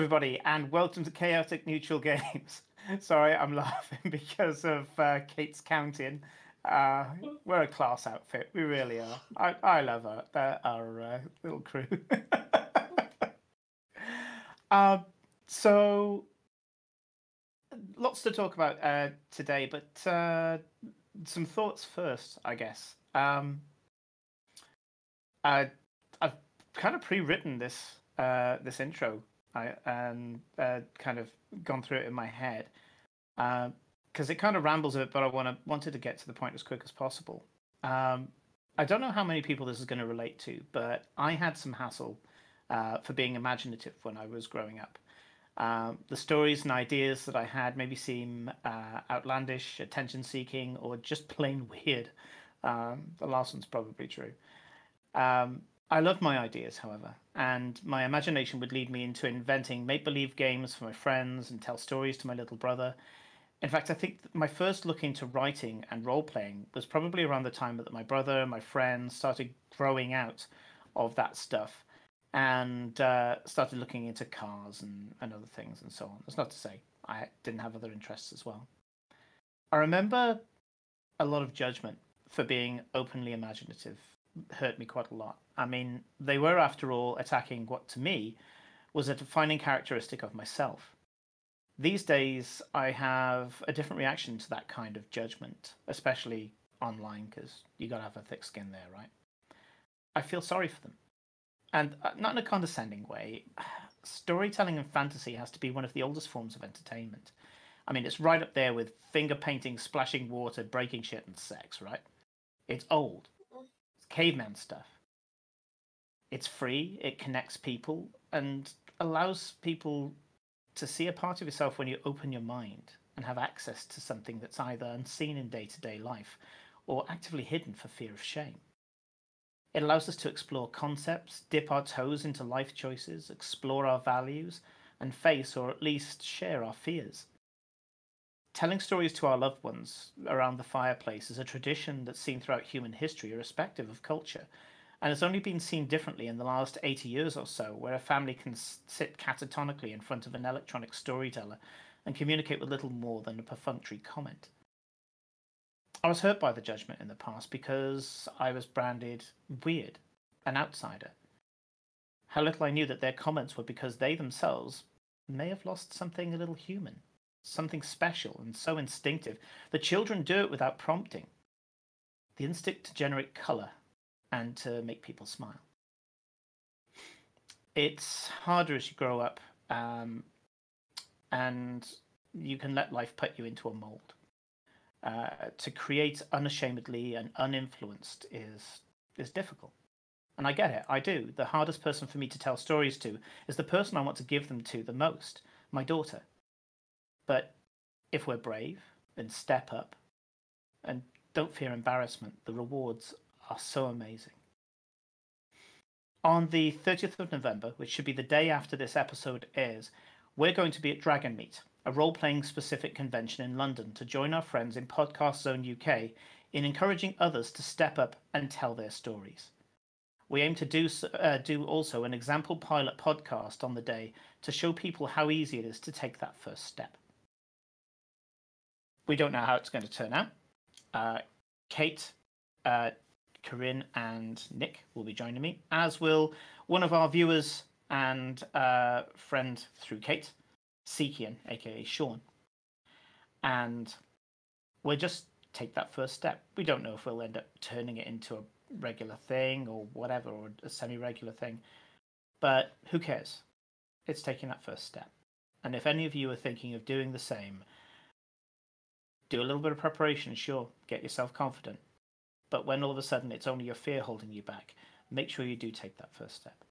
Everybody, and welcome to Chaotic Neutral Games. Sorry, I'm laughing because of uh, Kate's counting. Uh, we're a class outfit. We really are. I, I love our, uh, our uh, little crew. uh, so, lots to talk about uh, today, but uh, some thoughts first, I guess. Um, I've kind of pre-written this uh, this intro I, and uh, kind of gone through it in my head because uh, it kind of rambles a bit, but I want to wanted to get to the point as quick as possible. Um, I don't know how many people this is going to relate to, but I had some hassle uh, for being imaginative when I was growing up. Um, the stories and ideas that I had maybe seem uh, outlandish, attention seeking, or just plain weird. Um, the last one's probably true. Um, I loved my ideas, however, and my imagination would lead me into inventing make believe games for my friends and tell stories to my little brother. In fact, I think my first look into writing and role playing was probably around the time that my brother and my friends started growing out of that stuff and uh, started looking into cars and, and other things and so on. That's not to say I didn't have other interests as well. I remember a lot of judgment for being openly imaginative hurt me quite a lot. I mean, they were, after all, attacking what to me was a defining characteristic of myself. These days, I have a different reaction to that kind of judgment, especially online, because you got to have a thick skin there, right? I feel sorry for them. And uh, not in a condescending way. Storytelling and fantasy has to be one of the oldest forms of entertainment. I mean, it's right up there with finger painting, splashing water, breaking shit, and sex, right? It's old caveman stuff. It's free, it connects people, and allows people to see a part of yourself when you open your mind and have access to something that's either unseen in day to day life or actively hidden for fear of shame. It allows us to explore concepts, dip our toes into life choices, explore our values, and face or at least share our fears. Telling stories to our loved ones around the fireplace is a tradition that's seen throughout human history, irrespective of culture, and has only been seen differently in the last 80 years or so, where a family can sit catatonically in front of an electronic storyteller and communicate with little more than a perfunctory comment. I was hurt by the judgment in the past because I was branded weird, an outsider. How little I knew that their comments were because they themselves may have lost something a little human something special and so instinctive. The children do it without prompting. The instinct to generate colour and to make people smile. It's harder as you grow up, um, and you can let life put you into a mold. Uh, to create unashamedly and uninfluenced is is difficult. And I get it, I do. The hardest person for me to tell stories to is the person I want to give them to the most, my daughter. But if we're brave, and step up and don't fear embarrassment. The rewards are so amazing. On the 30th of November, which should be the day after this episode airs, we're going to be at Dragon Meet, a role playing specific convention in London, to join our friends in Podcast Zone UK in encouraging others to step up and tell their stories. We aim to do, uh, do also an example pilot podcast on the day to show people how easy it is to take that first step. We don't know how it's going to turn out. Uh, Kate, uh, Corinne, and Nick will be joining me, as will one of our viewers and uh, friend through Kate, Sekian, aka Sean. And we'll just take that first step. We don't know if we'll end up turning it into a regular thing or whatever, or a semi regular thing. But who cares? It's taking that first step. And if any of you are thinking of doing the same, do a little bit of preparation, sure, get yourself confident. But when all of a sudden it's only your fear holding you back, make sure you do take that first step.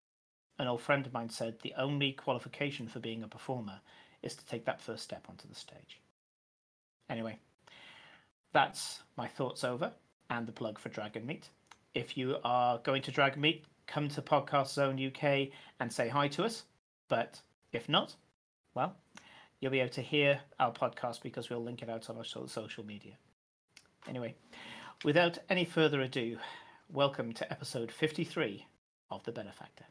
An old friend of mine said the only qualification for being a performer is to take that first step onto the stage. Anyway, that's my thoughts over and the plug for Dragon Meet. If you are going to Dragon Meet, come to Podcast Zone UK and say hi to us. But if not, well, you'll be able to hear our podcast because we'll link it out on our social media. Anyway, without any further ado, welcome to episode 53 of The Benefactor.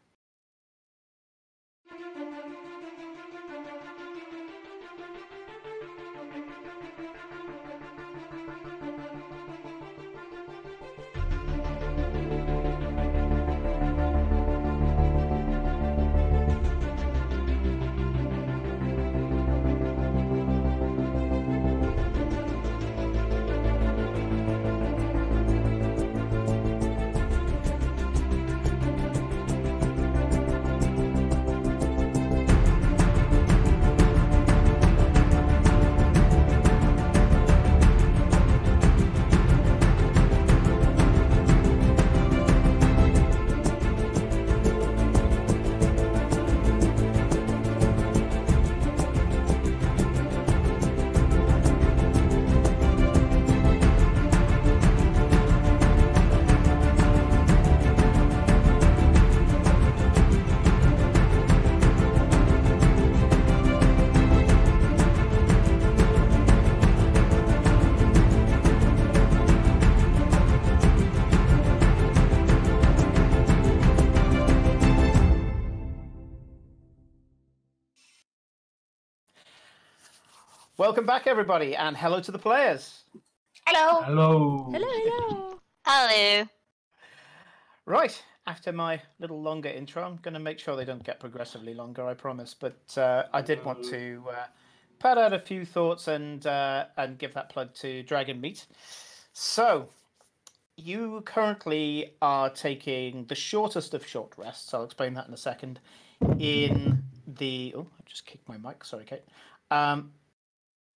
Welcome back, everybody, and hello to the players. Hello. Hello. Hello, hello. Hello. Right, after my little longer intro, I'm going to make sure they don't get progressively longer, I promise. But uh, I did want to uh, pad out a few thoughts and uh, and give that plug to Dragon Meet. So, you currently are taking the shortest of short rests. I'll explain that in a second. In the oh, I just kicked my mic. Sorry, Kate. Um,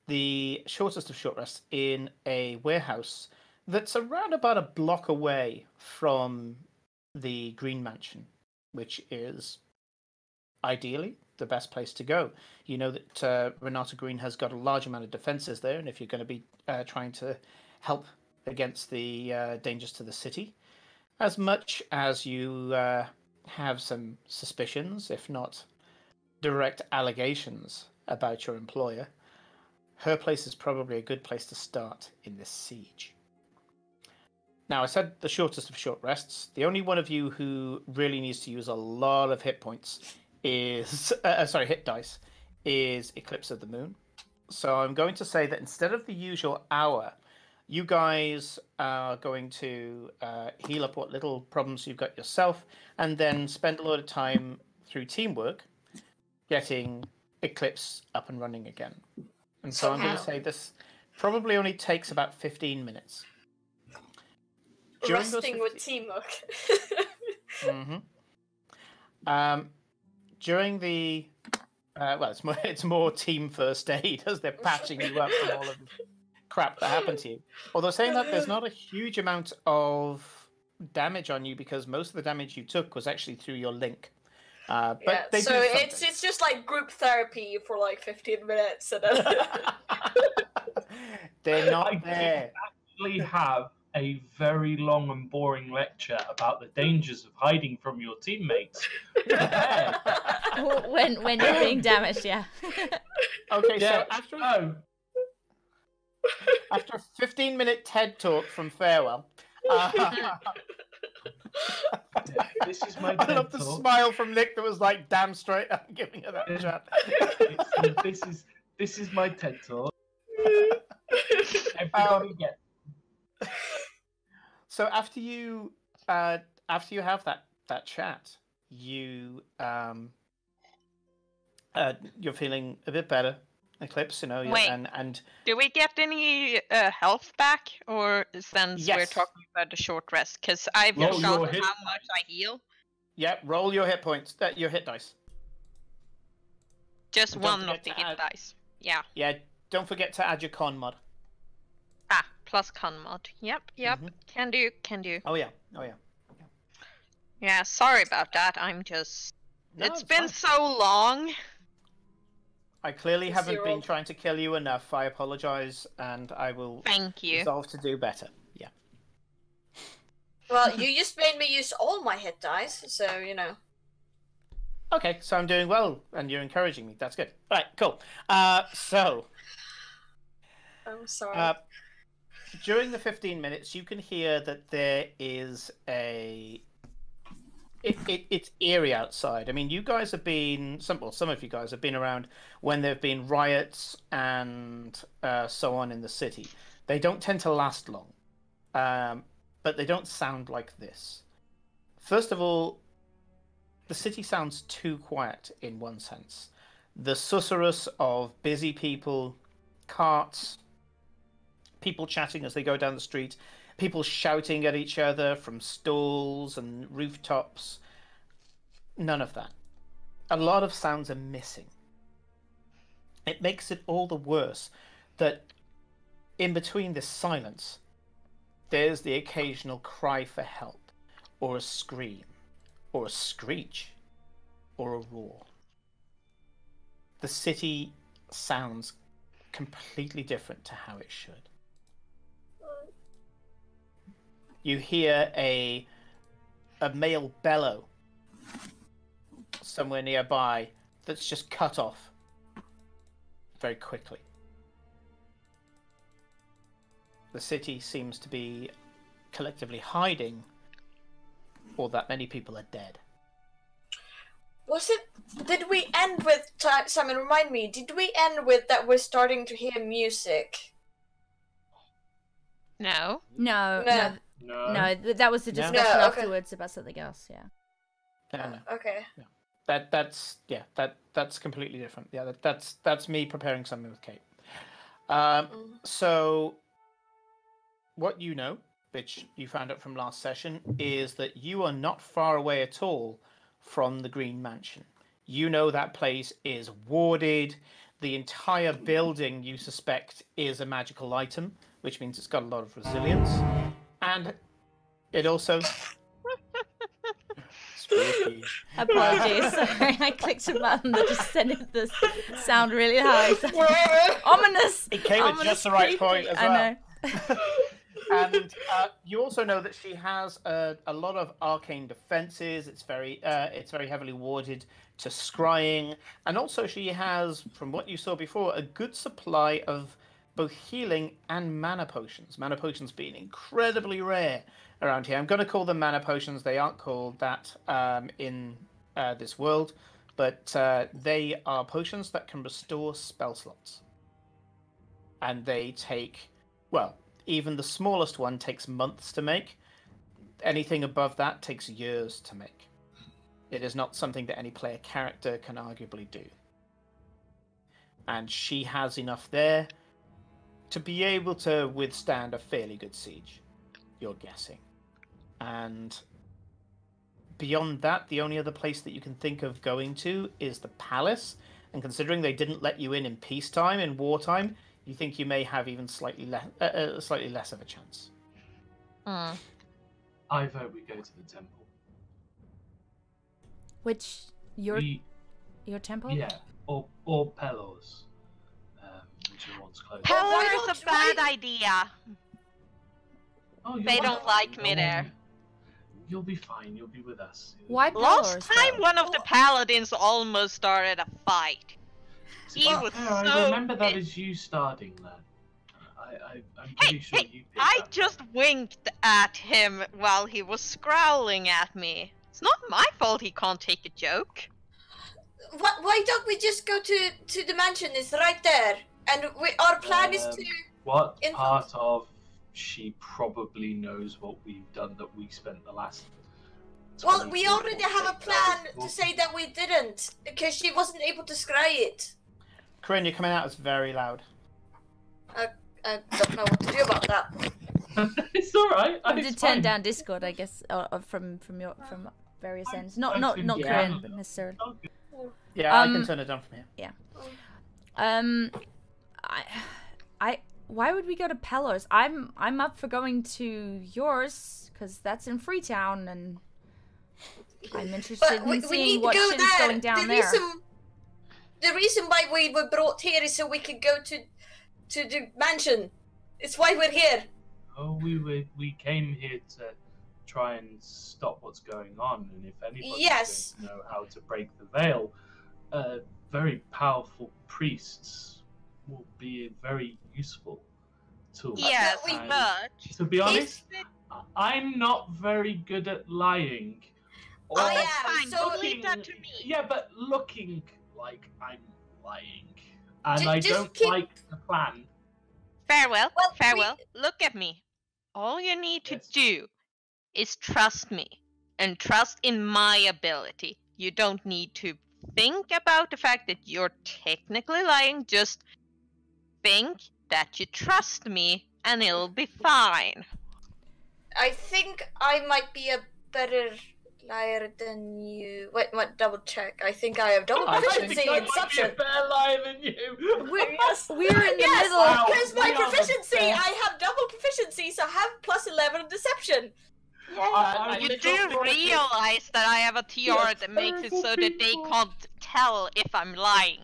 the shortest of short rests in a warehouse that's around about a block away from the Green Mansion, which is ideally the best place to go. You know that uh, Renata Green has got a large amount of defenses there, and if you're going to be uh, trying to help against the uh, dangers to the city, as much as you uh, have some suspicions, if not direct allegations about your employer, her place is probably a good place to start in this siege. Now, I said the shortest of short rests. The only one of you who really needs to use a lot of hit points is, uh, sorry, hit dice, is Eclipse of the Moon. So I'm going to say that instead of the usual hour, you guys are going to uh, heal up what little problems you've got yourself, and then spend a lot of time through teamwork getting Eclipse up and running again. And so I'm going to say this probably only takes about 15 minutes. During Resting with 15 teamwork. hmm Um, during the uh, well, it's more it's more team first aid as they're patching you up from all of the crap that happened to you. Although saying that, there's not a huge amount of damage on you because most of the damage you took was actually through your link. Uh, but yeah, they so do it's it's just like group therapy for like 15 minutes and then they're not did there. actually have a very long and boring lecture about the dangers of hiding from your teammates. When when you're being damaged, yeah. Okay, Yeah, so after Oh, after a 15 minute TED talk from Farewell. Uh, this is my I love the talk. smile from Nick that was like, damn straight, I'm giving her that chat. This is this is my TED talk. Get So after you uh, after you have that that chat, you um, uh, you're feeling a bit better, Eclipse. You know, Wait. and and Do we get any uh, health back, or since we're talking about the short rest? Because I've Roll forgotten your hit- how much I heal. yeah, roll your hit points, uh, your hit dice. Just And don't one of the hit add- dice. Yeah. Yeah, don't forget to add your con mod. Ah, plus con mod. Yep, yep. Mhm. Can do, can do. Oh yeah, oh yeah. Yeah, sorry about that. I'm just. No, it's it's been fine. so long. I clearly It's haven't your been trying to kill you enough. I apologize, and I will Thank you. resolve to do better. Yeah. well, you just made me use all my hit dice, so you know. Okay, so I'm doing well, and you're encouraging me. That's good. Right, cool. Uh, so I'm sorry. uh, during the 15 minutes, you can hear that there is a. It, it, it's eerie outside. I mean, you guys have been some. Well, some of you guys have been around when there have been riots and uh, so on in the city. They don't tend to last long, um, but they don't sound like this. First of all, the city sounds too quiet in one sense. The susurrus of busy people, carts, people chatting as they go down the street, people shouting at each other from stalls and rooftops. None of that. A lot of sounds are missing. It makes it all the worse that in between this silence, there's the occasional cry for help, or a scream, or a screech, or a roar. The city sounds completely different to how it should. You hear a a male bellow somewhere nearby that's just cut off very quickly. The city seems to be collectively hiding, or that many people are dead. Was it? Did we end with Ti- Simon? Remind me. Did we end with that we're starting to hear music? No. No, No. No, No. no. th- that was the discussion No, okay. afterwards about something else. Yeah. No, no. Okay. That that's yeah. That that's completely different. Yeah. That, that's that's me preparing something with Kate. Um, Mm. so, what you know, which you found out from last session, is that you are not far away at all from the Green Mansion. You know that place is warded. The entire building you suspect is a magical item, which means it's got a lot of resilience, and it also. Apologies. Sorry, I clicked a button that just sent it the sound really high. Ominous. It came at just the right creepy. point as I well. know. and uh, you also know that she has a, a lot of arcane defenses. It's very uh, it's very heavily warded to scrying, and also she has, from what you saw before, a good supply of both healing and mana potions. Mana potions being incredibly rare around here. I'm going to call them mana potions. They aren't called that um, in uh, this world, but uh, they are potions that can restore spell slots, and they take well even the smallest one takes months to make. Anything above that takes years to make. It is not something that any player character can arguably do. And she has enough there to be able to withstand a fairly good siege, you're guessing. And beyond that, the only other place that you can think of going to is the palace. And considering they didn't let you in in peacetime, in wartime, you think you may have even slightly less, uh, uh, slightly less of a chance. Mm. I vote we go to the temple. Which your We, your temple? yeah, or or Pelor's, which are one's close. Well, why is a bad we- idea. Oh, They don't like me there. You'll be fine. You'll be with us. Why Last time, though? one of the paladins almost started a fight. He Well, was yeah, I so remember that as you starting that. I, I, I'm Hey, sure hey, you I that. just winked at him while he was scowling at me. It's not my fault he can't take a joke. Why, why don't we just go to to the mansion? It's right there, and we, our plan is Um, to. What in- part of she probably knows what we've done that we spent the last. Well, we already have a plan hours to say that we didn't because she wasn't able to scry it. Corinne, you're coming out as very loud. I I don't know what to do about that. it's all right. I it's did turn fine. down Discord, I guess, from from your from various I- ends. Not I not not you Corinne, but necessarily. Okay. Yeah, I Um, can turn it down from here. Yeah. Um, I, I, why would we go to Pelor's? I'm I'm up for going to yours because that's in Freetown, and I'm interested But in we seeing need to what go shit there. is going down the there. Reason, the reason why we were brought here is so we could go to to the mansion. It's why we're here. Oh, we were we came here to try and stop what's going on, and if anybody Yes. know how to break the veil, uh, very powerful priests will be a very useful tool. Yes, we- And but to be honest, If- I- I'm not very good at lying. Oh, or I that's am, fine. so- Don't leave that to me. Yeah, but looking like I'm lying, and Ju- I just don't keep- like the plan. Farewell, Well, we- farewell. Look at me. All you need to Yes. do is trust me and trust in my ability. You don't need to think about the fact that you're technically lying. Just think that you trust me and it'll be fine. I think I might be a better liar than you. Wait, what? Double check. I think I have double I think proficiency I in might be a deception. better liar than you. We're, Yes. we're in the Yes, middle. Wow. because my we are proficiency. I have double proficiency, so I have plus eleven deception. I- I You do I'll throw it in. realize that I have a tiara Yes, that makes it so terrible that they can't tell if I'm lying.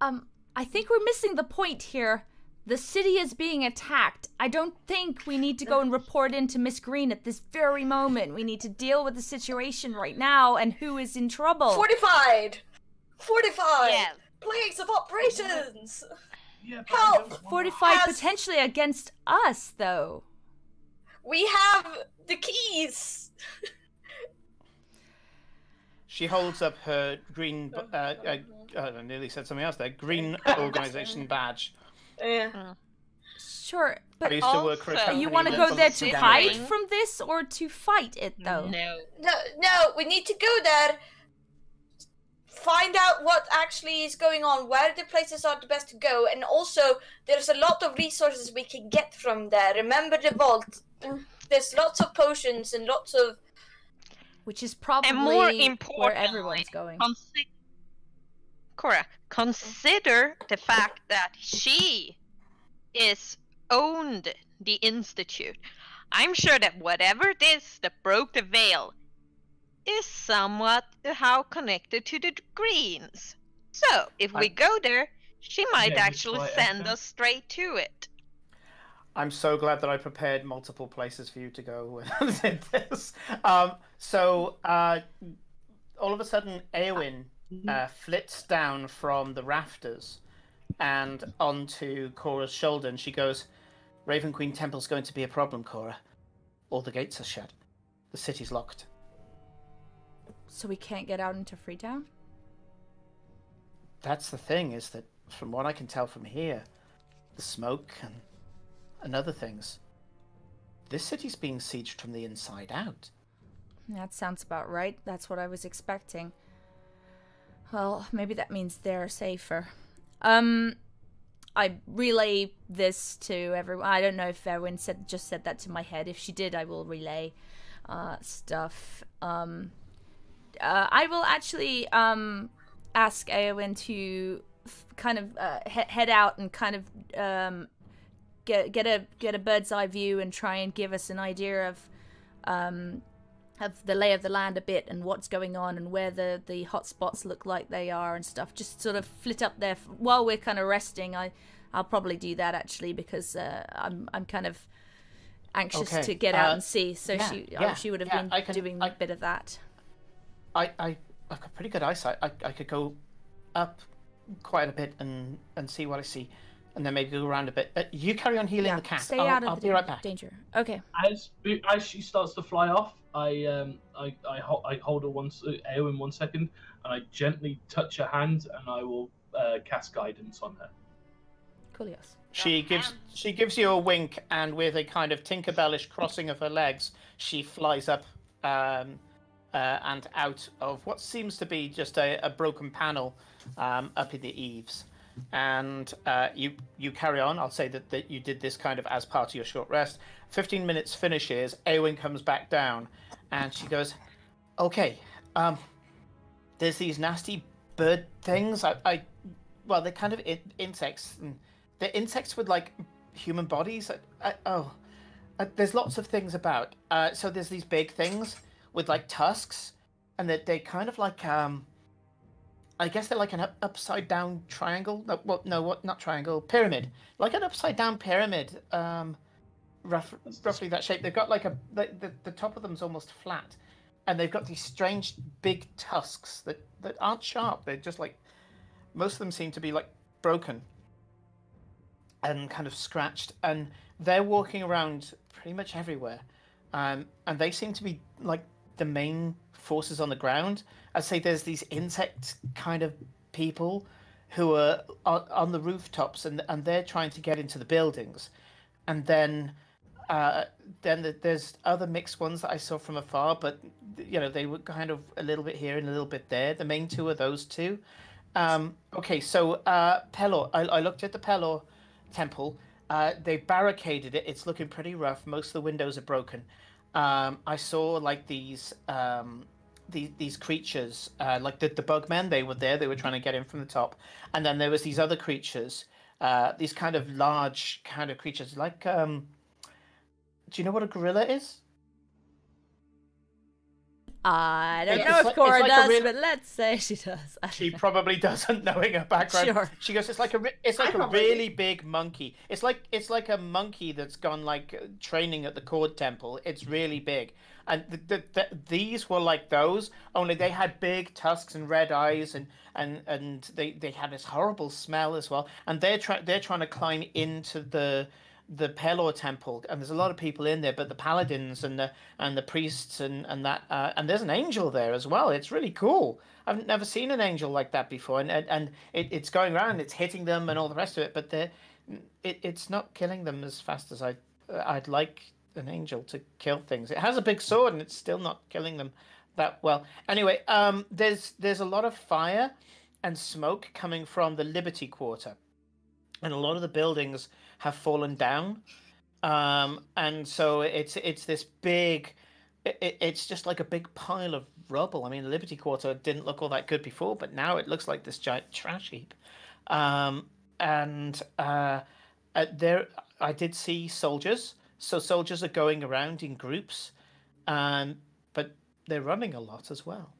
Um, I think we're missing the point here. The city is being attacked. I don't think we need to go and report into Miss Green at this very moment. We need to deal with the situation right now and who is in trouble. Fortified, fortified. Yes. Plagues of operations. Yeah, Help! Fortified Has- potentially against us, though. We have the keys. She she holds up her green. b- Uh, uh, uh, I nearly said something else there. Green organization badge. Yeah. Sure, I but used to work for a also- you want to go there to down- hide from this or to fight it, though? No. No, no, we need to go there. Find out what actually is going on, where the places are the best to go, and also there's a lot of resources we can get from there. Remember the vault? There's lots of potions and lots of. Which is probably more where importantly, everyone's going. Consi- Cora, consider the fact that she is owned the institute. I'm sure that whatever it is that broke the veil is somewhat how connected to the greens. So if we I- go there, she might Yeah, actually send us straight to it. I'm so glad that I prepared multiple places for you to go when I did this. Um, so uh, all of a sudden, Eowyn uh, flits down from the rafters and onto Cora's shoulder, and she goes, "Raven Queen Temple's going to be a problem, Cora. All the gates are shut. The city's locked. So we can't get out into Freetown? That's the thing, is that from what I can tell from here, the smoke and and other things, this city's being sieged from the inside out." That sounds about right. That's what I was expecting. Well, maybe that means they're safer. Um, I relay this to everyone. I don't know if Eowyn said just said that to my head. If she did, I will relay uh, stuff. Um, uh, I will actually um, ask Eowyn to kind of uh, he- head out and kind of um, get get a get a bird's eye view and try and give us an idea of um, of the lay of the land a bit and what's going on and where the the hot spots look like they are and stuff. Just sort of flit up there while we're kind of resting. I I'll probably do that actually because uh, I'm I'm kind of anxious Okay, to get out uh, and see. So yeah, she yeah, she would have yeah, been I can- doing I- a bit of that. I, I I've got pretty good eyesight. I, I could go up quite a bit and and see what I see, and then maybe go around a bit. But you carry on healing yeah, the cat. stay I'll, out of I'll the be right back. danger. Okay. As as she starts to fly off, I um I I, ho- I hold her one s- uh, Eowyn one second, and I gently touch her hand, and I will uh, cast guidance on her. Coolios. She gives she gives you a wink, and with a kind of Tinkerbellish crossing of her legs, she flies up um, uh, and out of what seems to be just a, a broken panel um, up in the eaves. And uh, you you carry on. I'll say that, that you did this kind of as part of your short rest. Fifteen minutes finishes. Eowyn comes back down, and she goes, "Okay, um, there's these nasty bird things. I, I well, they're kind of in- insects, and they're insects with like human bodies. I, I, oh, uh, there's lots of things about. Uh, so there's these big things with like tusks, and that they kind of like um. I guess they're like an up- upside down triangle. No, what? No, what? Not triangle. Pyramid. Like an upside down pyramid. Um, rough, roughly that shape. They've got like a the, the the top of them's almost flat, and they've got these strange big tusks that that aren't sharp. They're just like most of them seem to be like broken and kind of scratched, and they're walking around pretty much everywhere, um, and they seem to be like the main forces on the ground. I'd say there's these insect kind of people who are on, the rooftops, and and they're trying to get into the buildings, and then. Uh, then the, there's other mixed ones that I saw from afar, but you know they were kind of a little bit here and a little bit there. The main two are those two. Um, okay, so uh, Pelor, I, I looked at the Pelor temple. Uh, they barricaded it. It's looking pretty rough. Most of the windows are broken. Um, I saw like these um, these these creatures, uh, like the the bugmen. They were there. They were trying to get in from the top, and then there was these other creatures. Uh, these kind of large kind of creatures, like um, do you know what a gorilla is? I don't It's know like- if Cora like does, real- but let's say she does. She probably doesn't, knowing her background. Sure. She goes, "It's like a, re- it's like a probably really big monkey. It's like, it's like a monkey that's gone like uh, training at the Kord Temple. It's really big, and the, the, the, these were like those. Only they had big tusks and red eyes, and and and they they had this horrible smell as well. And they're trying, they're trying to climb into the, the Pelor temple, and there's a lot of people in there, but the paladins and the and the priests and and that uh, and there's an angel there as well. It's really cool. I've never seen an angel like that before, and and, and it, it's going around, it's hitting them and all the rest of it, but the it, it's not killing them as fast as I I'd like an angel to kill things. It has a big sword, and it's still not killing them that well. Anyway, um, there's there's a lot of fire and smoke coming from the Liberty Quarter, and a lot of the buildings have fallen down, um, and so it's it's this big. It, it's just like a big pile of rubble. I mean, the Liberty Quarter didn't look all that good before, but now it looks like this giant trash heap. Um, and uh, uh, there, I did see soldiers. So soldiers are going around in groups, um, but they're running a lot as well.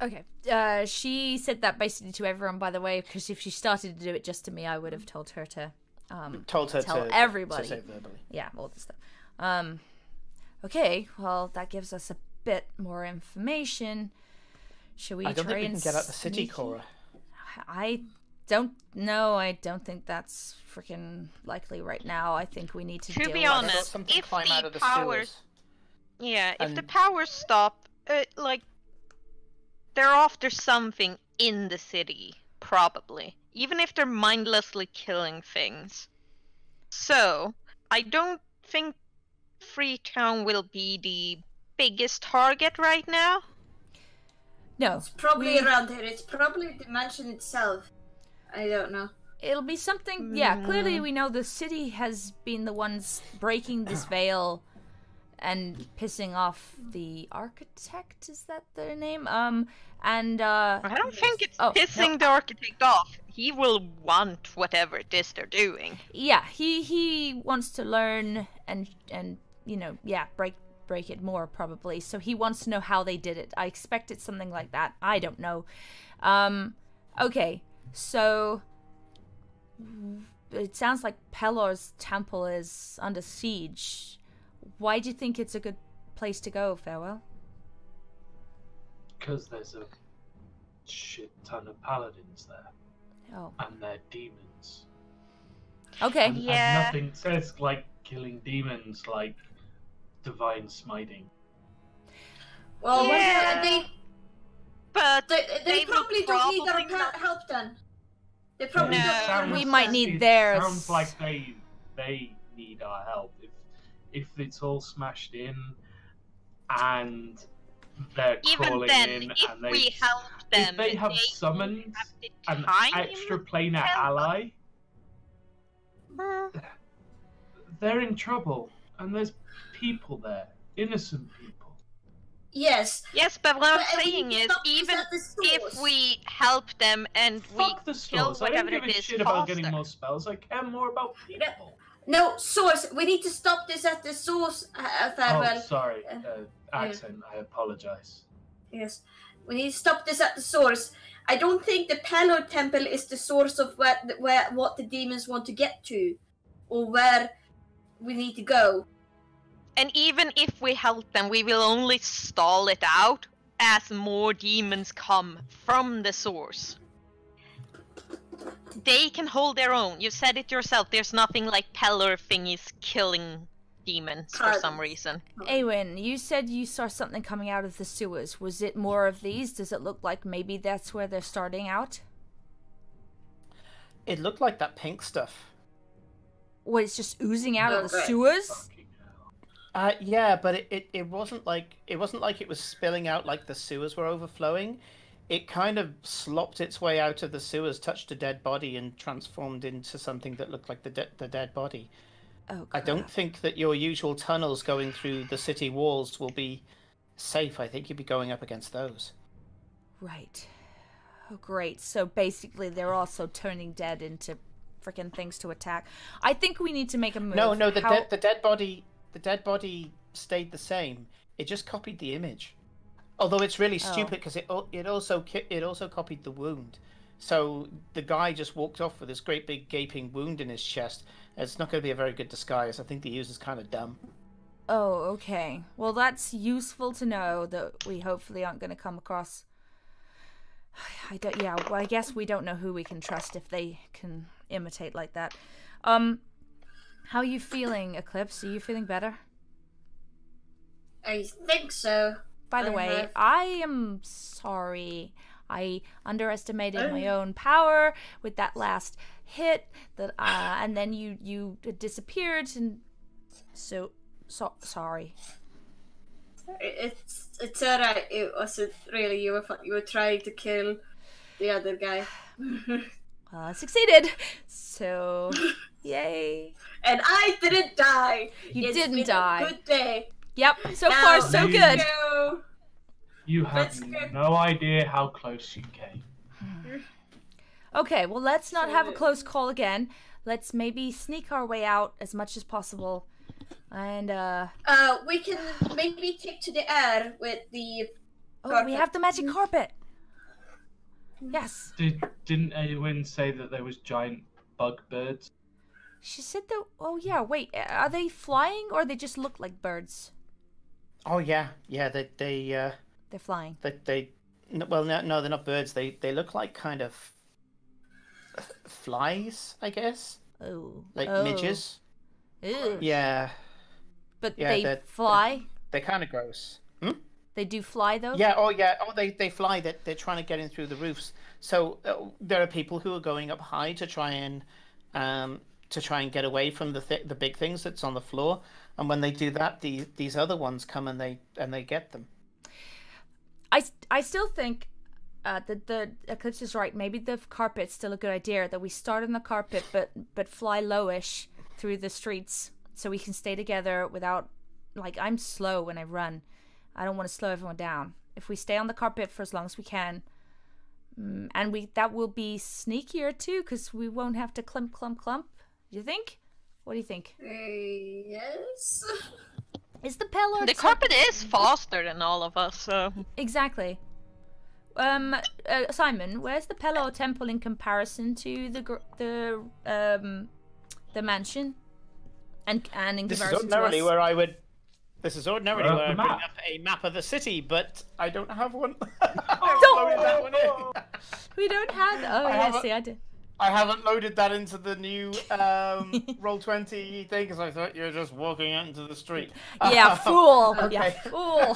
Okay. Uh, she said that basically to everyone, by the way, because if she started to do it just to me, I would have told her to um, Told her tell to everybody. to yeah, all this stuff. Um, okay, well, that gives us a bit more information. Should we I don't try think we and can get out the city, Cora. I don't know. I don't think that's freaking likely right now. I think we need to, To deal be honest, don't if climb the out of the powers- sewers? Yeah, if the powers stop, uh, like they're after something in the city, probably. Even if they're mindlessly killing things. So, I don't think Freetown will be the biggest target right now. No, It's probably we- around here. It's probably the mansion itself. I don't know. It'll be something. Yeah, clearly Mm. we know the city has been the ones breaking this veil and pissing off the architect. Is that their name? Um, and uh, I don't think it's Oh, no. pissing the architect off. He will want whatever it is they're doing. yeah, he he wants to learn and and you know yeah break break it more probably. So he wants to know how they did it. I expect it's something like that. I don't know. Um, okay, so it sounds like Pelor's temple is under siege. Why do you think it's a good place to go, Farewell? Because there's a shit ton of paladins there, Oh, and they're demons. okay. And, and nothing says like killing demons like divine smiting. Well, Yeah. they, But they, they, They will probably don't need our not- help then. They probably No. don't Sounds- We might need it theirs. Sounds like they they need our help. If if it's all smashed in, and they're even crawling then, in, if and they we help them, if they have won't summoned have the an extra planar ally, they're in trouble, and there's people there, innocent people. Yes. Yes, but what But I'm saying is, even if we help them and Fuck the we kill stores. I don't give a is shit about getting faster. more spells. I care more about people. No, source. We need to stop this at the source, uh, Farewell. Oh, sorry, Uh, uh, accent. I apologize. Yes. We need to stop this at the source. I don't think the Pelor Temple is the source of where, where what the demons want to get to, or where we need to go. And even if we help them, we will only stall it out as more demons come from the source. They can hold their own. You said it yourself. There's nothing like Pelor thingies killing demons for some reason. Eowyn, you said you saw something coming out of the sewers. Was it more of these? Does it look like maybe that's where they're starting out? It looked like that pink stuff. What, it's just oozing out of the Okay. sewers? Uh, yeah, but it, it, it wasn't like it wasn't like it was spilling out like the sewers were overflowing. It kind of slopped its way out of the sewers, touched a dead body, and transformed into something that looked like the de- the dead body. Oh, I don't think that your usual tunnels going through the city walls will be safe. I think you'd be going up against those. Right. Oh, great. So basically, they're also turning dead into freaking things to attack. I think we need to make a move. No, no, the How- dead the dead body the dead body stayed the same. It just copied the image. Although it's really Oh. stupid because it it also it also copied the wound. So the guy just walked off with this great big gaping wound in his chest. It's not going to be a very good disguise. I think the user's kind of dumb. Oh, okay. Well, that's useful to know that we hopefully aren't going to come across. I don't. Yeah. Well, I guess we don't know who we can trust if they can imitate like that. Um, how are you feeling, Eclipse? Are you feeling better? I think so. By the I way, have- I am sorry. I underestimated my Oh. own power with that last hit. That uh, and then you you disappeared, and so so sorry. It's it's alright. It wasn't really you were you were trying to kill the other guy, Well, I succeeded. So yay! and I didn't die. You It's didn't been a die. good day. Yep. So Now, far, so let's good. Go. You have Let's go. no idea how close you came. Okay, well, let's not have a close call again. Let's maybe sneak our way out as much as possible. And, uh, Uh, we can maybe take to the air with the. oh, we have the magic carpet. Yes. Did didn't anyone say that there was giant bug birds? She said that, oh, yeah, wait, are they flying or they just look like birds? Oh yeah, yeah. They they uh, They're flying. they they. Well, no, no, they're not birds. They they look like kind of flies, I guess, Oh. like oh. midges. Ew. Yeah, But Yeah, they they're- fly? they're kind of gross. They do fly, though? Yeah. Oh, yeah. Oh, they they fly. That they're trying to get in through the roofs. So uh, there are people who are going up high to try and um to try and get away from the th- the big things that's on the floor. And when they do that, the these other ones come and they and they get them. I I still think uh, that the eclipse is right. Maybe the carpet's still a good idea. That we start on the carpet, but but fly lowish through the streets, so we can stay together without. Like I'm slow when I run. I don't want to slow everyone down. If we stay on the carpet for as long as we can, mm, and we that will be sneakier too, because we won't have to clump clump clump. Do you think? What do you think? Uh, yes. Is the pillar The carpet is faster than all of us, so Exactly. Um, uh, Simon, where's the Pelor Temple in comparison to the gr- the um the mansion? And and in This is comparison to us? where I would. This is ordinarily Where where I the bring up a map of the city, but I don't have one. I haven't loaded that one in. we don't have. Oh I yeah, haven't- see, I did. I haven't loaded that into the new um, roll twenty thing because I thought you were just walking out into the street. Yeah, fool. Yeah, okay. fool.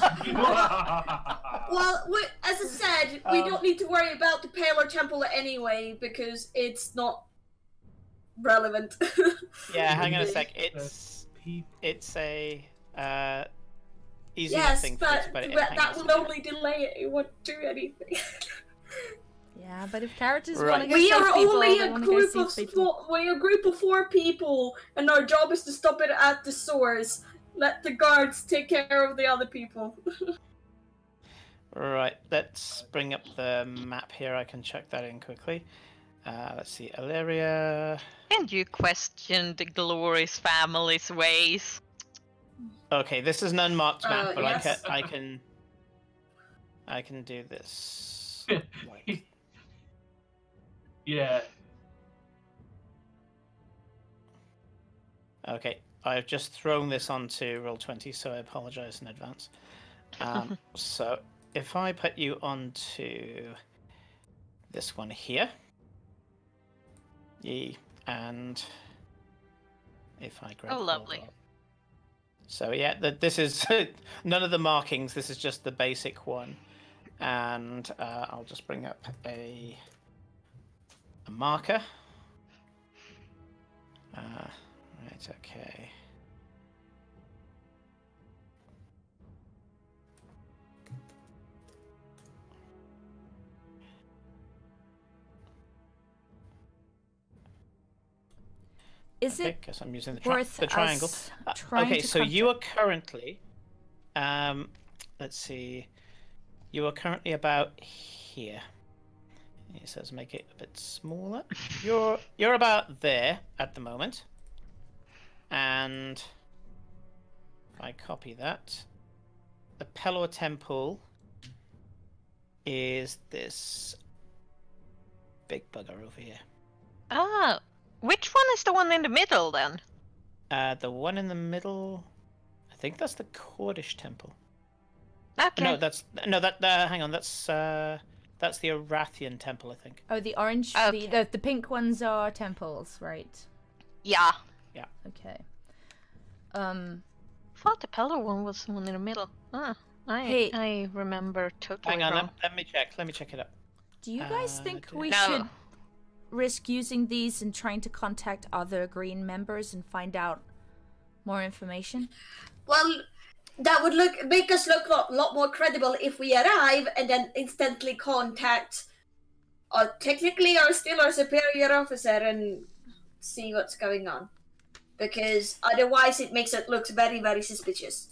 Well, we, as I said, we Um, don't need to worry about the Pelor Temple anyway because it's not relevant. Yeah, hang on a sec. It's it's a uh, easy yes, thing for me but it that, Hang that on a will only delay it. It won't do anything. Yeah, but if characters Right. want to go we are people, only a group of four, we're a group of four people, and our job is to stop it at the source. Let the guards take care of the other people. Right, let's bring up the map here. I can check that in quickly. Uh, let's see, Illyria. and you question the glorious family's ways. Okay, this is an unmarked map, Uh, but yes. I can I can I can do this. Like, Yeah. okay, I've just thrown this onto roll twenty, so I apologize in advance. Um, so if I put you onto this one here, ye, and if I grab Oh, hold lovely. of- So yeah, th- this is none of the markings. This is just the basic one, and uh, I'll just bring up a a marker. Uh, right. Okay. Is okay, it guess I'm using the, tri- worth the triangle. us Uh, okay, so you are currently, um, let's see, you are currently about here. It says make it a bit smaller. You're you're about there at the moment, and if I copy that, the Pelor Temple is this big bugger over here. Ah, which one is the one in the middle then? Uh, the one in the middle, I think that's the Cordish Temple. Okay. No, that's no that. Uh, hang on, that's uh, that's the Arathian Temple, I think. Oh, the orange, Okay. the, the the pink ones are temples, right? Yeah. Yeah. Okay. Um. thought the Pelor one was the one in the middle. Ah, I Hey. I remember totally Hang on, wrong. let, let me check. Let me check it up. Do you guys Uh, think we No. should risk using these and trying to contact other green members and find out more information? Well, that would look make us look a lot, lot more credible if we arrive and then instantly contact, uh, technically, our still our superior officer and see what's going on. Because otherwise, it makes it look very, very suspicious.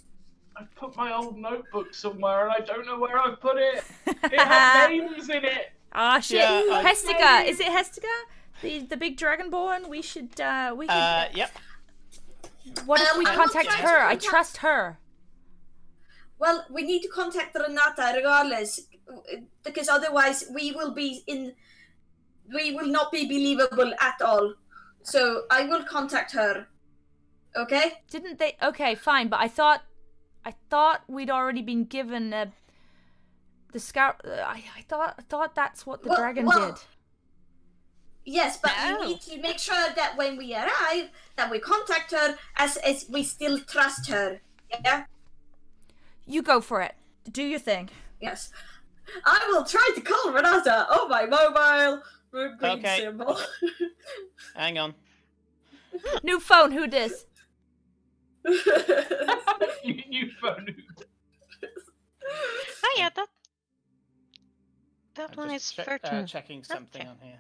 I put my old notebook somewhere and I don't know where I put it. It had names in it. Ah shit! Yeah, I- Hestiga, is it Hestiga? The the big dragonborn? We should uh we could Uh, yep. what if um, we I will contact her? I trust her. Well, we need to contact Renata regardless, because otherwise we will be in. We will not be believable at all. So I will contact her. Okay? Didn't they Okay, fine, but I thought I thought we'd already been given uh, the scout uh, I I thought I thought that's what the Well- dragon well- did. Yes, but No. we need to make sure that when we arrive, that we contact her as as we still trust her. Yeah. You go for it. Do your thing. Yes. I will try to call Renata on my mobile. green Okay. symbol. Hang on. New phone, who dis? new you phone. Oh yeah, that that I'm one is certain. uh, checking something Okay. on here.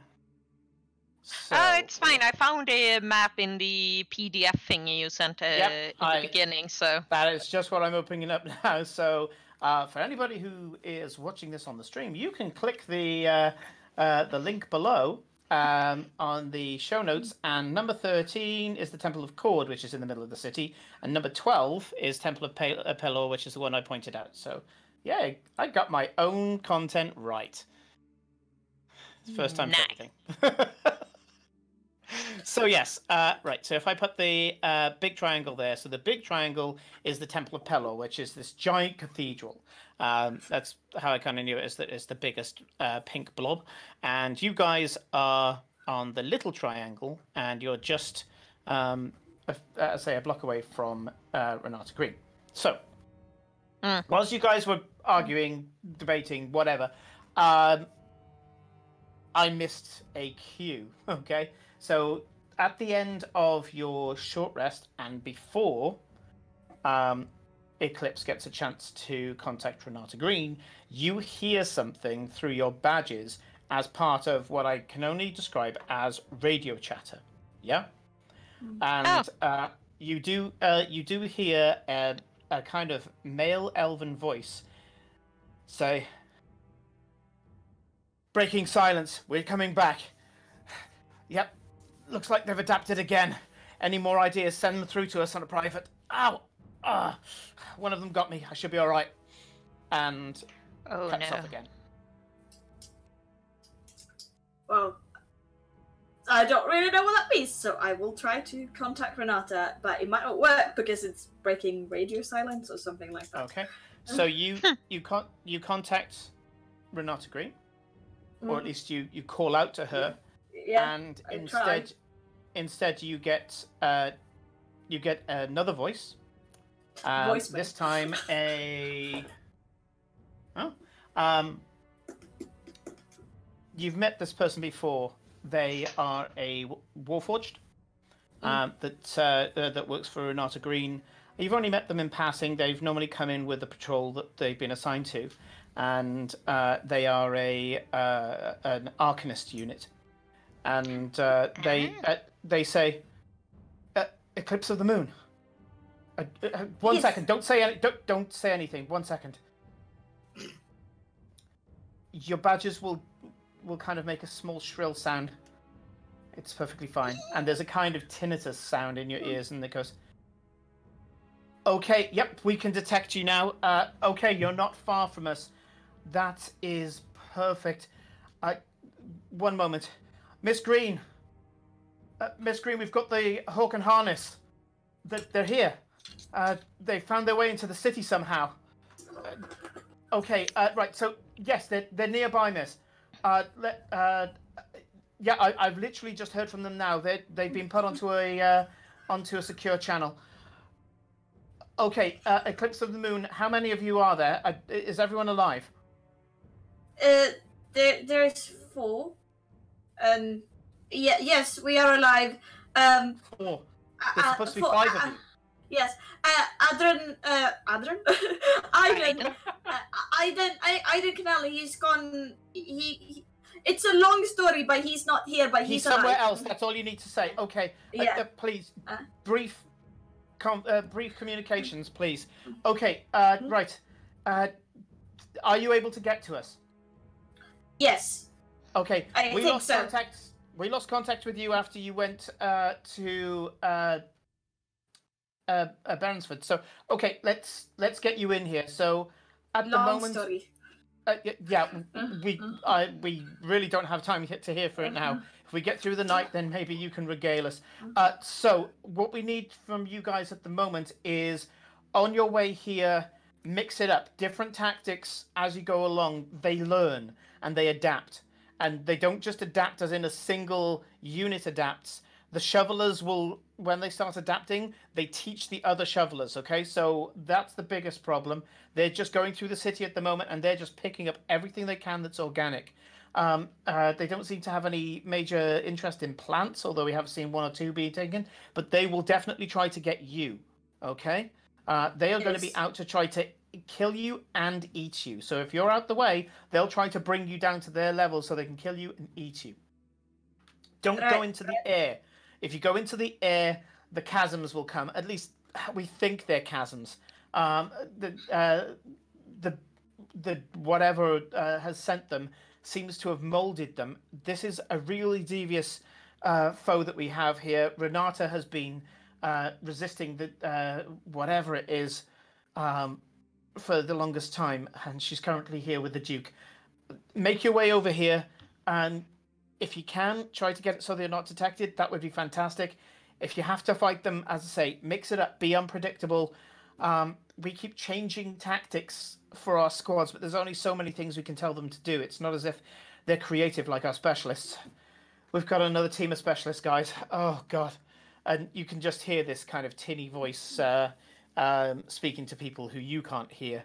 Oh, it's fine. I found a map in the PDF thingy you sent uh, Yep, in I- the beginning. So That is just what I'm opening up now. So, uh, for anybody who is watching this on the stream, you can click the uh, uh, the link below um, on the show notes. And number 13 is the Temple of Kord, which is in the middle of the city. And number 12 is Temple of Pe- uh, Pelor, which is the one I pointed out. So, yeah, I got my own content right. It's First time for Nice. everything. so yes, uh, right. So if I put the uh, big triangle there, so the big triangle is the Temple of Pelor, which is this giant cathedral. Um, that's how I kind of knew it. Is that it's the biggest uh, pink blob, and you guys are on the little triangle, and you're just, um, a, uh, say, a block away from uh, Renata Green. So, Mm. whilst you guys were arguing, debating, whatever, um, I missed a cue. Okay, so at the end of your short rest and before um, Eclipse gets a chance to contact Renata Green, you hear something through your badges as part of what I can only describe as radio chatter. Yeah, and uh, you do uh, you do hear a, a kind of male elven voice say, "Breaking silence. We're coming back." Yep, looks like they've adapted again. Any more ideas? Send them through to us on a private. Ow! Ah, one of them got me. I should be all right. And oh cuts no. off again. well, I don't really know what that means, so I will try to contact Renata, but it might not work because it's breaking radio silence or something like that. Okay. So you you con- you contact Renata Green, or at least you you call out to her, Yeah. and I instead instead you get uh you get another voice. Um, Voicemail. this time a oh um you've met this person before. They are a warforged um, that uh, uh, that works for Renata Green. You've only met them in passing. They've normally come in with the patrol that they've been assigned to, and uh, they are a uh, an Arcanist unit. And uh, they uh, they say, uh, "Eclipse of the moon." One Yes. second. Don't say any, don't don't say anything. One second. Your badges will will kind of make a small shrill sound. It's perfectly fine. And there's a kind of tinnitus sound in your ears, and it goes. Okay, yep, we can detect you now. Uh, okay, you're not far from us. That is perfect. Uh, one moment. Miss Green. Uh, Miss Green, we've got the hawk and harness. They're, they're here. Uh, they found their way into the city somehow. Uh, okay, uh, right, so, yes, they're, they're nearby, miss. Uh, let, uh, yeah, I, I've literally just heard from them now. They they've been put onto a onto a secure channel. Okay, eclipse of the moon. How many of you are there? Is everyone alive? Uh, there, there's four. Um, yeah, yes, we are alive. Um, Four. There's uh, supposed to be four- five of uh, you. Yes, uh, Adrian, uh, Adrian, Aiden, uh, Aiden, I, Aiden Canale, he's gone. He, he, it's a long story, but he's not here. But he's, He's somewhere alive. else. That's all you need to say. Okay. Uh, Yeah. uh, please, Uh. brief, com- uh, brief communications, please. Okay. Uh, Mhm. right. Uh, are you able to get to us? Yes. Okay. I we lost so. contact. We lost contact with you after you went uh, to uh, uh, uh, Bernsford. So okay, let's let's get you in here. So at the Long moment, story. uh, yeah, Mm, we mm. I we really don't have time yet to hear for it now. Mhm. If we get through the night, then maybe you can regale us. Uh, so what we need from you guys at the moment is on your way here, mix it up. Different tactics as you go along. They learn and they adapt, and they don't just adapt as in a single unit adapts. The shovelers will, when they start adapting, they teach the other shovelers. Okay, so that's the biggest problem. They're just going through the city at the moment, and they're just picking up everything they can that's organic. Um, uh, they don't seem to have any major interest in plants, although we have seen one or two being taken. But they will definitely try to get you. Okay, uh, they are going to be out to try to kill you and eat you. So if you're out the way, they'll try to bring you down to their level so they can kill you and eat you. Don't go into the air. If you go into the air, the chasms will come. At least we think they're chasms. Um, the uh, the the whatever uh, has sent them seems to have molded them. This is a really devious uh, foe that we have here. Renata has been uh, resisting the uh, whatever it is um, for the longest time, and she's currently here with the Duke. Make your way over here, and if you can, try to get it so they're not detected. That would be fantastic. If you have to fight them, as I say, mix it up, be unpredictable. Um, we keep changing tactics for our squads, but there's only so many things we can tell them to do. It's not as if they're creative like our specialists. We've got another team of specialists, guys. Oh god, and you can just hear this kind of tinny voice uh, um, speaking to people who you can't hear.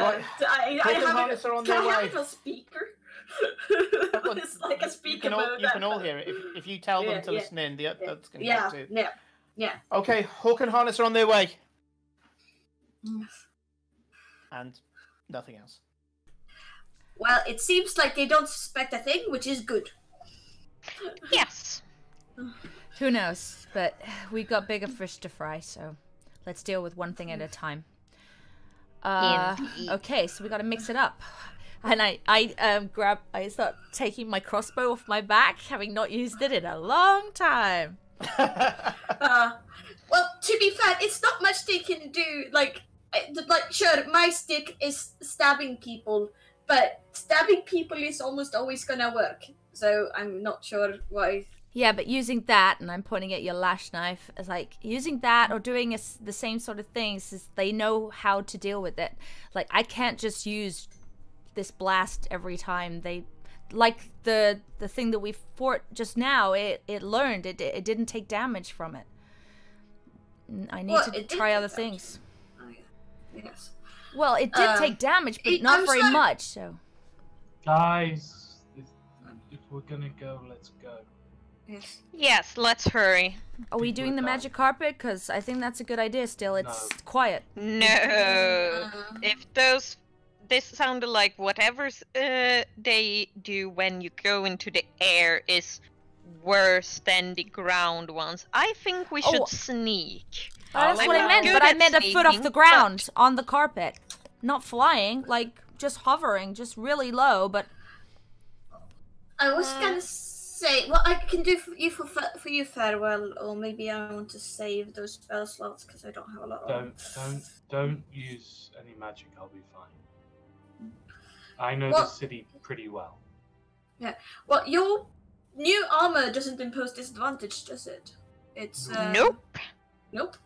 Right. Uh, I, I have harness are on can their I have way. it on speaker? it's like a You speaker can all, mode. you can all hear it if, if you tell them to yeah, listen in. The, that's going to Yeah, too. yeah, yeah. Okay, Hawk and Harness are on their way, and nothing else. Well, it seems like they don't suspect a thing, which is good. Yes. Who knows? But we've got bigger fish to fry, so let's deal with one thing at a time. Uh, okay, so we got to mix it up. And I, I um, grab, I start taking my crossbow off my back, having not used it in a long time. Uh, well, to be fair, it's not much they can do. Like, like sure, my stick is stabbing people, but stabbing people is almost always gonna work. So I'm not sure why. Yeah, but using that, and I'm pointing at your lash knife, as like using that or doing a s the same sort of things, is they know how to deal with it. Like I can't just use this blast every time. They like the the thing that we fought just now. It it learned. It it didn't take damage from it. I need Well, to it try other things. Oh, yeah. Yes. Well, it did Um, take damage, but it- not I'm very sorry- much. So Guys, if, if we're gonna go, let's go. Yes. Yes, let's hurry. are we doing the magic carpet? Because I think that's a good idea. Still, it's quiet. No. If those this sounded like whatever uh, they do when you go into the air is worse than the ground ones. I think we should Oh. sneak. Oh, that's I'm what I not meant, but I at meant a foot off the ground on the carpet. Not flying, like just hovering, just really low, but I was Uh, gonna say, what I can do for you for for you farewell, or maybe I want to save those spell slots because I don't have a lot Don't don't don't use any magic. I'll be fine. I know Well- the city pretty well. Yeah. Well, your new armor doesn't impose disadvantage, does it? It's uh, Nope. Nope.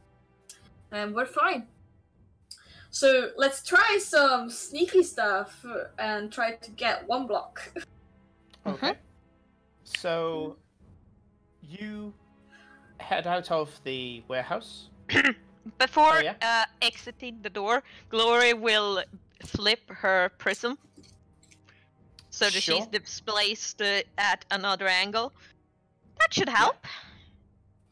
Um, we're fine. So let's try some sneaky stuff and try to get one block. okay. So you head out of the warehouse. Before Oh, yeah? uh, exiting the door, Glory will flip her prism so that she's displaced uh, at another angle. That should help.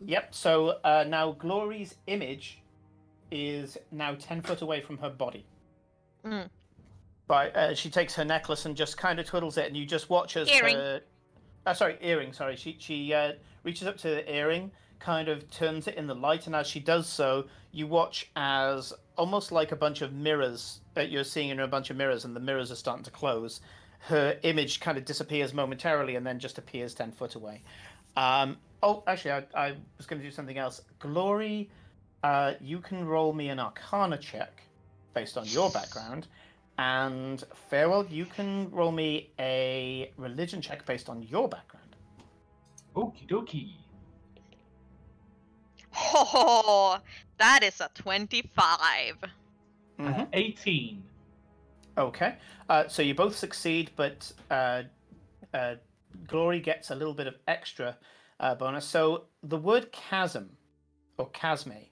Yep. So uh, now Glory's image is now ten foot away from her body. Mm. But uh, she takes her necklace and just kind of twiddles it, and you just watch as Earring. her. Uh, sorry, earring. Sorry, she she uh, reaches up to the earring, kind of turns it in the light, and as she does so, you watch as almost like a bunch of mirrors that you're seeing in a bunch of mirrors, and the mirrors are starting to close. Her image kind of disappears momentarily, and then just appears ten foot away. Um, oh, actually, I, I was going to do something else. Glory, uh, you can roll me an Arcana check based on your background, and Farewell, you can roll me a religion check based on your background. Okie dokie. Oh, that is a 25. Uh, 18. Okay, uh, so you both succeed, but uh, uh, Glory gets a little bit of extra uh, bonus. So the word chasm or chasme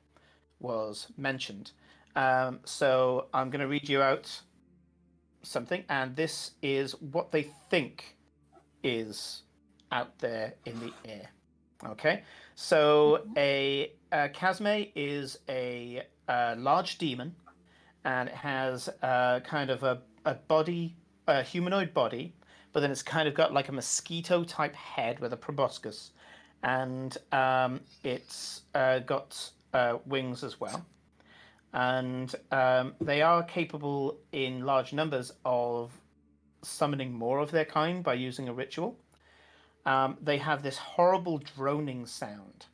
was mentioned. Um, so I'm going to read you out something, and this is what they think is out there in the air. Okay, so a, a chasme is a, uh large demon, and it has uh, kind of a, a body, a humanoid body, but then it's kind of got like a mosquito type head with a proboscis, and um, it's uh, got uh, wings as well. And um, they are capable in large numbers of summoning more of their kind by using a ritual. Um, they have this horrible droning sound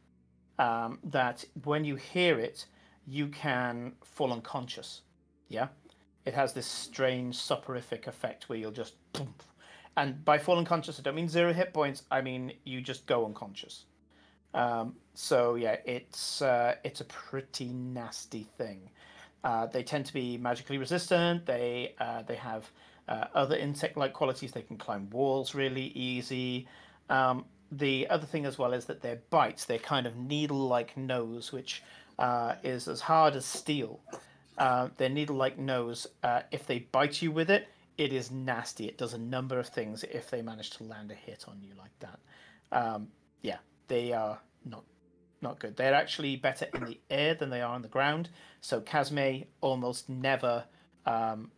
um, that when you hear it, you can fall unconscious. Yeah, it has this strange soporific effect where you'll just, and by fall unconscious, I don't mean zero hit points. I mean you just go unconscious. Um, so yeah, it's uh, it's a pretty nasty thing. Uh, they tend to be magically resistant. They uh, they have uh, other insect-like qualities. They can climb walls really easy. Um, the other thing as well is that their bites, their kind of needle-like nose, which uh, is as hard as steel. Uh, their needle-like nose, if they bite you with it, it is nasty. It does a number of things if they manage to land a hit on you like that. Um, yeah, they are not not good. They're actually better in the air than they are on the ground. So Chasme almost never um,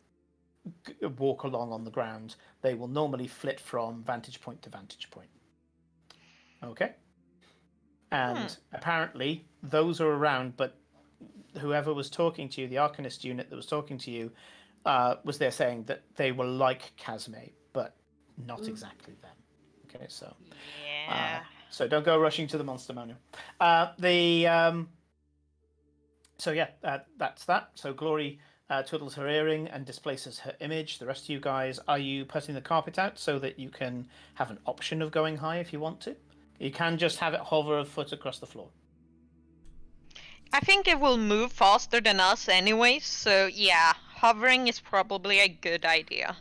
g- walk along on the ground. They will normally flit from vantage point to vantage point. Okay. And apparently those are around, but whoever was talking to you, the Arcanist unit that was talking to you, uh, was there saying that they were like Chasme, but not exactly them. Okay, so Yeah. So don't go rushing to the monster manual. Uh, the um, so yeah, uh, that's that. So Glory uh, twiddles her earring and displaces her image. The rest of you guys, are you putting the carpet out so that you can have an option of going high if you want to? You can just have it hover a foot across the floor. I think it will move faster than us anyway, so yeah, hovering is probably a good idea.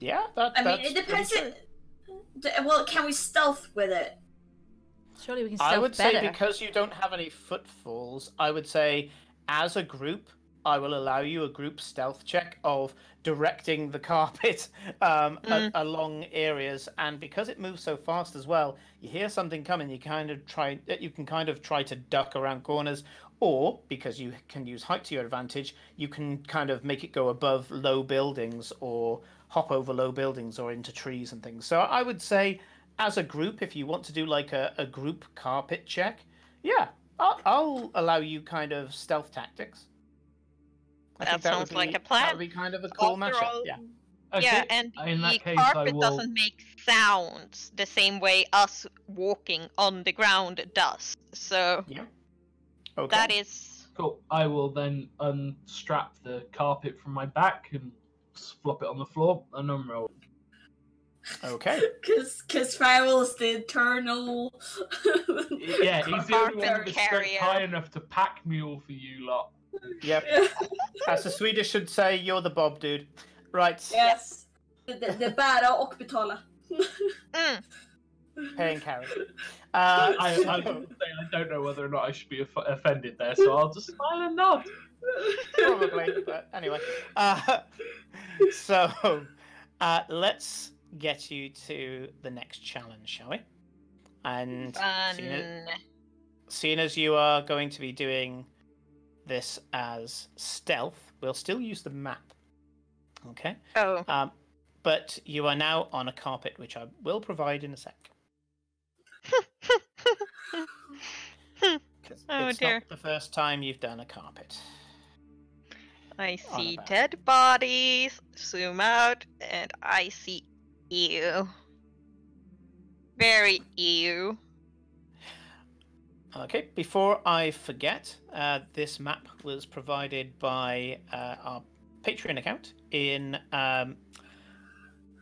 Yeah, that, I mean, it depends. pretty Well, can we stealth with it? Surely we can I would better. say because you don't have any footfalls, I would say as a group, I will allow you a group stealth check of directing the carpet um, a- Mm. along areas, and because it moves so fast as well, you hear something coming, you kind of try, uh, you can kind of try to duck around corners, or because you can use height to your advantage, you can kind of make it go above low buildings or hop over low buildings or into trees and things. So I would say, as a group, if you want to do like a, a group carpet check, yeah, I'll, I'll allow you kind of stealth tactics. I That would sounds like be- a plan. That would be kind of a cool After matchup. all- Yeah. Okay. Yeah, and in the that case, carpet will- doesn't make sounds the same way us walking on the ground does. So Okay. that is Cool. I will then unstrap the carpet from my back and flop it on the floor and unroll. Okay. Because because Farrell's the eternal. Yeah, he's the only one Carpet with strength high enough to pack mule for you lot. Yep. As the Swedish should say, you're the Bob dude. Right. yes. the, det bära och betala. mm, paying carry. Uh, I, I, so- I, was gonna say, I don't know whether or not I should be off- offended there, so I'll just smile and nod. probably, but anyway. Uh, so uh, let's get you to the next challenge, shall we? And seeing, it- seeing as you are going to be doing this as stealth, we'll still use the map. Okay. Oh, Um, but you are now on a carpet, which I will provide in a sec. Oh, it's dear. not the first time you've done a carpet. I see dead bodies. Zoom out, and I see ew. Very ew. Okay, before I forget, uh, this map was provided by uh, our Patreon account in. Um,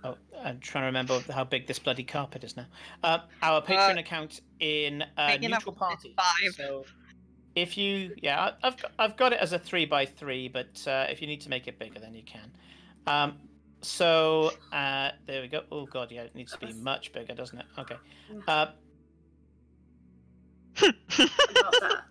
oh, I'm trying to remember how big this bloody carpet is now. Uh, our Patreon account in uh, Neutral Party. five. So, if you, yeah, I- I've got, I've got it as a three by three, but uh, if you need to make it bigger, then you can. Um, so uh, there we go. Oh god, yeah, it needs to be much bigger, doesn't it? Okay. Uh, About that.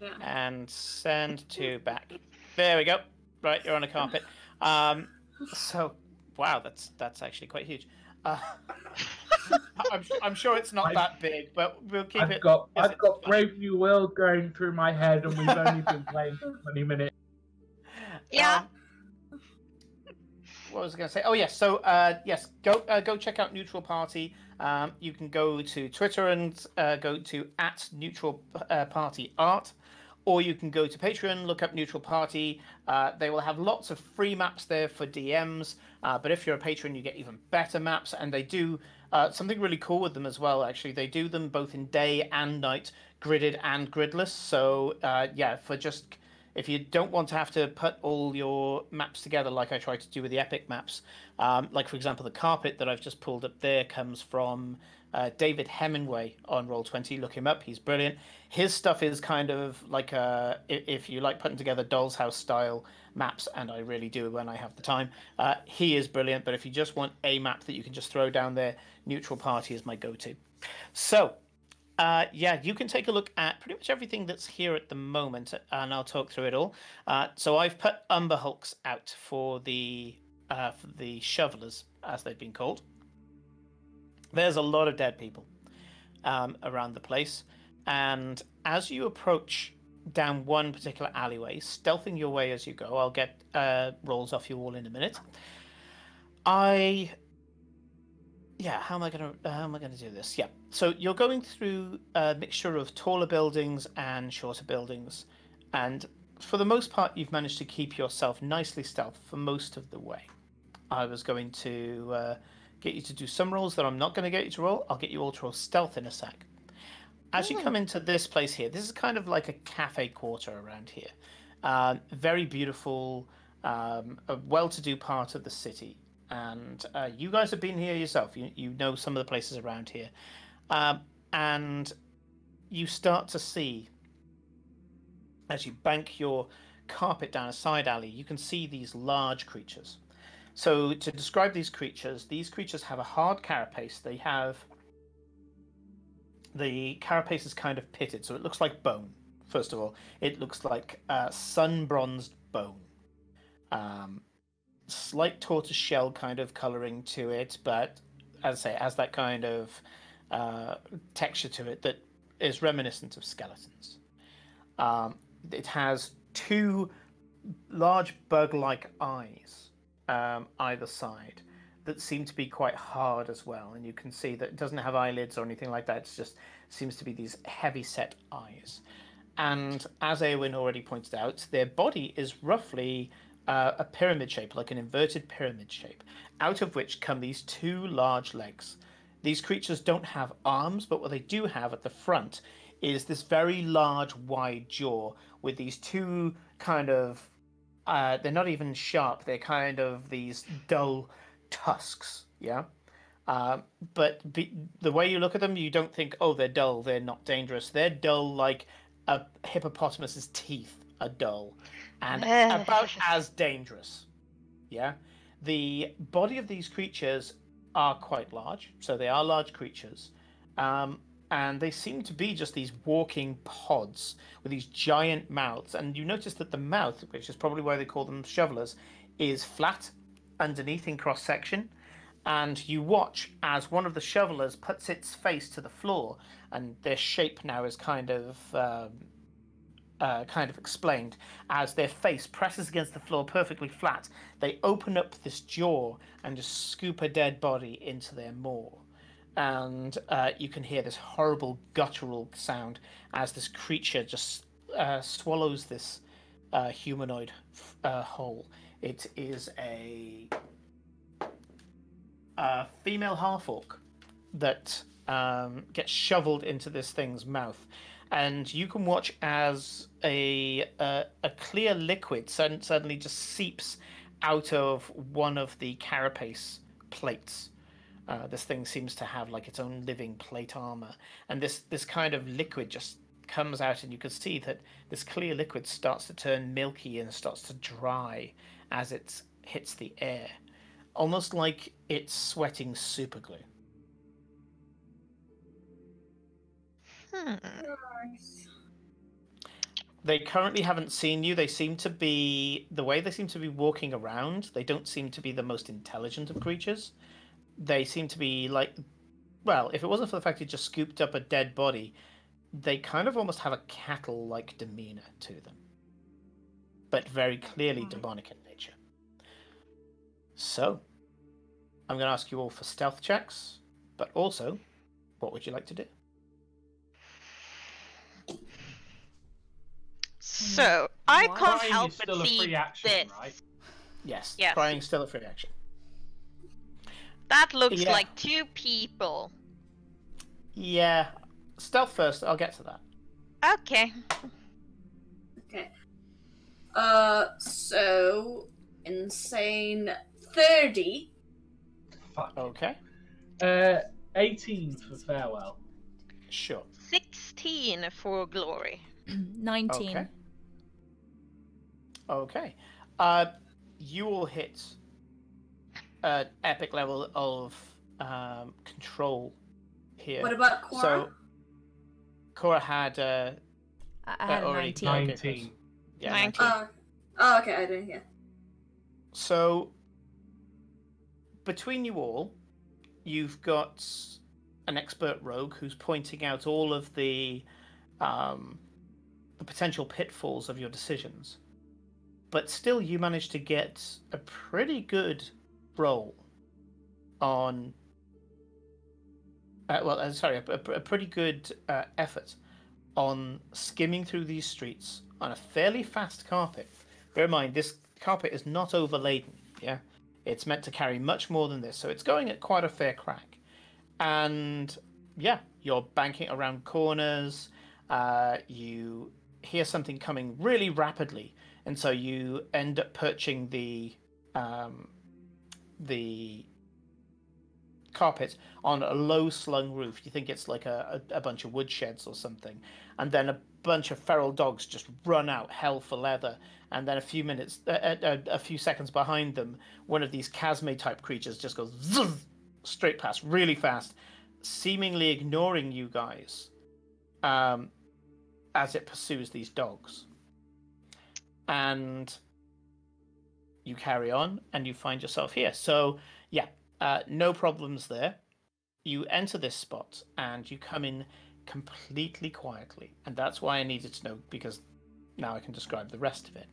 Yeah. and send to back. There we go. Right, you're on a carpet. Um, so, wow, that's that's actually quite huge. Uh, I'm, I'm sure it's not I've- that big, but we'll keep I've it. got I've it's got fine. Brave New World going through my head, and we've only been playing for 20 minutes. Yeah. Um, what was I going to say? Oh yes. So uh, yes, go uh, go check out Neutral Party. Um, you can go to Twitter and uh, go to at Neutral uh, Party Art, or you can go to Patreon, look up Neutral Party. Uh, they will have lots of free maps there for DMs. Uh, but if you're a patron, you get even better maps, and they do uh, something really cool with them as well. Actually, they do them both in day and night, gridded and gridless. So uh, yeah, for just if you don't want to have to put all your maps together like I try to do with the epic maps, um, like for example the carpet that I've just pulled up there comes from uh, David Hemingway on Roll Twenty. Look him up; he's brilliant. His stuff is kind of like a, i- if you like putting together doll's house style maps, and I really do when I have the time. Uh, he is brilliant. But if you just want a map that you can just throw down there, Neutral Party is my go-to. So uh, yeah, you can take a look at pretty much everything that's here at the moment, and I'll talk through it all. Uh, so I've put Umber Hulks out for the uh, for the shovelers, as they've been called. There's a lot of dead people um, around the place, and as you approach down one particular alleyway, stealthing your way as you go, I'll get uh, rolls off you all in a minute. I yeah how am i going to how am i to do this? Yeah so you're going through a mixture of taller buildings and shorter buildings and for the most part you've managed to keep yourself nicely stealth for most of the way. I was going to uh, get you to do some rolls that i'm not going to get you to roll. I'll get you all to roll stealth in a sec. As you come into this place here this is kind of like a cafe quarter around here. Um, very beautiful um, a well-to-do part of the city and uh, you guys have been here yourself. You you know some of the places around here, um, and you start to see as you bank your carpet down a side alley. You can see these large creatures. So to describe these creatures, these creatures have a hard carapace. They have the carapace is kind of pitted, so it looks like bone. First of all, it looks like uh, sun bronzed bone. Um, slight tortoise shell kind of coloring to it, but as I say, has that kind of uh, texture to it that is reminiscent of skeletons. Um, it has two large bug-like eyes um, either side that seem to be quite hard as well, and you can see that it doesn't have eyelids or anything like that. It just seems to be these heavy-set eyes. And as Eowyn already pointed out, their body is roughly uh, a pyramid shape, like an inverted pyramid shape, out of which come these two large legs. These creatures don't have arms, but what they do have at the front is this very large, wide jaw with these two kind of. Uh, they're not even sharp, they're kind of these dull tusks, yeah? Um, but be, the way you look at them, you don't think, oh, they're dull, they're not dangerous. They're dull like a hippopotamus's teeth are dull and about as dangerous. Yeah? The body of these creatures are quite large, so they are large creatures. Um, and they seem to be just these walking pods with these giant mouths. And you notice that the mouth, which is probably why they call them shovelers, is flat underneath in cross section. And you watch as one of the shovelers puts its face to the floor, and their shape now is kind of um, uh, kind of explained as their face presses against the floor perfectly flat. They open up this jaw and just scoop a dead body into their maw and uh, you can hear this horrible guttural sound as this creature just uh, swallows this uh, humanoid uh, whole. It is a, a female half orc that um, gets shoveled into this thing's mouth. And you can watch as a a, a clear liquid suddenly just seeps out of one of the carapace plates. Uh, this thing seems to have like its own living plate armor, and this this kind of liquid just comes out, and you can see that this clear liquid starts to turn milky and starts to dry as it hits the air, almost like it's sweating super Hmm. They currently haven't seen you. They seem to be the way they seem to be walking around. They don't seem to be the most intelligent of creatures they seem to be like well if it wasn't for the fact he just scooped up a dead body they kind of almost have a cattle like demeanor to them but very clearly Right. demonic in nature so i'm going to ask you all for stealth checks but also what would you like to do So I Why? can't Crying help is but still a see action, this. right? yes Yes. crying still a free action That looks Yeah. like two people. yeah stealth first i'll get to that Okay. Okay. Uh, so insane thirty. Fuck. okay Uh, 18 for farewell. sure 16 for glory. 19. Okay. Okay. Uh, you all hit an epic level of um, control here. What about Cora? So, Cora had uh, I I uh, already 19. 19. yeah, Nineteen. 19. Oh, oh, okay, I didn't hear. So, between you all, you've got an expert rogue who's pointing out all of the um, the potential pitfalls of your decisions. But still, you manage to get a pretty good roll on. Uh, well, uh, sorry, a, a- pretty good uh, effort on skimming through these streets on a fairly fast carpet. Bear in mind, this carpet is not overladen. Yeah, it's meant to carry much more than this, so it's going at quite a fair crack. And yeah, you're banking around corners. Uh, you hear something coming really rapidly, and so you end up perching the um, the carpet on a low slung roof. You think it's like a, a, a bunch of woodsheds or something, and then a bunch of feral dogs just run out hell for leather. And then a few minutes, uh, uh, a few seconds behind them, one of these Chasme type creatures just goes zzz, straight past, really fast, seemingly ignoring you guys um, as it pursues these dogs. And you carry on and you find yourself here. So, yeah, uh, no problems there. You enter this spot and you come in completely quietly. And that's why I needed to know because now I can describe the rest of it.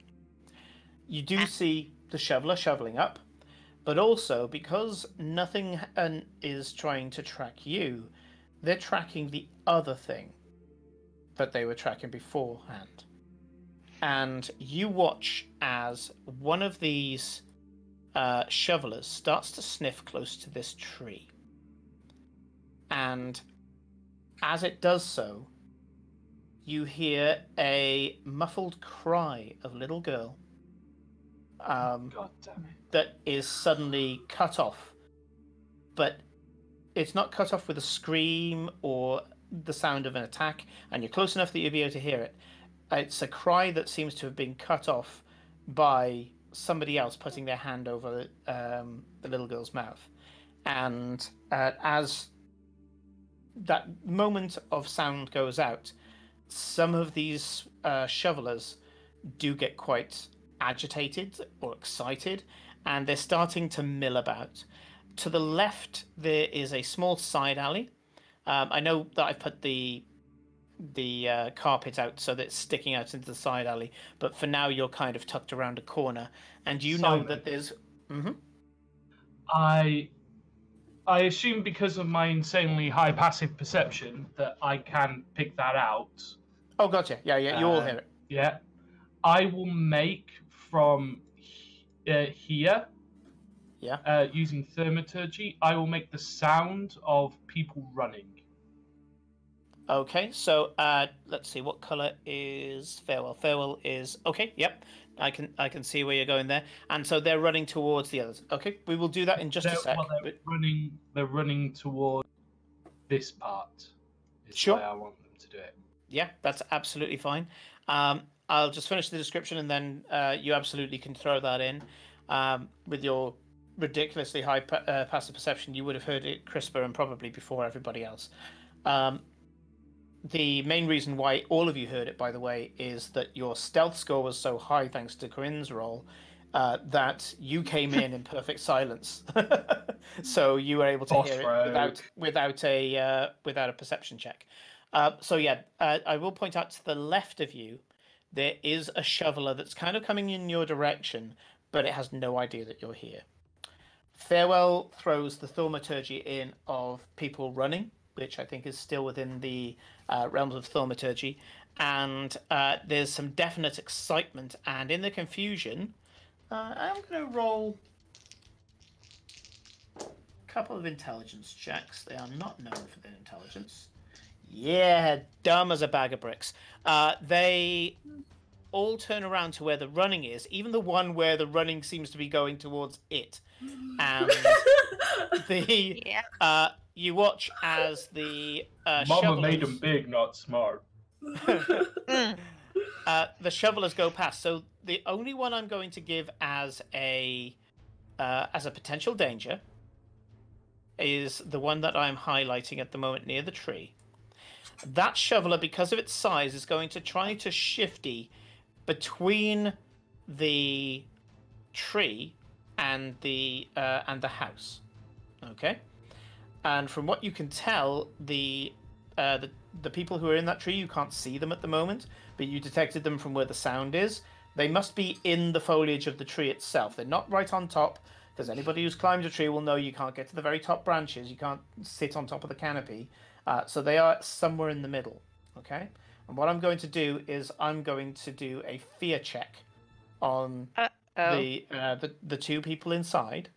You do see the shoveler shoveling up, but also because nothing uh, is trying to track you, they're tracking the other thing that they were tracking beforehand. And you watch as one of these uh, shovelers starts to sniff close to this tree. And as it does so, you hear a muffled cry of little girl um, God damn it. that is suddenly cut off. But it's not cut off with a scream or the sound of an attack, and you're close enough that you'll be able to hear it. It's a cry that seems to have been cut off by somebody else putting their hand over um, the little girl's mouth. and uh, as that moment of sound goes out, some of these uh, shovelers do get quite agitated or excited, and they're starting to mill about. To the left, there is a small side alley. Um, I know that I've put the the uh, carpet out so that it's sticking out into the side alley, but for now you're kind of tucked around a corner, and you know that there's. hmm I I assume because of my insanely high passive perception that I can pick that out. Oh, gotcha. Yeah, yeah, you all Uh, hear it. Yeah. I will make from he- uh, here. Yeah. Uh, using thaumaturgy, I will make the sound of people running. Okay, so uh, let's see what color is farewell. Farewell is okay. Yep, I can I can see where you're going there, and so they're running towards the others. Okay, we will do that in just they're, a sec. well, they're running. They're running toward this part. Is Sure. I want them to do it. Yeah, that's absolutely fine. Um, I'll just finish the description, and then uh, you absolutely can throw that in. Um, with your ridiculously high uh, passive perception, you would have heard it crisper and probably before everybody else. Um, the main reason why all of you heard it, by the way, is that your stealth score was so high thanks to Corinne's role uh, that you came in in perfect silence. so you were able to Boss hear it without without a uh, without a perception check. Uh, so yeah, uh, I will point out to the left of you, there is a shoveler that's kind of coming in your direction, but it has no idea that you're here. Farewell throws the thaumaturgy in of people running, which I think is still within the uh, realms of thaumaturgy, and uh, there's some definite excitement. And in the confusion, uh, I'm going to roll a couple of intelligence checks. They are not known for their intelligence. Yeah, dumb as a bag of bricks. Uh, they all turn around to where the running is, even the one where the running seems to be going towards it. And the Yeah. You watch as the uh, Mama made them big, not smart. Uh, the shovelers go past. So the only one I'm going to give as a uh, as a potential danger is the one that I'm highlighting at the moment near the tree. That shoveler, because of its size, is going to try to shifty between the tree and the uh, and the house. Okay, and from what you can tell, the uh, the the people who are in that tree, you can't see them at the moment, but you detected them from where the sound is. They must be in the foliage of the tree itself. They're not right on top, because anybody who's climbed a tree will know you can't get to the very top branches. You can't sit on top of the canopy. Uh, so they are somewhere in the middle. Okay. And what I'm going to do is I'm going to do a fear check on Oh. the uh, the the two people inside.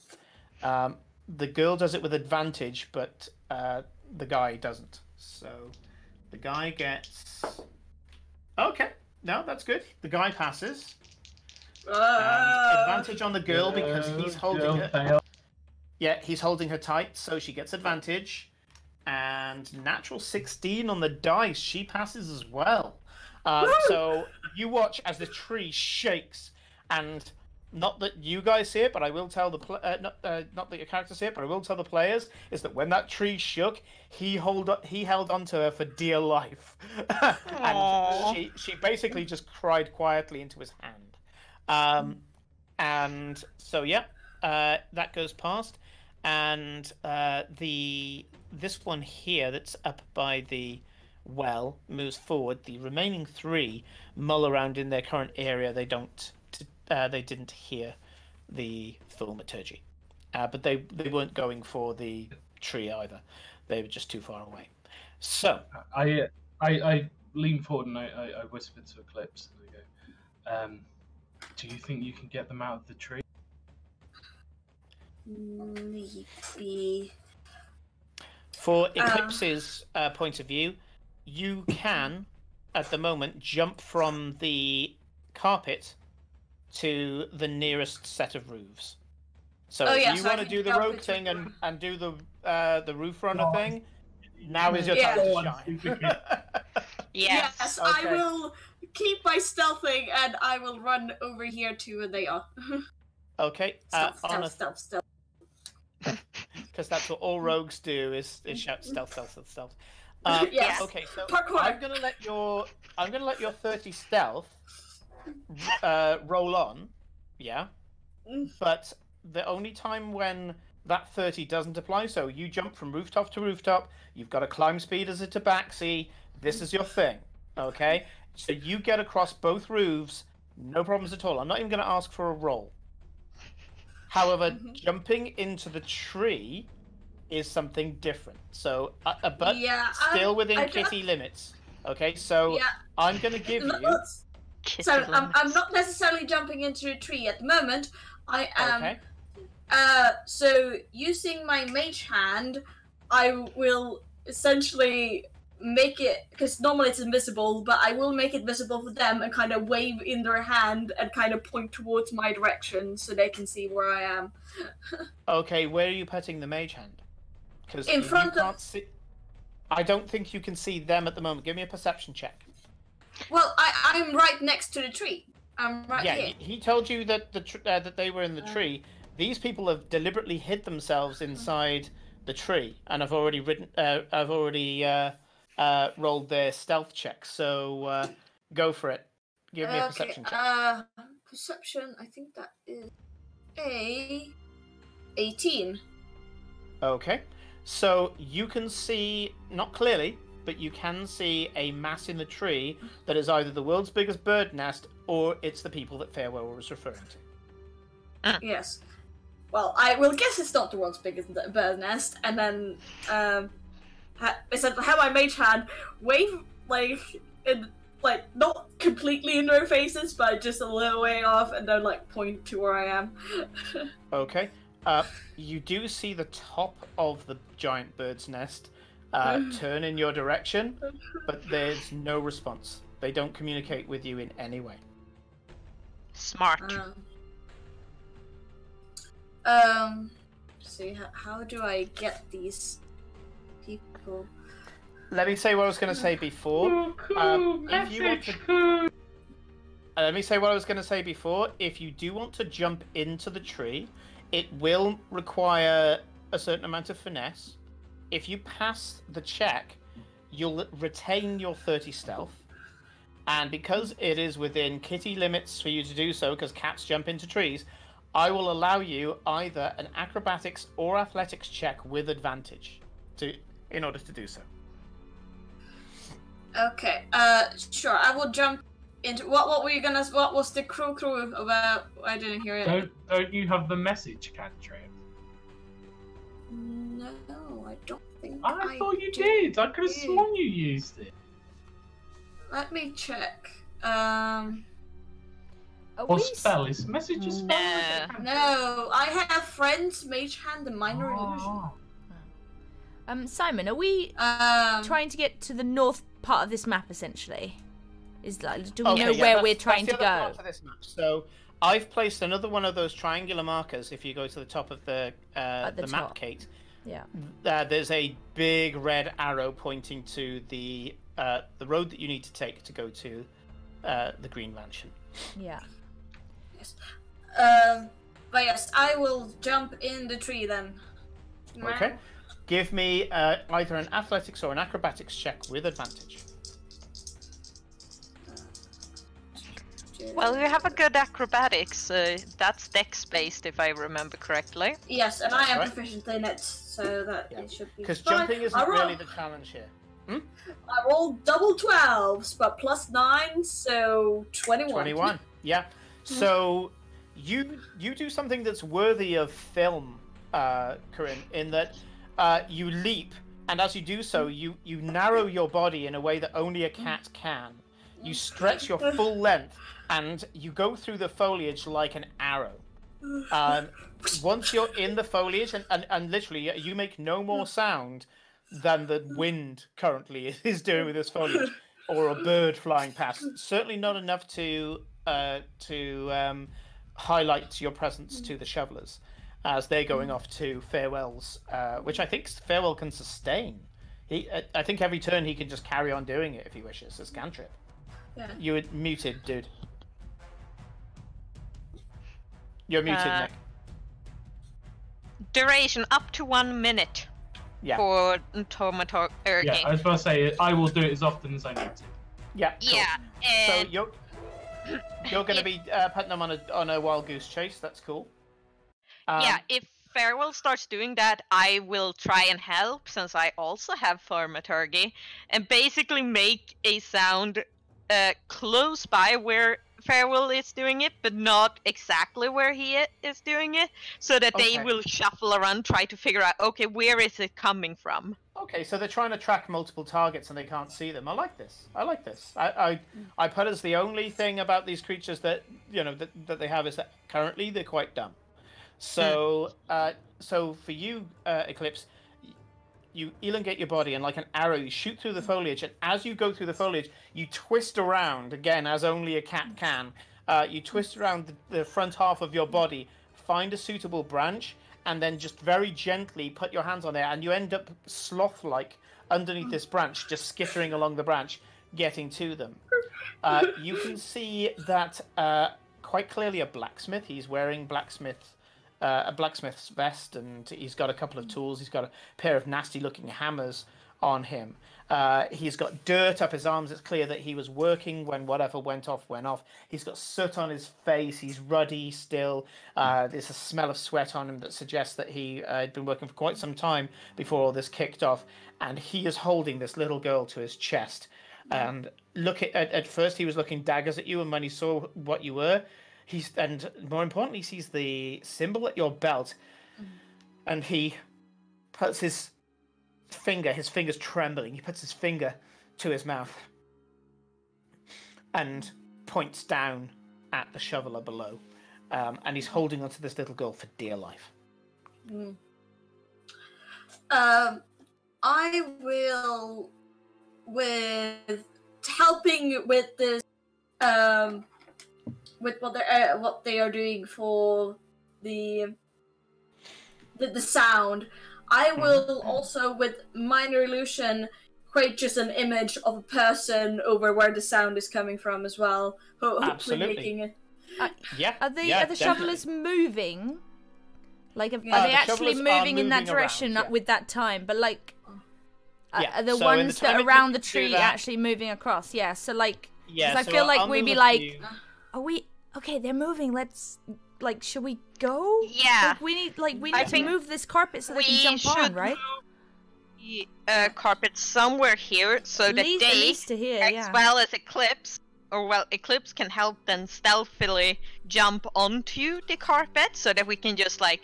Um, the girl does it with advantage, but uh, the guy doesn't. So the guy gets. Okay, no, that's good. The guy passes. Uh, advantage on the girl because he's holding her. fail. Yeah, he's holding her tight, so she gets advantage. And natural 16 on the dice. She passes as well. Uh, so you watch as the tree shakes, and not that you guys see it, but I will tell the pl- uh, not, uh, not that your characters see it, but I will tell the players is that when that tree shook, he hold he held onto her for dear life, and she she basically just cried quietly into his hand. Um, and so yeah, uh, that goes past, and uh, the this one here that's up by the well moves forward. The remaining three mull around in their current area. They don't. T- Uh, they didn't hear the thaumaturgy, uh, but they they weren't going for the tree either. They were just too far away. So I, I I lean forward and I, I, I whisper to Eclipse and I go, um, "Do you think you can get them out of the tree?" maybe. For Um, Eclipse's uh, point of view, you can, at the moment, jump from the carpet to the nearest set of roofs. So Oh, if yeah, you so want to do the jump rope thing and, them. and do the uh, the roof runner Oh. thing, now is your Yeah. time to shine. stupid Yes. I will keep my stealthing and I will run over here to where they are. okay, uh, stealth, on a stealth, stealth, stealth. because because that's what all rogues do is, is shout stealth, stealth, stealth, stealth. Um, Yes. Okay, so Parkour. I'm gonna let your I'm gonna let your 30 stealth uh, roll on, yeah. Mm. But the only time when that 30 doesn't apply, so you jump from rooftop to rooftop, you've got a climb speed as a tabaxi. This is your thing, okay? So you get across both roofs, no problems at all. I'm not even gonna ask for a roll. However, Mhm. jumping into the tree is something different. So, uh, uh, but yeah, still I'm- within I kitty limits. Okay, so Yeah. I'm gonna give No, you. So I'm, I'm not necessarily jumping into a tree at the moment. I am. Okay. Uh, so using my mage hand, I will essentially make it because normally it's invisible, but I will make it visible for them and kind of wave in their hand and kind of point towards my direction so they can see where I am. Okay, where are you putting the mage hand? Because In front of- can't see. I don't think you can see them at the moment. Give me a perception check. Well, I I'm right next to the tree. I'm right yeah, here. he, he told you that the tr- uh, that they were in the Uh. tree. These people have deliberately hid themselves inside the tree, and I've already written. Uh, I've already uh, uh, rolled their stealth check. So uh, go for it. Give me a perception check. Uh, perception. I think that is a eighteen. Okay. So you can see, not clearly, but you can see a mass in the tree that is either the world's biggest bird nest or it's the people that Farewell was referring to. Yes. Well, I will guess it's not the world's biggest bird nest, and then um, ha- I said have my mage hand wave like in like not completely in their faces, but just a little way off, and then like point to where I am. Okay. Uh, you do see the top of the giant bird's nest uh, turn in your direction, but there's no response. They don't communicate with you in any way. Smart. um, um, see how, how do I get these people? Let me say what I was going to say before. Um, if you want to, Uh, let me say what I was going to say before. If you do want to jump into the tree, it will require a certain amount of finesse. If you pass the check, you'll retain your 30 stealth. And because it is within kitty limits for you to do so, because cats jump into trees, I will allow you either an acrobatics or athletics check with advantage to in order to do so. Okay. Uh, sure. I will jump into what? What were you gonna? What was the crew crew about? I didn't hear it. Don't don't you have the message cantrip? No, I. I, thought you do. did. I could have sworn you used it. Let me check. Um, Are Or we spell is message a spell? or is it No. cantrip? no, I have friends, mage hand, and minor illusion. Oh. Um, Simon, are we Um, trying to get to the north part of this map essentially? Is like, do we Okay, know yeah, where we're that's trying the to other part go? of this map. So I've placed another one of those triangular markers. If you go to the top of the uh, the the, map, top. Kate, Yeah. uh, there's a big red arrow pointing to the uh, the road that you need to take to go to uh, the Green Mansion. Yeah. um, but yes, I will jump in the tree then. Okay. Give me uh, either an athletics or an acrobatics check with advantage. Well, you have a good acrobatics. Uh, that's dex based, if I remember correctly. Yes, and I am Right. proficient in it, so that Yeah. it should be Because jumping isn't roll, really the challenge here. I rolled double twelves, but plus nine, so twenty-one. 21 yeah. So you you do something that's worthy of film uh corinne in that uh you leap and as you do so you you narrow your body in a way that only a cat can. You stretch your full length and you go through the foliage like an arrow. Um, once you're in the foliage and, and, and literally you make no more sound than the wind currently is doing with this foliage or a bird flying past. Certainly not enough to uh, to um, highlight your presence to the shovelers as they're going off to farewells, uh, which I think farewell can sustain. He, I- I think every turn he can just carry on doing it if he wishes. As cantrip. Yeah. You're muted, dude. You're muted, Uh, Nick. Duration up to one minute Yeah. for Tomato. Er, Yeah, I was about to say I will do it as often as I need to. Yeah. cool. yeah. So you're you're going to be uh, putting them on a on a wild goose chase. That's cool. Um, yeah, if Farewell starts doing that, I will try and help since I also have thaumaturgy and basically make a sound uh, close by where Farewell is doing it, but not exactly where he is doing it, so that they will shuffle around, try to figure out, okay, where is it coming from? Okay, so they're trying to track multiple targets and they can't see them. I like this. I like this. I I, I put as the only thing about these creatures that you know that, that they have is that currently they're quite dumb. So uh, so for you, uh, Eclipse, you elongate your body and like an arrow, you shoot through the foliage, and as you go through the foliage, you twist around again as only a cat can. Uh, you twist around the, the front half of your body, find a suitable branch, and then just very gently put your hands on there, and you end up sloth-like underneath this branch, just skittering along the branch, getting to them. Uh, you can see that uh, quite clearly a blacksmith. He's wearing blacksmith uh, a blacksmith's vest, and he's got a couple of tools. He's got a pair of nasty-looking hammers on him. Uh, he's got dirt up his arms. It's clear that he was working when whatever went off went off. He's got soot on his face. He's ruddy still. Uh, there's a smell of sweat on him that suggests that he uh, had been working for quite some time before all this kicked off. And he is holding this little girl to his chest. And look at, at at first he was looking daggers at you, and when he saw what you were, he's and more importantly he sees the symbol at your belt, and he puts his finger, his fingers trembling. He puts his finger to his mouth and points down at the shoveler below, um, and he's holding onto this little girl for dear life. Um, I will with helping with this um with what they uh, what they are doing for the the, the sound. I will also with minor illusion create just an image of a person over where the sound is coming from as well. Ho- hopefully Absolutely. making it. Yeah. Are the yeah, are the definitely. shovelers moving? Like, are Yeah. are Uh, they the actually shovelers are moving in that moving around, direction yeah. with that time? But like, are- Yeah, are the so in the ones that are around the takes to do tree that- actually moving across? Yeah. So like, Yeah, 'cause I so feel like we'd be like- few- are we okay? They're moving. Let's like, should we go? Yeah. Like, we need like we I need to move this carpet so they can jump on, right? The uh, carpet somewhere here so At that least, they, here, as yeah. well as Eclipse, or well, Eclipse can help them stealthily jump onto the carpet so that we can just like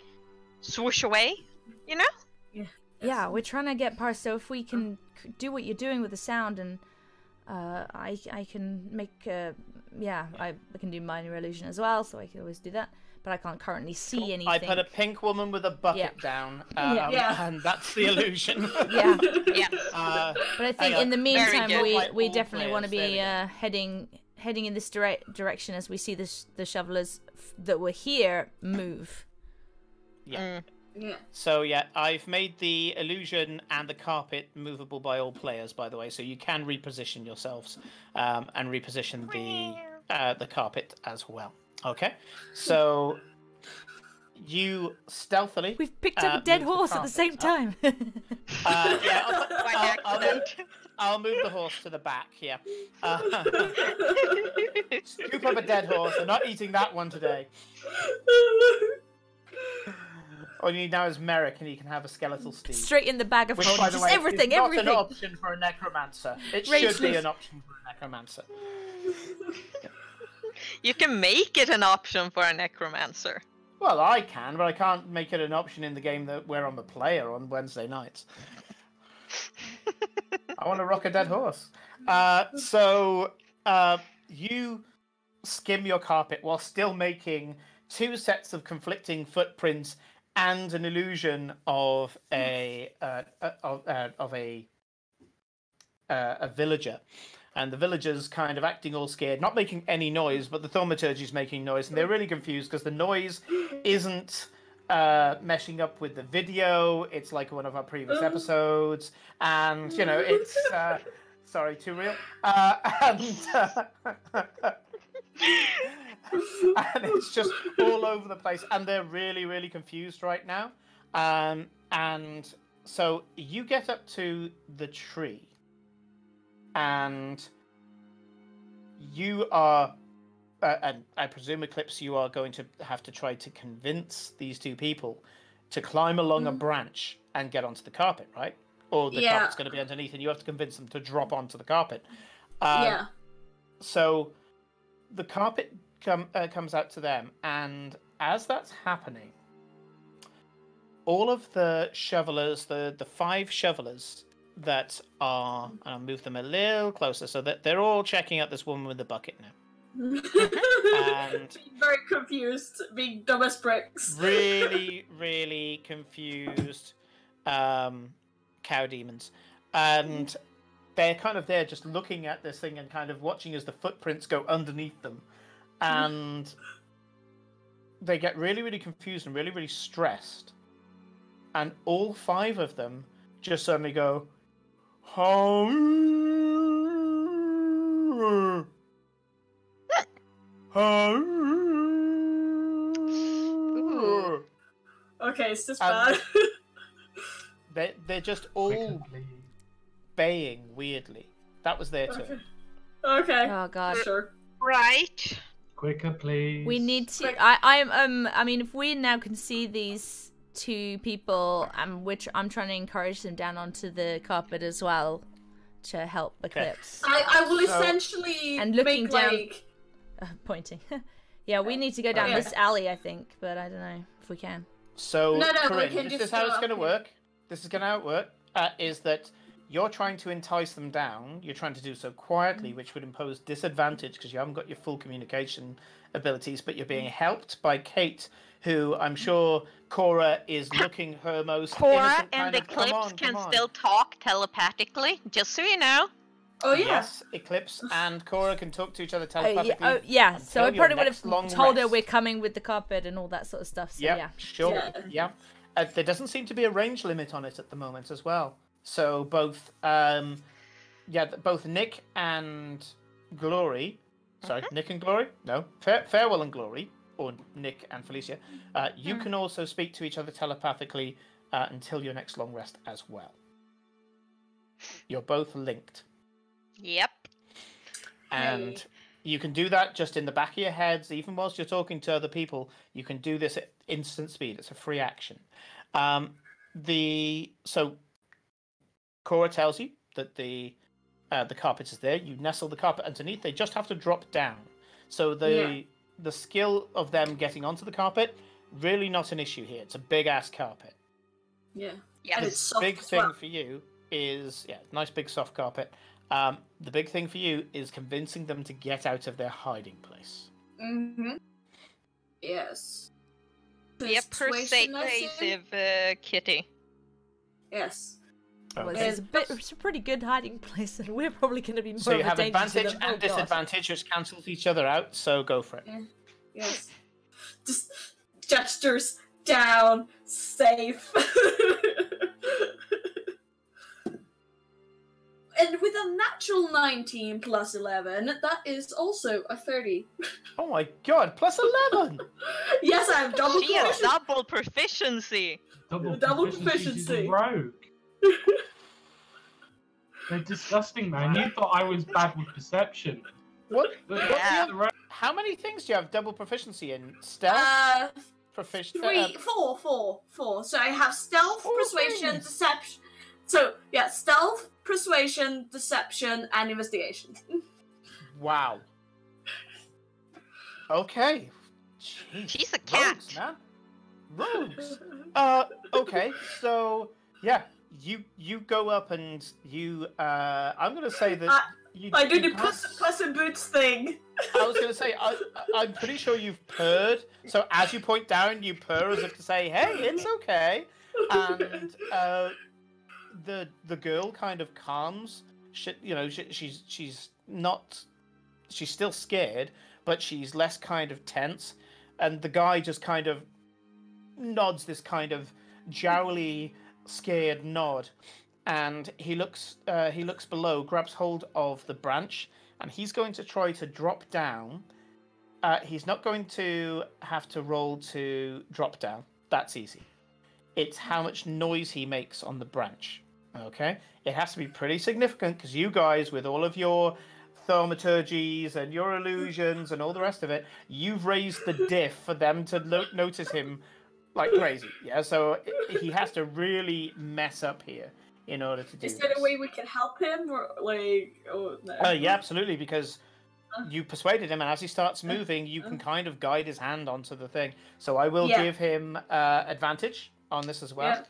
swoosh away, you know? Yeah, Yeah, we're trying to get past. So if we can do what you're doing with the sound, and uh, I I can make uh, yeah, I, I can do minor illusion as well, so I can always do that. But I can't currently see anything. I put a pink woman with a bucket Yeah. down, um, Yeah. Yeah. and that's the illusion. Yeah, Yeah. uh, but I think in the meantime, we Like we definitely want to be uh, heading heading in this dire- direction as we see the sh- the shovelers f- that were here move. Yeah. Mm. Yeah. So yeah, I've made the illusion and the carpet movable by all players, by the way, so you can reposition yourselves um, and reposition the uh, the carpet as well. Okay, so you stealthily. We've picked up Uh, a dead move the horse at the same time. Uh, yeah, I'll, By I'll- I'll move, accident. I'll move the horse to the back. Yeah, uh, scoop up a dead horse. They're not eating that one today. All you need now is Merrick, and he can have a skeletal steed. Straight in the bag of Which, holding by the just way, everything, is not everything. an option for a necromancer. It Rage should be an option for a necromancer. You can make it an option for a necromancer. Well, I can, but I can't make it an option in the game that where I'm a player on Wednesday nights. I want to rock a dead horse. Uh, so uh, you skim your carpet while still making two sets of conflicting footprints and an illusion of a uh, uh, of, uh, of a uh, a villager. And the villagers kind of acting all scared, not making any noise, but the thaumaturgy is making noise, and they're really confused because the noise isn't uh, meshing up with the video. It's like one of our previous episodes, and you know, it's uh, sorry, too real. Uh, and uh, and it's just all over the place, and they're really, really confused right now. Um, and so you get up to the tree, and you are, uh, and I presume Eclipse, you are going to have to try to convince these two people to climb along a Mhm. branch and get onto the carpet, right? Or the Yeah. carpet's going to be underneath, and you have to convince them to drop onto the carpet. Um, yeah. so the carpet come, uh, comes out to them, and as that's happening, all of the shovelers, the the five shovelers that are, and I'll move them a little closer so that they're all checking out this woman with the bucket now. And- being very confused, being dumb as bricks. Really, really confused um, cow demons, and they're kind of there just looking at this thing and kind of watching as the footprints go underneath them, and they get really, really confused and really, really stressed, and all five of them just suddenly go, "Huh? Huh?" Okay, it's just bad. They they're just all baying weirdly. That was their okay. turn. Okay. Oh god. Sure. Right. Quicker, please. We need to. Quick. I. I'm. Um. I mean, if we now can see these two people, um, which I'm trying to encourage them down onto the carpet as well, to help Eclipse. I, I will So- essentially And looking make down- like Uh, pointing. yeah, we need to go down yeah. this alley, I think, but I don't know if we can. So No, no, we Corinne, can this just is how it's going to work. This is going to how it work. Uh, is that you're trying to entice them down. You're trying to do so Mm. quietly, which would impose disadvantage because you haven't got your full communication abilities. But you're being helped by Kate, who I'm sure Cora is looking her most Cora and kind of, Eclipse on, can still talk telepathically, just so you know. Oh yeah. Yes, Eclipse and Cora can talk to each other Oh, yeah, telepathically. oh, yeah. so I probably would have long told her we're coming with the carpet and all that sort of stuff. So Yep, yeah. sure. Yeah. Yeah. Uh, there doesn't seem to be a range limit on it at the moment as well. So both, um, yeah, both Nick and Glory, sorry, Nick and Glory, no, Fair- Farewell and Glory, or Nick and Felicia, uh, you can also speak to each other telepathically uh, until your next long rest as well. You're both linked, Yep. and Hey. you can do that just in the back of your heads, even whilst you're talking to other people. You can do this at instant speed. It's a free action. Um, the so Cora tells you that the uh, the carpet is there. You nestle the carpet underneath. They just have to drop down. So the Yeah. the skill of them getting onto the carpet really not an issue here. It's a big ass carpet. Yeah. yeah. And The it's soft big as thing well. for you is yeah, nice big soft carpet. Um, the big thing for you is convincing them to get out of their hiding place. Mm-hmm. Yes. Yep, Persuasion, I think? persuasive uh, kitty. Yes. Well, Okay. it's a bit. It's a pretty good hiding place, and we're probably going to be more So of you a have danger advantage them. Oh, and disadvantage, which cancels each other out. So go for it. Yes. Just gestures down, safe. and with a natural 19 plus 11, that is also a 30. Oh my god! Plus eleven. yes, I have double She has proficiency. double proficiency. Double, Double proficiency. Proficiency. Rogue. They're disgusting, man. You thought I was bad with perception. what? What Yeah. how many things do you have double proficiency in? Stealth, Uh, proficiency. three, four, four, four. So I have stealth, Four persuasion, things. deception. So yeah, stealth, persuasion, deception, and investigation. wow. Okay. Jeez. She's a cat. Rogues, man. Rogues. Uh, okay, so yeah, you you go up and you. Uh, I'm gonna say that I- you. I do the can't puss, puss in boots thing. I was gonna say I, I- I'm pretty sure you've purred. So as you point down, you purr as if to say, "Hey, it's okay." And uh, the the girl kind of calms. She, you know, she, she's she's not. She's still scared, but she's less kind of tense. And the guy just kind of nods this kind of jowly, scared nod, and he looks uh, he looks below, grabs hold of the branch, and he's going to try to drop down. Uh, he's not going to have to roll to drop down. That's easy. It's how much noise he makes on the branch. Okay, it has to be pretty significant because you guys, with all of your thaumaturgies and your illusions and all the rest of it, you've raised the diff for them to lo- notice him like crazy. Yeah, so he has to really mess up here in order to do Is there this. a way we can help him, or like, oh no? Uh, yeah, absolutely, because Uh. you persuaded him, and as he starts moving, you can kind of guide his hand onto the thing. So I will Yeah. give him uh, advantage on this as well, Yeah.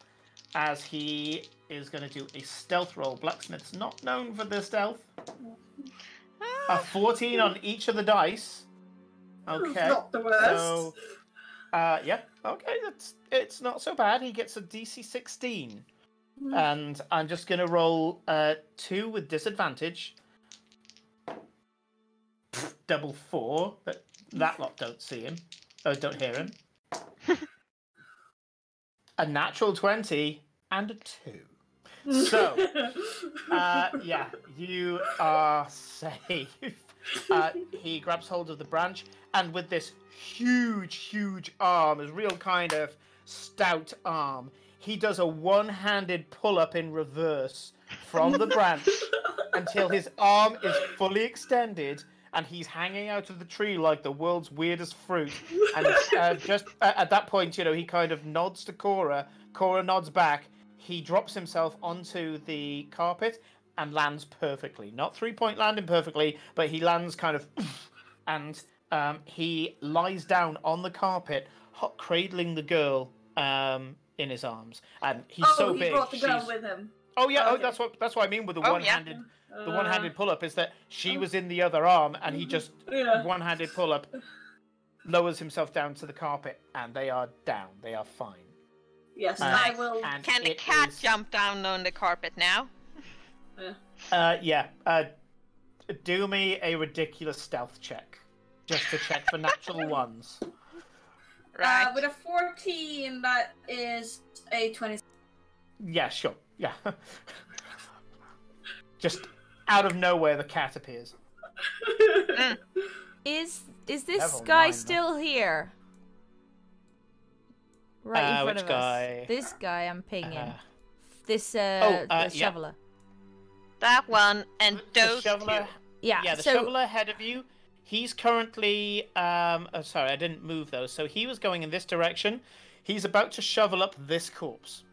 as he is going to do a stealth roll. Blacksmith's not known for the stealth. A 14 on each of the dice. Okay. Not the worst. So, uh, yeah, okay, that's it's not so bad. He gets a DC 16, Hmm. and I'm just gonna roll uh two with disadvantage. Double four, but that lot don't see him. Oh, don't hear him. a natural twenty and a two. So, uh, yeah, you are safe. Uh, he grabs hold of the branch, and with this huge, huge arm, his real kind of stout arm, he does a one-handed pull-up in reverse from the branch until his arm is fully extended and he's hanging out of the tree like the world's weirdest fruit. And uh, just uh, at that point, you know, he kind of nods to Cora. Cora nods back. He drops himself onto the carpet and lands perfectly. Not three point landing perfectly, but he lands kind of. And um, he lies down on the carpet, hot cradling the girl um, in his arms. And he's oh, so he big. brought the girl she's- with him. Oh yeah, oh, Okay. that's what that's what I mean with the Oh, yeah. one-handed the Uh, one-handed pull-up is that she was in the other arm and he just Yeah. one-handed pull-up lowers himself down to the carpet and they are down. They are fine. Yes, Uh, I will. Can the cat is- jump down on the carpet now? Uh, yeah. Uh, do me a ridiculous stealth check, just to check for natural ones. Right. Uh, with a 14, that is a 20. Yeah, sure. Yeah. just out of nowhere, the cat appears. Is is this Never guy mind, still here? Right in Uh, front which of guy? us. This guy I'm pinging. Uh, this uh, Oh, uh, the yeah. shoveler. That one and the those shoveler. two. Yeah. Yeah, the so shoveler ahead of you. He's currently. Um, oh, sorry, I didn't move those. So he was going in this direction. He's about to shovel up this corpse.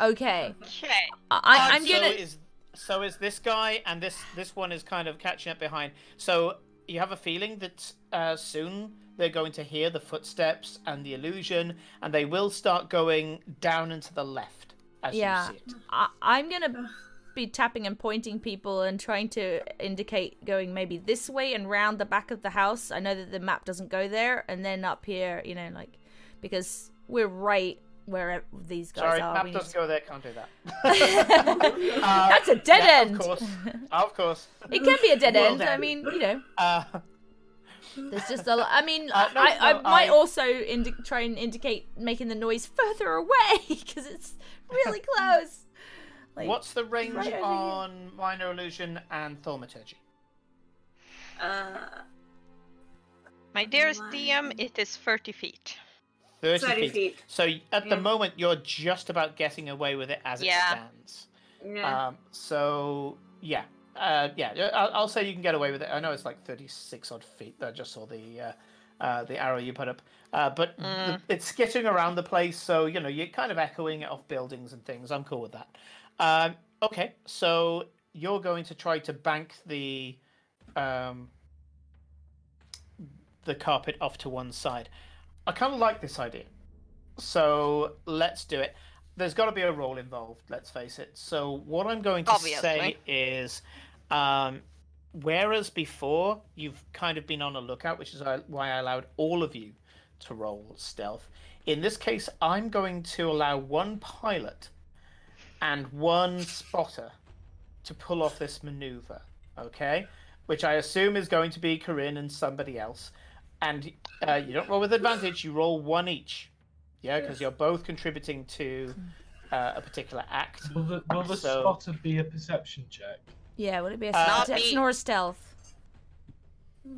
okay, Okay. I, I, Um, I'm gonna. So is so is this guy, and this this one is kind of catching up behind. So you have a feeling that uh, soon they're going to hear the footsteps and the illusion, and they will start going down and to the left as Yeah. you see it. I, I'm gonna be tapping and pointing people and trying to indicate going maybe this way and round the back of the house. I know that the map doesn't go there, and then up here, you know, like because we're right where these guys Sorry, are. map we need doesn't to- go there. Can't do that. That's a dead yeah, end. Of course, of course. It can be a dead Well end. I mean, you know, Uh, there's just a lot. I mean, Uh, no, I, I no, might I- also try and indicate making the noise further away because it's really close. Like, what's the range right over here. on minor illusion and thaumaturgy? Uh, My dearest One. DM, it is 30 feet. 30, 30 feet. feet. So at the moment, you're just about getting away with it as it stands. yeah. Um, so yeah, uh, yeah, yeah, I'll, I'll say you can get away with it. I know it's like thirty-six odd feet. I just saw the uh, uh, the arrow you put up, uh, but the- Mm. it's skittering around the place, so you know you're kind of echoing it off buildings and things. I'm cool with that. Um, okay, so you're going to try to bank the um, the carpet off to one side. I kind of like this idea. So let's do it. There's got to be a role involved, let's face it. So what I'm going to say is um, whereas before you've kind of been on a lookout, which is why I allowed all of you to roll stealth. In this case, I'm going to allow one pilot and one spotter to pull off this maneuver, okay? Which I assume is going to be Corinne and somebody else. And uh, you don't roll with advantage, you roll one each. Yeah, because you're both contributing to uh, a particular act. Will the, will the So- spotter be a perception check? Yeah, would it be a Uh, detection Not or a stealth?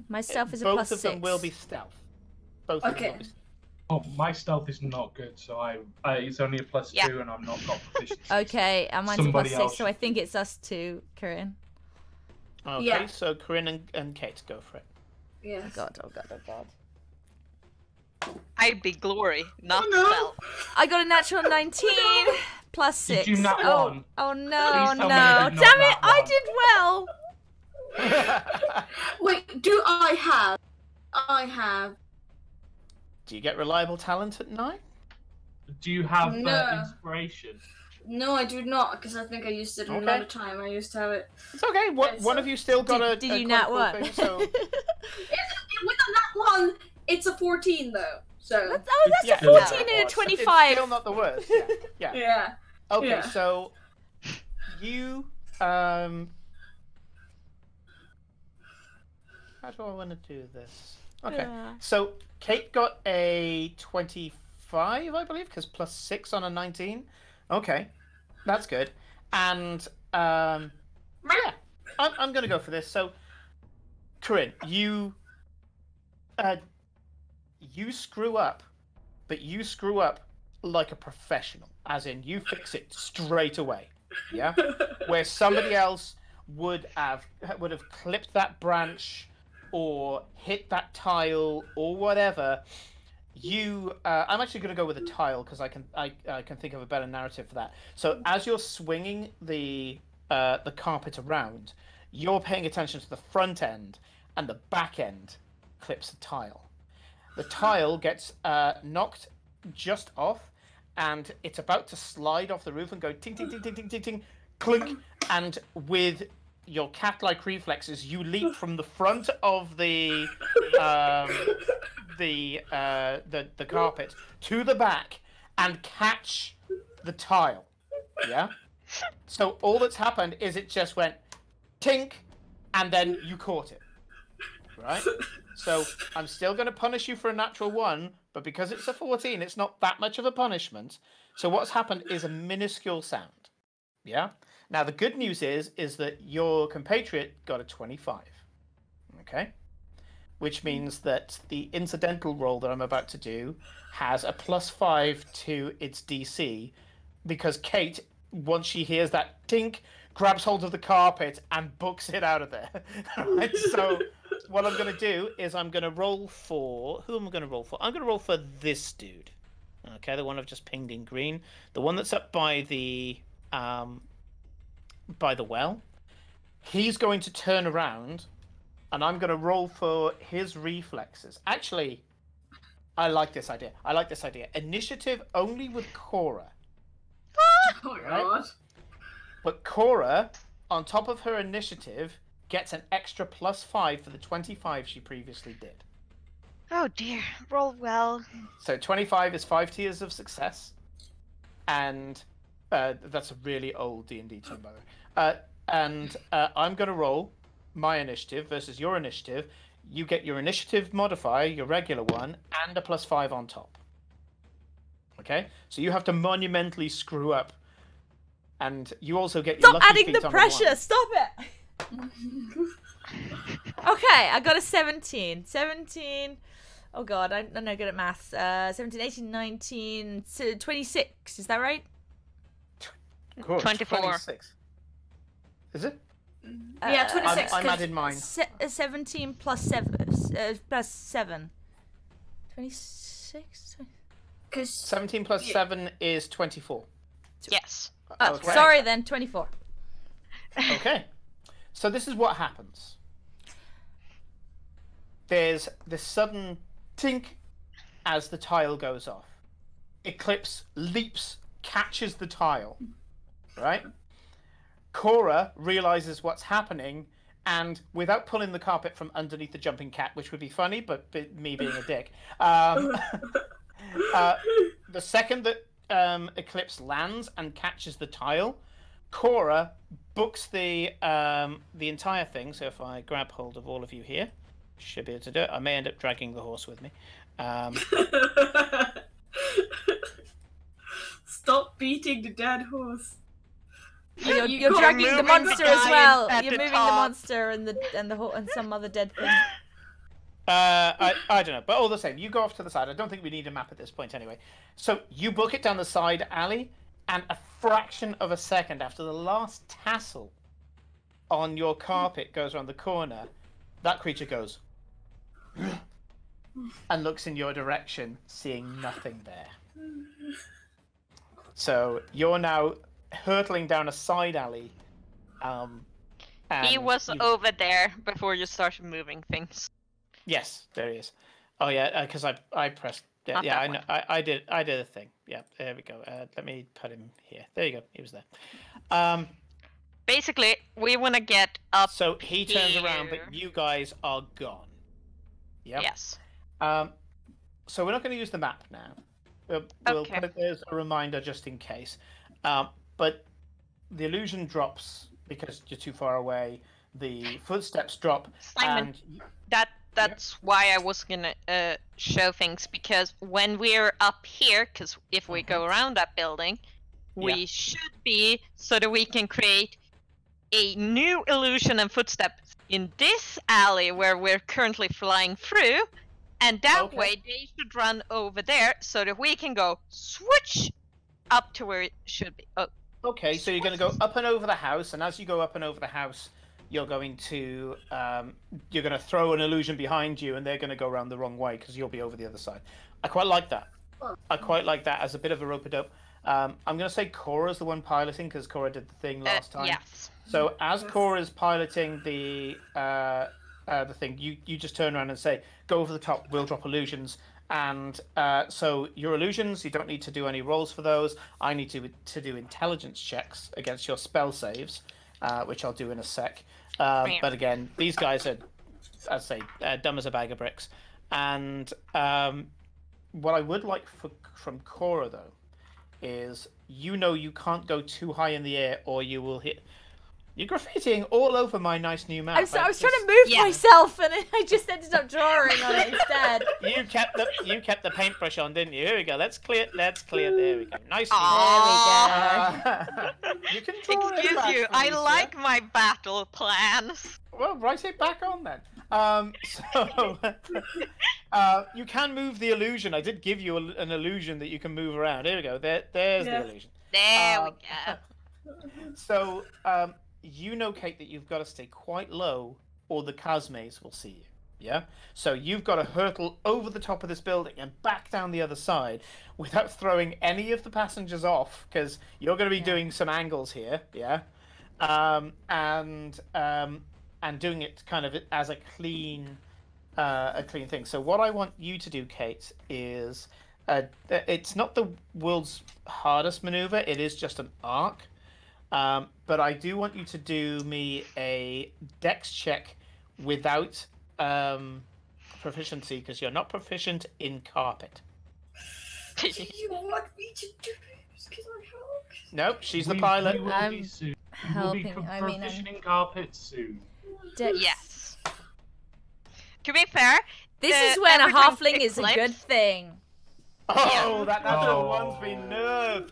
My stealth is a six. both plus of them will be stealth. Both of them will Okay. be Oh, my stealth is not good, so I, I it's only a plus Yeah. two, and I'm not got proficiency. Okay, and mine's plus Somebody six, else so I think it's us two, Corinne. Okay, Yeah. so Corinne and, and Kate go for it. Yes. Oh god, oh god, oh god. I'd be glory, oh, not Oh, no. spell. I got a natural 19 plus 6. Did you nat oh, one? oh no, no. tell me you did not Damn it, nat I did well. Wait, do I have? I have. Do you get reliable talent at nine? Do you have No. uh, inspiration? No, I do not, because I think I used it Okay. another time. I used to have it. It's okay. One, Okay, one of you still got Did, a. did a you not nat one? thing, so It, it, with a nat one, it's a 14 though. So That's, oh, that's Yeah, a 14 it and a 25. It's still not the worst. Yeah. yeah. yeah. Okay, Yeah. so you um how do I want to do this? Okay, Yeah. so Kate got a twenty-five, I believe, because plus six on a nineteen. Okay, that's good. And um, yeah, I'm I'm gonna go for this. So, Corinne, you uh, you screw up, but you screw up like a professional, as in you fix it straight away. Yeah, where somebody else would have would have clipped that branch or hit that tile or whatever. You, uh, I'm actually going to go with a tile because I can I, I can think of a better narrative for that. So as you're swinging the uh, the carpet around, you're paying attention to the front end, and the back end clips a tile. The tile gets uh, knocked just off, and it's about to slide off the roof and go ting ting ting ting ting ting ting, clink, and with your cat-like reflexes, you leap from the front of the um, the uh, the the carpet to the back and catch the tile. Yeah. So all that's happened is it just went tink, and then you caught it. Right. So I'm still going to punish you for a natural one, but because it's a 14, it's not that much of a punishment. So what's happened is a minuscule sound. Yeah. Now the good news is is that your compatriot got a 25. Okay. Which means that the incidental roll that I'm about to do has a plus five to its DC, because Kate, once she hears that tink, grabs hold of the carpet and books it out of there. right? So what I'm going to do is I'm going to roll for who am I going to roll for? I'm going to roll for this dude. Okay, the one I've just pinged in green, the one that's up by the um by the well. He's going to turn around, and I'm going to roll for his reflexes. Actually, I like this idea. I like this idea. Initiative only with Cora. Oh my Right. god. But Cora, on top of her initiative, gets an extra plus five for the 25 she previously did. Oh dear, roll well. So 25 is five tiers of success, and uh, that's a really old D and D term, by the way. Uh, and uh, I'm going to roll my initiative versus your initiative. You get your initiative modifier, your regular one, and a plus five on top. Okay, so you have to monumentally screw up, and you also get your Stop adding feat the pressure. one. Stop it. okay, I got a 17. 17. Oh god, I'm I'm not good at maths. Uh, 17, 18, 19, so 26. Is that right? Good, 24. 26. Is it? Yeah, Uh, 26. I'm, I'm 'cause- adding mine. Se- uh, 17 plus 7. Uh, plus 7. 26? Because 17 plus Yeah. 7 is 24. Yes. Oh, Okay. sorry then, 24. Okay. So this is what happens. There's this sudden tink as the tile goes off. Eclipse leaps, catches the tile. Right? Cora realizes what's happening and without pulling the carpet from underneath the jumping cat, which would be funny, but me being a dick, um, uh, the second that um, Eclipse lands and catches the tile, Cora books the um, the entire thing. So if I grab hold of all of you here, should be able to do it. I may end up dragging the horse with me. Um, Stop beating the dead horse. You're, You you're dragging the monster the as well. You're the moving the monster and the and the whole and some other dead thing. Uh, I, I don't know, but all the same, you go off to the side. I don't think we need a map at this point anyway. So you book it down the side alley, and a fraction of a second after the last tassel on your carpet goes around the corner, that creature goes and looks in your direction, seeing nothing there. So you're now hurtling down a side alley. Um, he was you- over there before you started moving things. Yes, there he is. Oh yeah, because I I pressed. Yeah, Not yeah I know. I, I did. I did a thing. Yeah, there we go. Uh, let me put him here. There you go. He was there. Um. Basically, we want to get up. So he turns around, but you guys are gone. Yep. Yes. Um. So we're not going to use the map now. We'll, we'll Okay. put it there as a reminder just in case. Um. But the illusion drops because you're too far away. The footsteps drop, Simon, and that that's why I was gonna uh, show things because when we're up here, because if we go around that building, we Mm-hmm. Yeah. should be so that we can create a new illusion and footsteps in this alley where we're currently flying through, and that Okay. way they should run over there so that we can go switch up to where it should be. Oh, Okay, so you're going to go up and over the house, and as you go up and over the house, you're going to um, you're going to throw an illusion behind you, and they're going to go around the wrong way because you'll be over the other side. I quite like that. I quite like that as a bit of a rope a dope. Um, I'm going to say Cora's the one piloting because Cora did the thing uh, last time. yes. So as Cora is piloting the uh, uh, the thing, you you just turn around and say, "Go over the top. We'll drop illusions." And uh, so your illusions, you don't need to do any rolls for those. I need to to do intelligence checks against your spell saves, uh, which I'll do in a sec. Um, but again, these guys are, as I say, uh, dumb as a bag of bricks. And um, what I would like for, from Cora though is you know you can't go too high in the air or you will hit. You're graffitiing all over my nice new map. I'm so, I was trying to move Yeah. myself, and I just ended up drawing on it instead. You kept the you kept the paintbrush on, didn't you? Here we go. Let's clear. Let's clear. There we go. Nice. and Aw. easy. you can draw Excuse back, you, I Felicia. like my battle plans. Well, write it back on then. Um, so uh, you can move the illusion. I did give you a, an illusion that you can move around. Here we go. There, there's Yeah. the illusion. There we Um, go. So um, you know, Kate, that you've got to stay quite low, or the Chasmes will see you. Yeah. So you've got to hurtle over the top of this building and back down the other side without throwing any of the passengers off, because you're going to be doing some angles here. Yeah. Um, and um, and doing it kind of as a clean uh, a clean thing. So what I want you to do, Kate, is uh, it's not the world's hardest maneuver. It is just an arc. Um, but I do want you to do me a dex check without um, proficiency because you're not proficient in carpet. Do you want me to do this? Because I help. Nope, she's the We- pilot. We will I'm be soon. We will be helping, pro- I mean, I'm- proficient in carpet soon. Dex- Yes. To be fair, This is when a every time halfling it is a good thing. Oh, that natural Oh. one's been nerfed.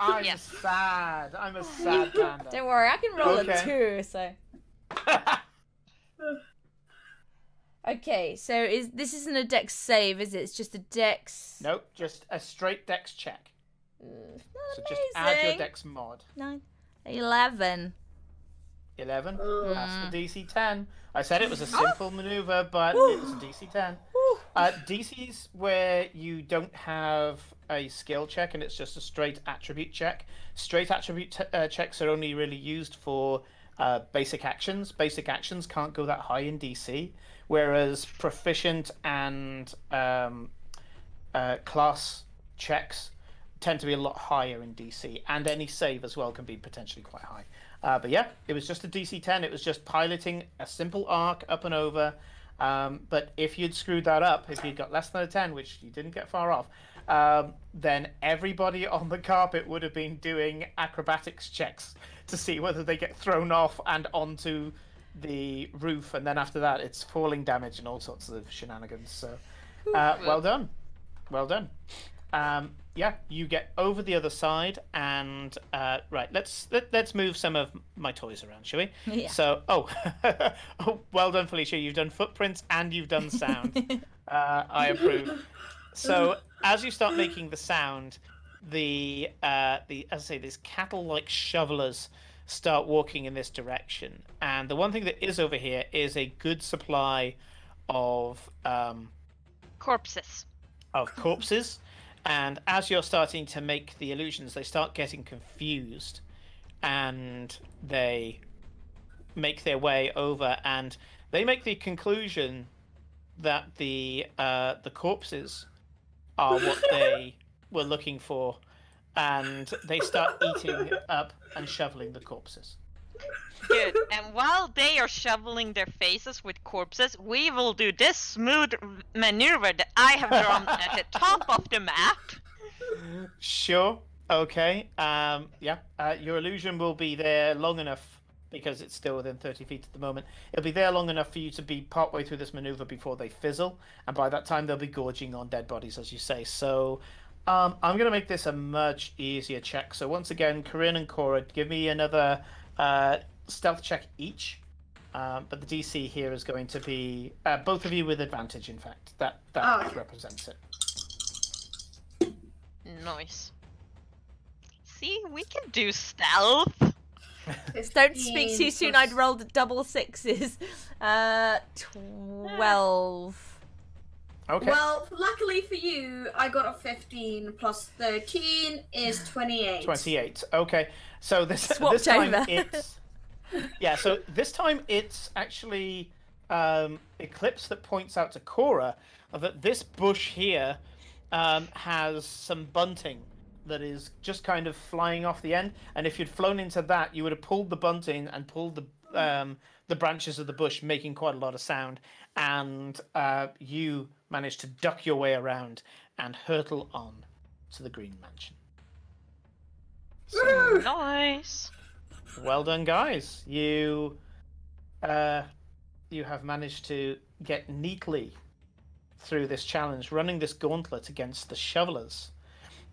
I'm Yes. sad. I'm a sad panda. Don't worry, I can roll Okay. a two. So okay, so is this isn't a dex save, is it? It's just a dex. nope, just a straight dex check. Mm, So Not just add your dex mod. Nine, eleven. 11. Ugh. That's the DC 10. I said it was a simple maneuver, but Woo. it was a DC 10. Uh, DC's where you don't have a skill check and it's just a straight attribute check. Straight attribute t- uh, checks are only really used for uh, basic actions. Basic actions can't go that high in DC, whereas proficient and um, uh, class checks tend to be a lot higher in DC, and any save as well can be potentially quite high. Uh, but yeah, it was just a DC 10. It was just piloting a simple arc up and over. Um, but if you'd screwed that up, if you'd got less than a 10, which you didn't get far off, um, then everybody on the carpet would have been doing acrobatics checks to see whether they get thrown off and onto the roof. And then after that, it's falling damage and all sorts of shenanigans. So uh, well done. Well done. Um, yeah, you get over the other side, and uh, right. Let's let, let's move some of my toys around, shall we? Yeah. So, oh, oh, well done, Felicia. You've done footprints and you've done sound. uh, I approve. So, as you start making the sound, the uh, the as I say, these cattle-like shovelers start walking in this direction, and the one thing that is over here is a good supply of um, Corpses. of corpses. And as you're starting to make the illusions, they start getting confused and they make their way over and they make the conclusion that the uh, the corpses are what they were looking for and they start eating up and shoveling the corpses. Good. And while they are shoveling their faces with corpses, we will do this smooth maneuver that I have drawn at the top of the map. Sure. Okay. Um, yeah. Uh, your illusion will be there long enough because it's still within 30 feet at the moment. It'll be there long enough for you to be partway through this maneuver before they fizzle, and by that time they'll be gorging on dead bodies, as you say. So. Um, I'm going to make this a much easier check. So once again, Corinne and Cora, give me another uh, stealth check each. Um, but the DC here is going to be uh, both of you with advantage. In fact, that that Oh, okay. represents it. Nice. See, we can do stealth. Don't speak too soon. I'd rolled double sixes. Uh, twelve. Okay. Well, luckily for you, I got a 15 plus 13 is 28. 28. Okay. So this Swapped this time over. it's Yeah, so this time it's actually um Eclipse that points out to Cora that this bush here um has some bunting that is just kind of flying off the end and if you'd flown into that you would have pulled the bunting and pulled the um the branches of the bush making quite a lot of sound and uh you managed to duck your way around and hurtle on to the green mansion. So, Nice. well done, guys. You, uh, you have managed to get neatly through this challenge, running this gauntlet against the shovelers,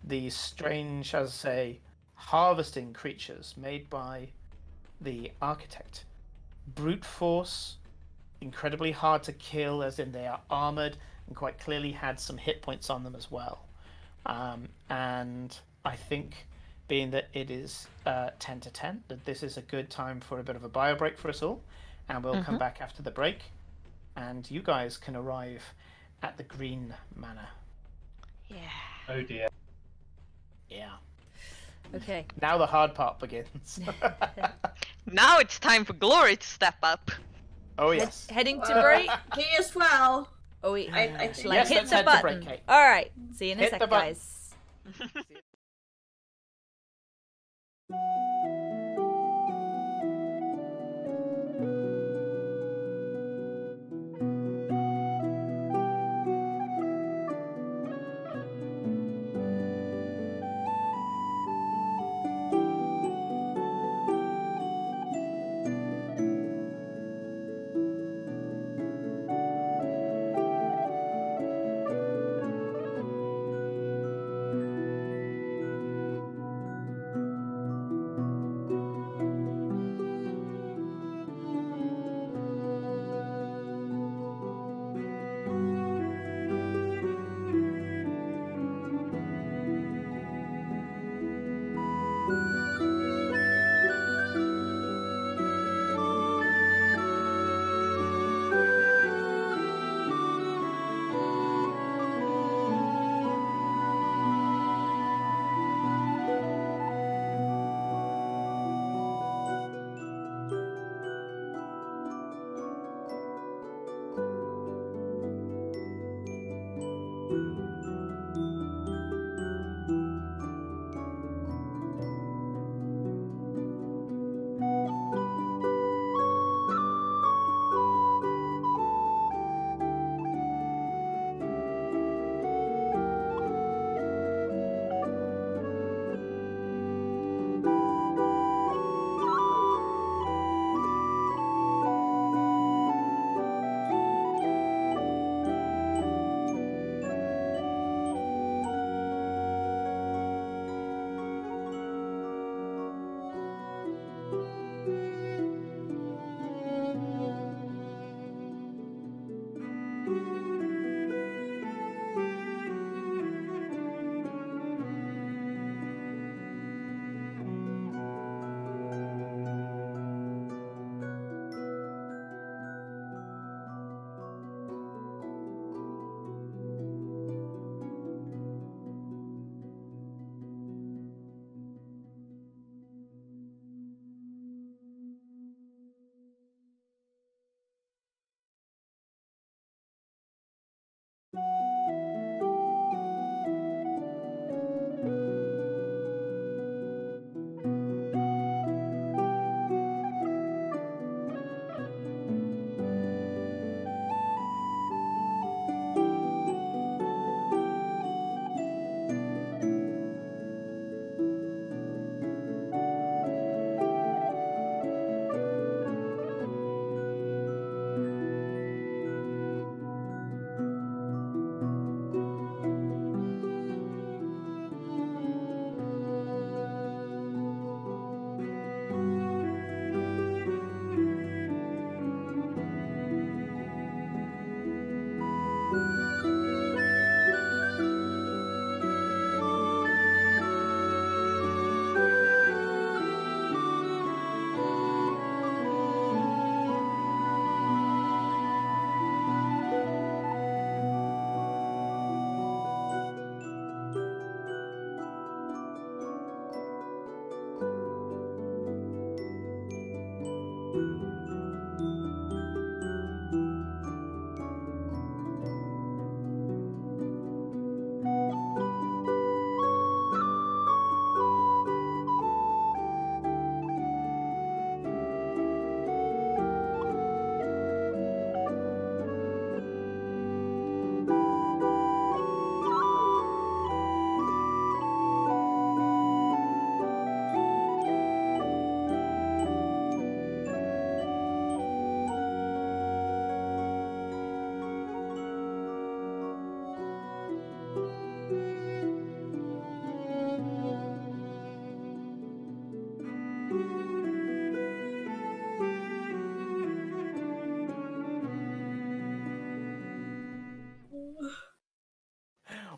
these strange, as I say, harvesting creatures made by the architect. Brute force, incredibly hard to kill, as in they are armored and quite clearly had some hit points on them as well. Um, and I think being that it is uh, 10 to 10, that this is a good time for a bit of a bio break for us all. And we'll come back after the break. And you guys can arrive at the Green Manor. Yeah. Oh dear. Yeah. Okay. Now the hard part begins. Now it's time for Glory to step up. oh, Head- yes. heading to break. Me as well. Oh, wait. I, I think. Like, Yes, hit let's the head to button. break, Kate. All right. See you in a Hit the second, button. guys.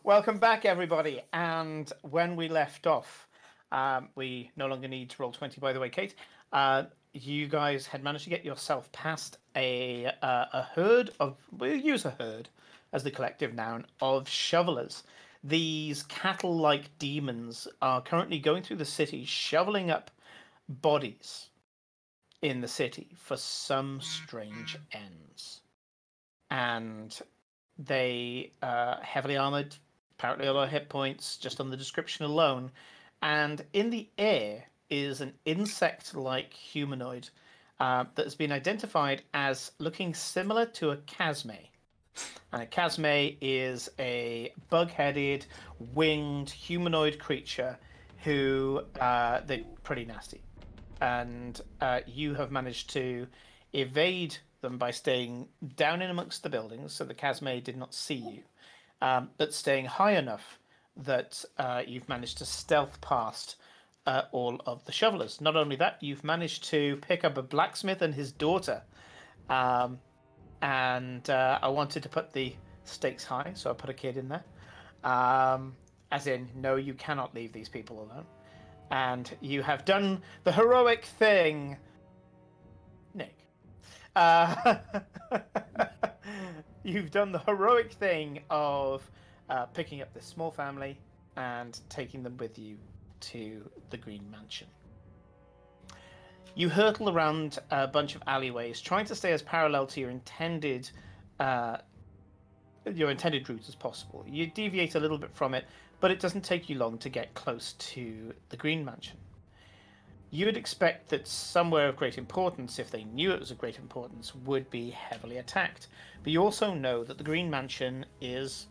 Welcome back, everybody. And when we left off, um, we no longer need to roll 20, by the way, Kate. Uh, you guys had managed to get yourself past a, uh, a herd of, we'll use a herd as the collective noun, of shovelers. These cattle like demons are currently going through the city, shoveling up bodies in the city for some strange ends. And they uh, heavily armored, apparently a lot of hit points just on the description alone. And in the air is an insect like humanoid uh, that has been identified as looking similar to a Chasme. And a Chasme is a bug headed, winged humanoid creature who uh, they're pretty nasty. And uh, you have managed to evade them by staying down in amongst the buildings so the Chasme did not see you, um, but staying high enough that uh, you've managed to stealth past uh, all of the shovelers. Not only that, you've managed to pick up a blacksmith and his daughter. Um, and uh, I wanted to put the stakes high, so I put a kid in there. Um, as in, no, you cannot leave these people alone. And you have done the heroic thing, Nick. You've done the heroic thing of uh, picking up this small family and taking them with you to the Green Mansion. You hurtle around a bunch of alleyways, trying to stay as parallel to your intended uh, your intended route as possible. You deviate a little bit from it, but it doesn't take you long to get close to the Green Mansion. You would expect that somewhere of great importance, if they knew it was of great importance, would be heavily attacked. But you also know that the Green Mansion is,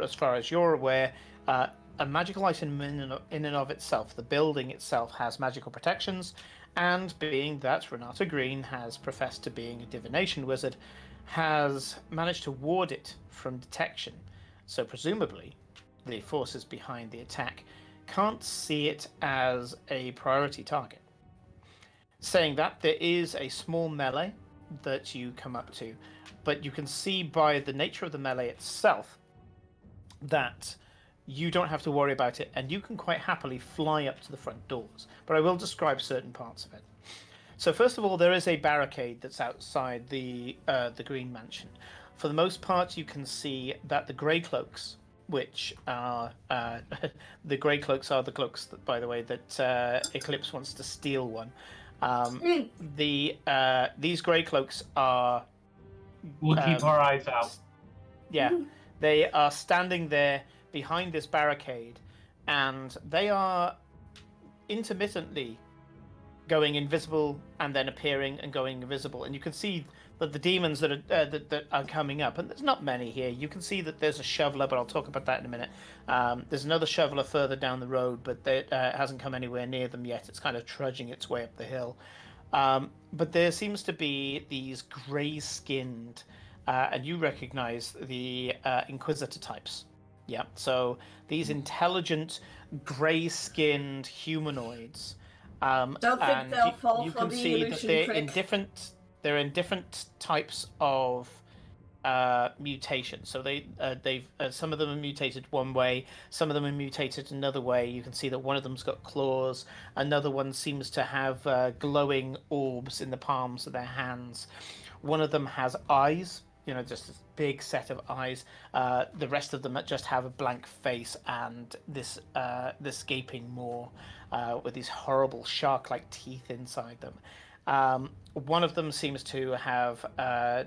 as far as you're aware, uh, a magical item in and, of, in and of itself. The building itself has magical protections, and being that Renata Green has professed to being a divination wizard, has managed to ward it from detection. So presumably, the forces behind the attack can't see it as a priority target. Saying that, there is a small melee that you come up to, but you can see by the nature of the melee itself that you don't have to worry about it and you can quite happily fly up to the front doors. But I will describe certain parts of it. So first of all, there is a barricade that's outside the uh, the Green Mansion. For the most part, you can see that the Grey Cloaks, which are uh, the Grey Cloaks, are the cloaks that, by the way, that uh, Eclipse wants to steal one. Um, the uh, these Grey Cloaks are We'll keep Um, our eyes out. yeah, they are standing there behind this barricade, and they are intermittently going invisible and then appearing and going invisible. And you can see that the demons that are uh, that, that are coming up, and there's not many here. You can see that there's a shoveler, but I'll talk about that in a minute. Um, there's another shoveler further down the road, but uh, it hasn't come anywhere near them yet. It's kind of trudging its way up the hill. Um, but there seems to be these grey-skinned, uh, and you recognize the uh, Inquisitor types. Yeah, so these intelligent, grey-skinned humanoids. Um, Don't think they'll you, fall you for can the see that they're in different. They're in different types of uh, mutation. So they uh, they've uh, some of them are mutated one way, some of them are mutated another way. You can see that one of them's got claws, another one seems to have uh, glowing orbs in the palms of their hands. One of them has eyes, you know, just this big set of eyes. Uh, the rest of them just have a blank face and this uh, this gaping maw uh, with these horrible shark-like teeth inside them. Um, one of them seems to have uh,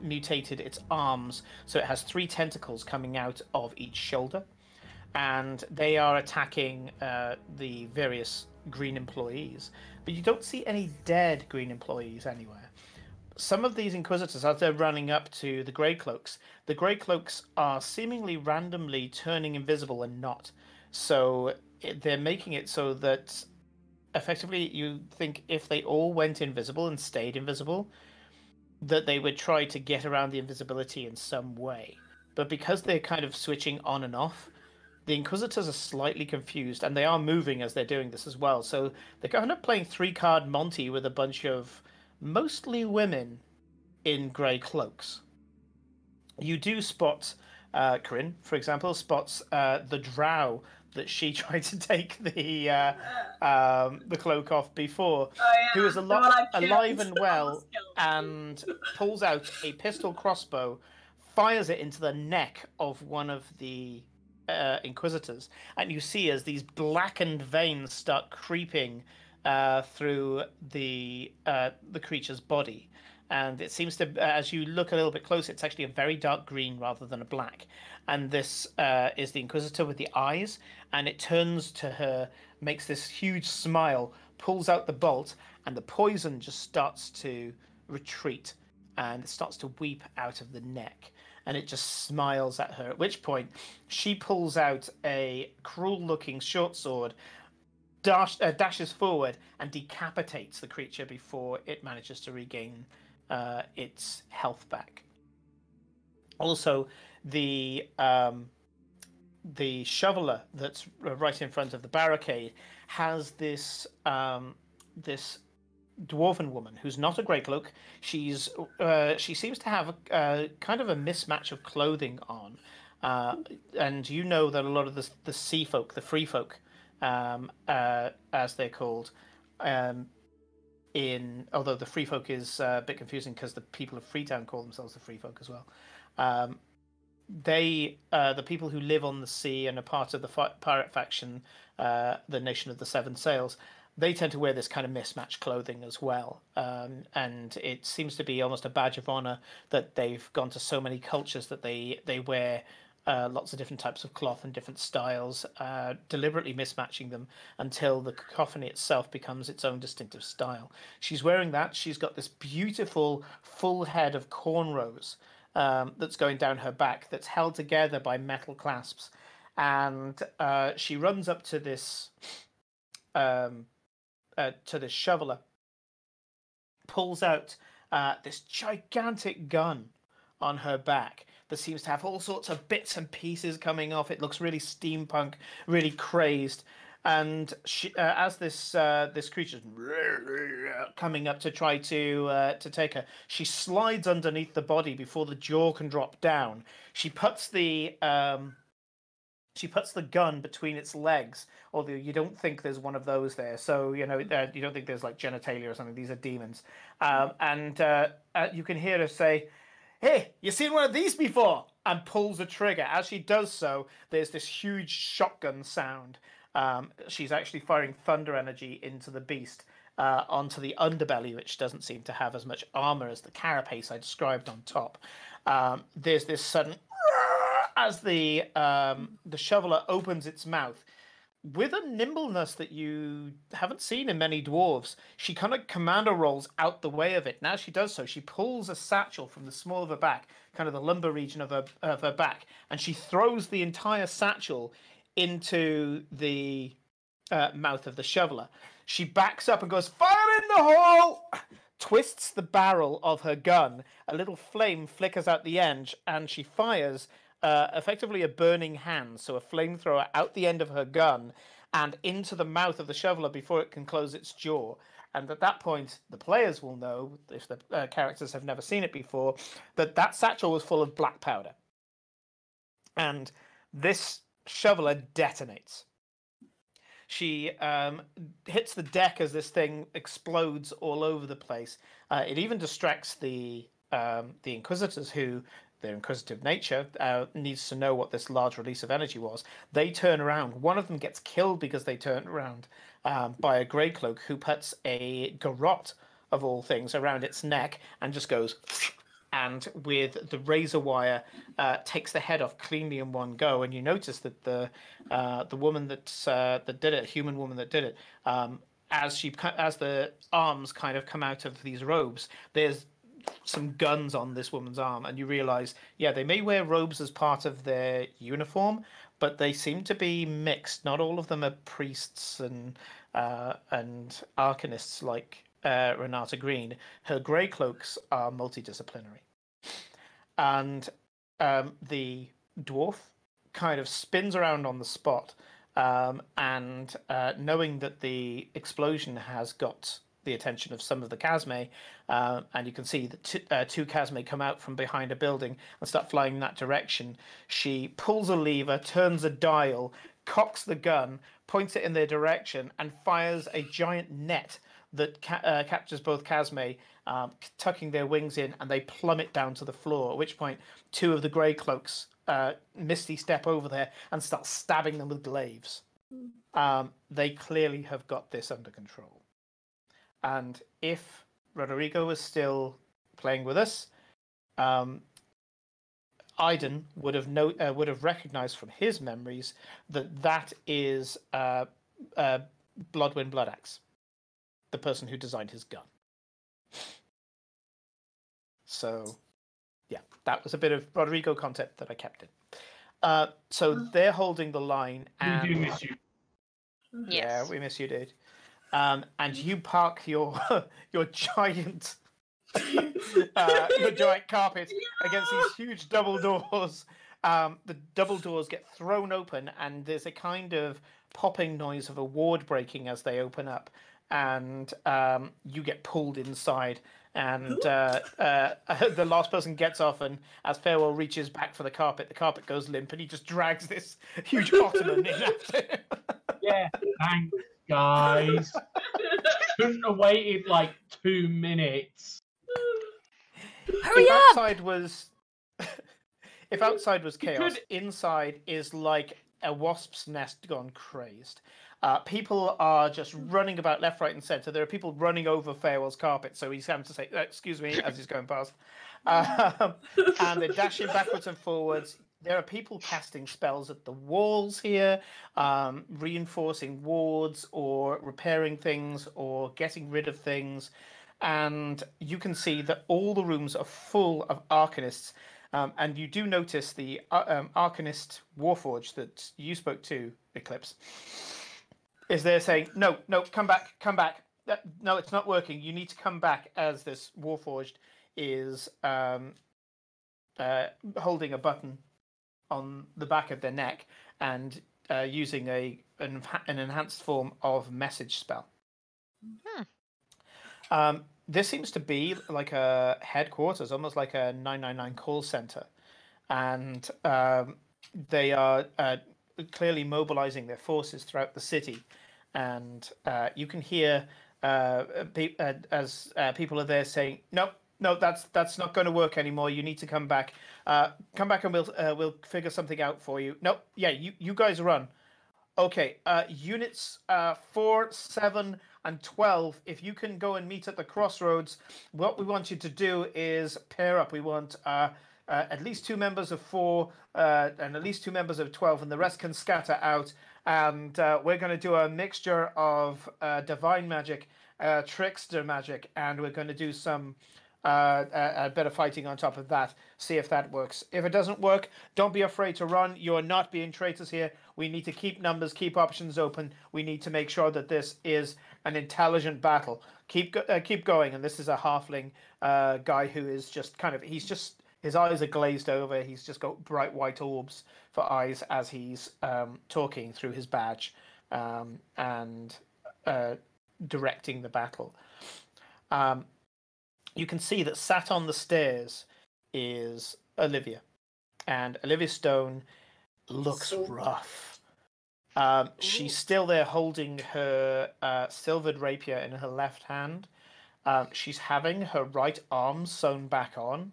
mutated its arms, so it has three tentacles coming out of each shoulder, and they are attacking uh, the various green employees. But you don't see any dead green employees anywhere. Some of these inquisitors, as they're running up to the grey cloaks, the grey cloaks are seemingly randomly turning invisible and not. So they're making it so that effectively you think if they all went invisible and stayed invisible, that they would try to get around the invisibility in some way. But because they're kind of switching on and off, the Inquisitors are slightly confused and they are moving as they're doing this as well. So they're kind of playing three card Monte with a bunch of mostly women in grey cloaks. You do spot uh, Corinne, for example, spots uh, the drow that she tried to take the uh, um, the cloak off before, Oh, yeah. who is the alo- one I killed. alive and well, and pulls out a pistol crossbow, fires it into the neck of one of the uh, inquisitors, and you see as these blackened veins start creeping uh, through the uh, the creature's body. And it seems to, as you look a little bit closer, it's actually a very dark green rather than a black. And this uh, is the Inquisitor with the eyes, and it turns to her, makes this huge smile, pulls out the bolt, and the poison just starts to retreat, and it starts to weep out of the neck. And it just smiles at her. At which point, she pulls out a cruel-looking short sword, dash, uh, dashes forward, and decapitates the creature before it manages to regain uh, its health back. Also, the um, the shoveler that's right in front of the barricade has this um, this dwarven woman who's not a grey cloak. She's uh, she seems to have a, uh, kind of a mismatch of clothing on, uh, and you know that a lot of the the sea folk, the free folk, um, uh, as they're called, um, in although the free folk is uh, a bit confusing because the people of Freetown call themselves the free folk as well. Um, they, uh, the people who live on the sea and are part of the fi- pirate faction, uh, the Nation of the Seven Sails, they tend to wear this kind of mismatched clothing as well. Um, and it seems to be almost a badge of honor that they've gone to so many cultures that they they wear uh, lots of different types of cloth and different styles, uh, deliberately mismatching them until the cacophony itself becomes its own distinctive style. She's wearing that. She's got this beautiful full head of cornrows um, that's going down her back that's held together by metal clasps. And uh, she runs up to this um, uh, to this shoveler, pulls out uh, this gigantic gun on her back seems to have all sorts of bits and pieces coming off. It looks really steampunk, really crazed. And she, uh, as this uh, this creature's coming up to try to uh, to take her, she slides underneath the body before the jaw can drop down. She puts the um, she puts the gun between its legs, although you don't think there's one of those there. So you know uh, you don't think there's like genitalia or something. These are demons, um, and uh, uh, you can hear her say, "Hey, you seen one of these before?" And pulls the trigger. As she does so, there's this huge shotgun sound. Um, she's actually firing thunder energy into the beast uh, onto the underbelly, which doesn't seem to have as much armor as the carapace I described on top. Um, there's this sudden as the um, the shoveler opens its mouth with a nimbleness that you haven't seen in many dwarves. She kind of commando rolls out the way of it. Now she does so. She pulls a satchel from the small of her back, kind of the lumbar region of her of her back, and she throws the entire satchel into the uh, mouth of the shoveler. She backs up and goes, "Fire in the hole!" Twists the barrel of her gun. A little flame flickers out the end, and she fires uh, effectively a burning hand, so a flamethrower out the end of her gun and into the mouth of the shoveler before it can close its jaw. And at that point, the players will know, if the uh, characters have never seen it before, that that satchel was full of black powder. And this shoveler detonates. She um, hits the deck as this thing explodes all over the place. Uh, it even distracts the um, the inquisitors, who their inquisitive nature uh, needs to know what this large release of energy was. They turn around. One of them gets killed because they turned around um, by a grey cloak who puts a garrote of all things around its neck and just goes and with the razor wire uh, takes the head off cleanly in one go and you notice that the uh, the woman that uh, that did it human woman that did it um, as she as the arms kind of come out of these robes there's some guns on this woman's arm and you realize yeah they may wear robes as part of their uniform but they seem to be mixed. Not all of them are priests and uh, and arcanists like uh, renata green. Her grey cloaks are multidisciplinary. And um, the dwarf kind of spins around on the spot um, and uh, knowing that the explosion has got the attention of some of the Chasme, uh, and you can see that t- uh, two Chasme come out from behind a building and start flying in that direction. She pulls a lever, turns a dial, cocks the gun, points it in their direction, and fires a giant net that ca- uh, captures both Chasme, um, tucking their wings in, and they plummet down to the floor. At which point, two of the grey cloaks uh, misty step over there and start stabbing them with glaives. Um, they clearly have got this under control. And if Rodrigo was still playing with us, um, Aiden would have no, uh, would have recognized from his memories that that is uh, uh, Bloodwind Bloodaxe, the person who designed his gun. So, yeah, that was a bit of Rodrigo content that I kept in. Uh, so they're holding the line, and We do miss you. yeah, Yes. we miss you, dude. Um, and you park your your giant uh, your giant carpet against these huge double doors. Um, the double doors get thrown open, and there's a kind of popping noise of a ward breaking as they open up, and um, you get pulled inside. And uh, uh, the last person gets off, and as Farewell reaches back for the carpet, the carpet goes limp, and he just drags this huge ottoman in after him. Yeah, thanks, guys. Couldn't have waited like two minutes. Hurry if up! outside was if outside was chaos could- inside is like a wasp's nest gone crazed uh, people are just running about left right and center there are people running over farewell's carpet so he's having to say "Uh, excuse me as he's going past um, and they're dashing backwards and forwards there are people casting spells at the walls here um, reinforcing wards or repairing things or getting rid of things and you can see that all the rooms are full of arcanists. Um, and you do notice the uh, um, arcanist warforge that you spoke to, Eclipse, is there saying, "No, no, come back, come back. That, no, it's not working. You need to come back." As this warforged is um, uh, holding a button on the back of their neck and uh, using a an, an enhanced form of message spell. Hmm. Um, this seems to be like a headquarters, almost like a 999 call center. And um, they are uh, clearly mobilizing their forces throughout the city. And uh, you can hear uh, pe- uh, as uh, people are there saying, "No, no, that's that's not going to work anymore. You need to come back. Uh, come back, and we'll uh, we'll figure something out for you." No, yeah, you you guys run. Okay, uh, units uh, four, seven, and twelve. If you can go and meet at the crossroads, what we want you to do is pair up. We want uh, uh, at least two members of four uh, and at least two members of twelve, and the rest can scatter out. And uh, we're going to do a mixture of uh, divine magic, uh, trickster magic, and we're going to do some uh, a, a bit of fighting on top of that. See if that works. If it doesn't work, don't be afraid to run. You are not being traitors here. We need to keep numbers, keep options open. We need to make sure that this is an intelligent battle. Keep uh, keep going. And this is a halfling uh, guy who is just kind of he's just his eyes are glazed over. He's just got bright white orbs for eyes as he's um, talking through his badge um, and uh, directing the battle. Um, you can see that sat on the stairs is Olivia, and Olivia Stone looks So- rough. Um, she's still there holding her uh, silvered rapier in her left hand. Um, she's having her right arm sewn back on,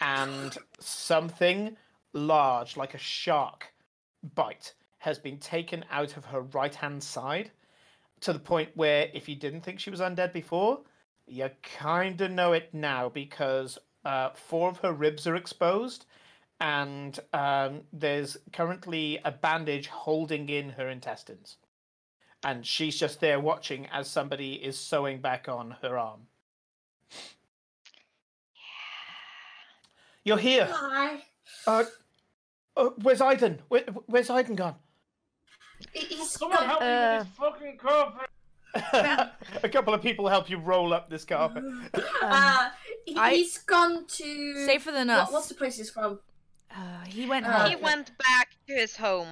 and something large, like a shark bite, has been taken out of her right hand side to the point where if you didn't think she was undead before, You kind of know it now because uh, four of her ribs are exposed, and um, there's currently a bandage holding in her intestines. And she's just there watching as somebody is sewing back on her arm. You're here. Hi. Uh, uh, where's Aiden? Where, where's Aiden gone? He's Someone gone. help me Uh, with this fucking carpet. A couple of people help you roll up this carpet. Uh, he, I- has gone to. Safer than What, us. what's the place he's from? Uh, he went Uh, home. He went back to his home.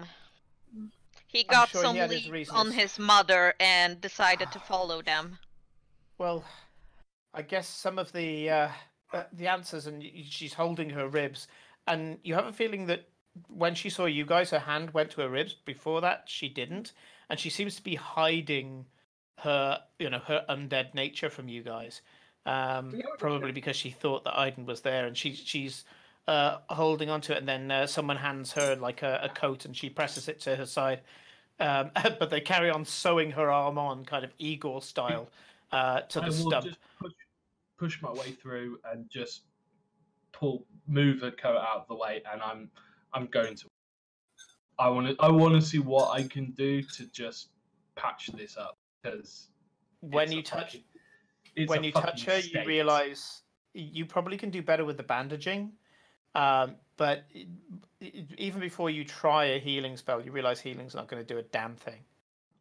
He got sure he some had his on his mother and decided to follow them. Well, I guess some of the uh, uh, the answers, and she's holding her ribs, and you have a feeling that when she saw you guys, her hand went to her ribs. Before that, she didn't, and she seems to be hiding her, you know, her undead nature from you guys. Um, probably because she thought that Aiden was there, and she she's uh, holding onto it, and then uh, someone hands her like a, a coat, and she presses it to her side. Um, but they carry on sewing her arm on, kind of Igor style, uh, to I the will stump. just push, push my way through and just pull, move the coat out of the way, and I'm, I'm going to. I want to, I want to see what I can do to just patch this up because when you touch fucking- when you touch her, fucking you realize you probably can do better with the bandaging. Um, but i- i- even before you try a healing spell, you realize healing's not going to do a damn thing.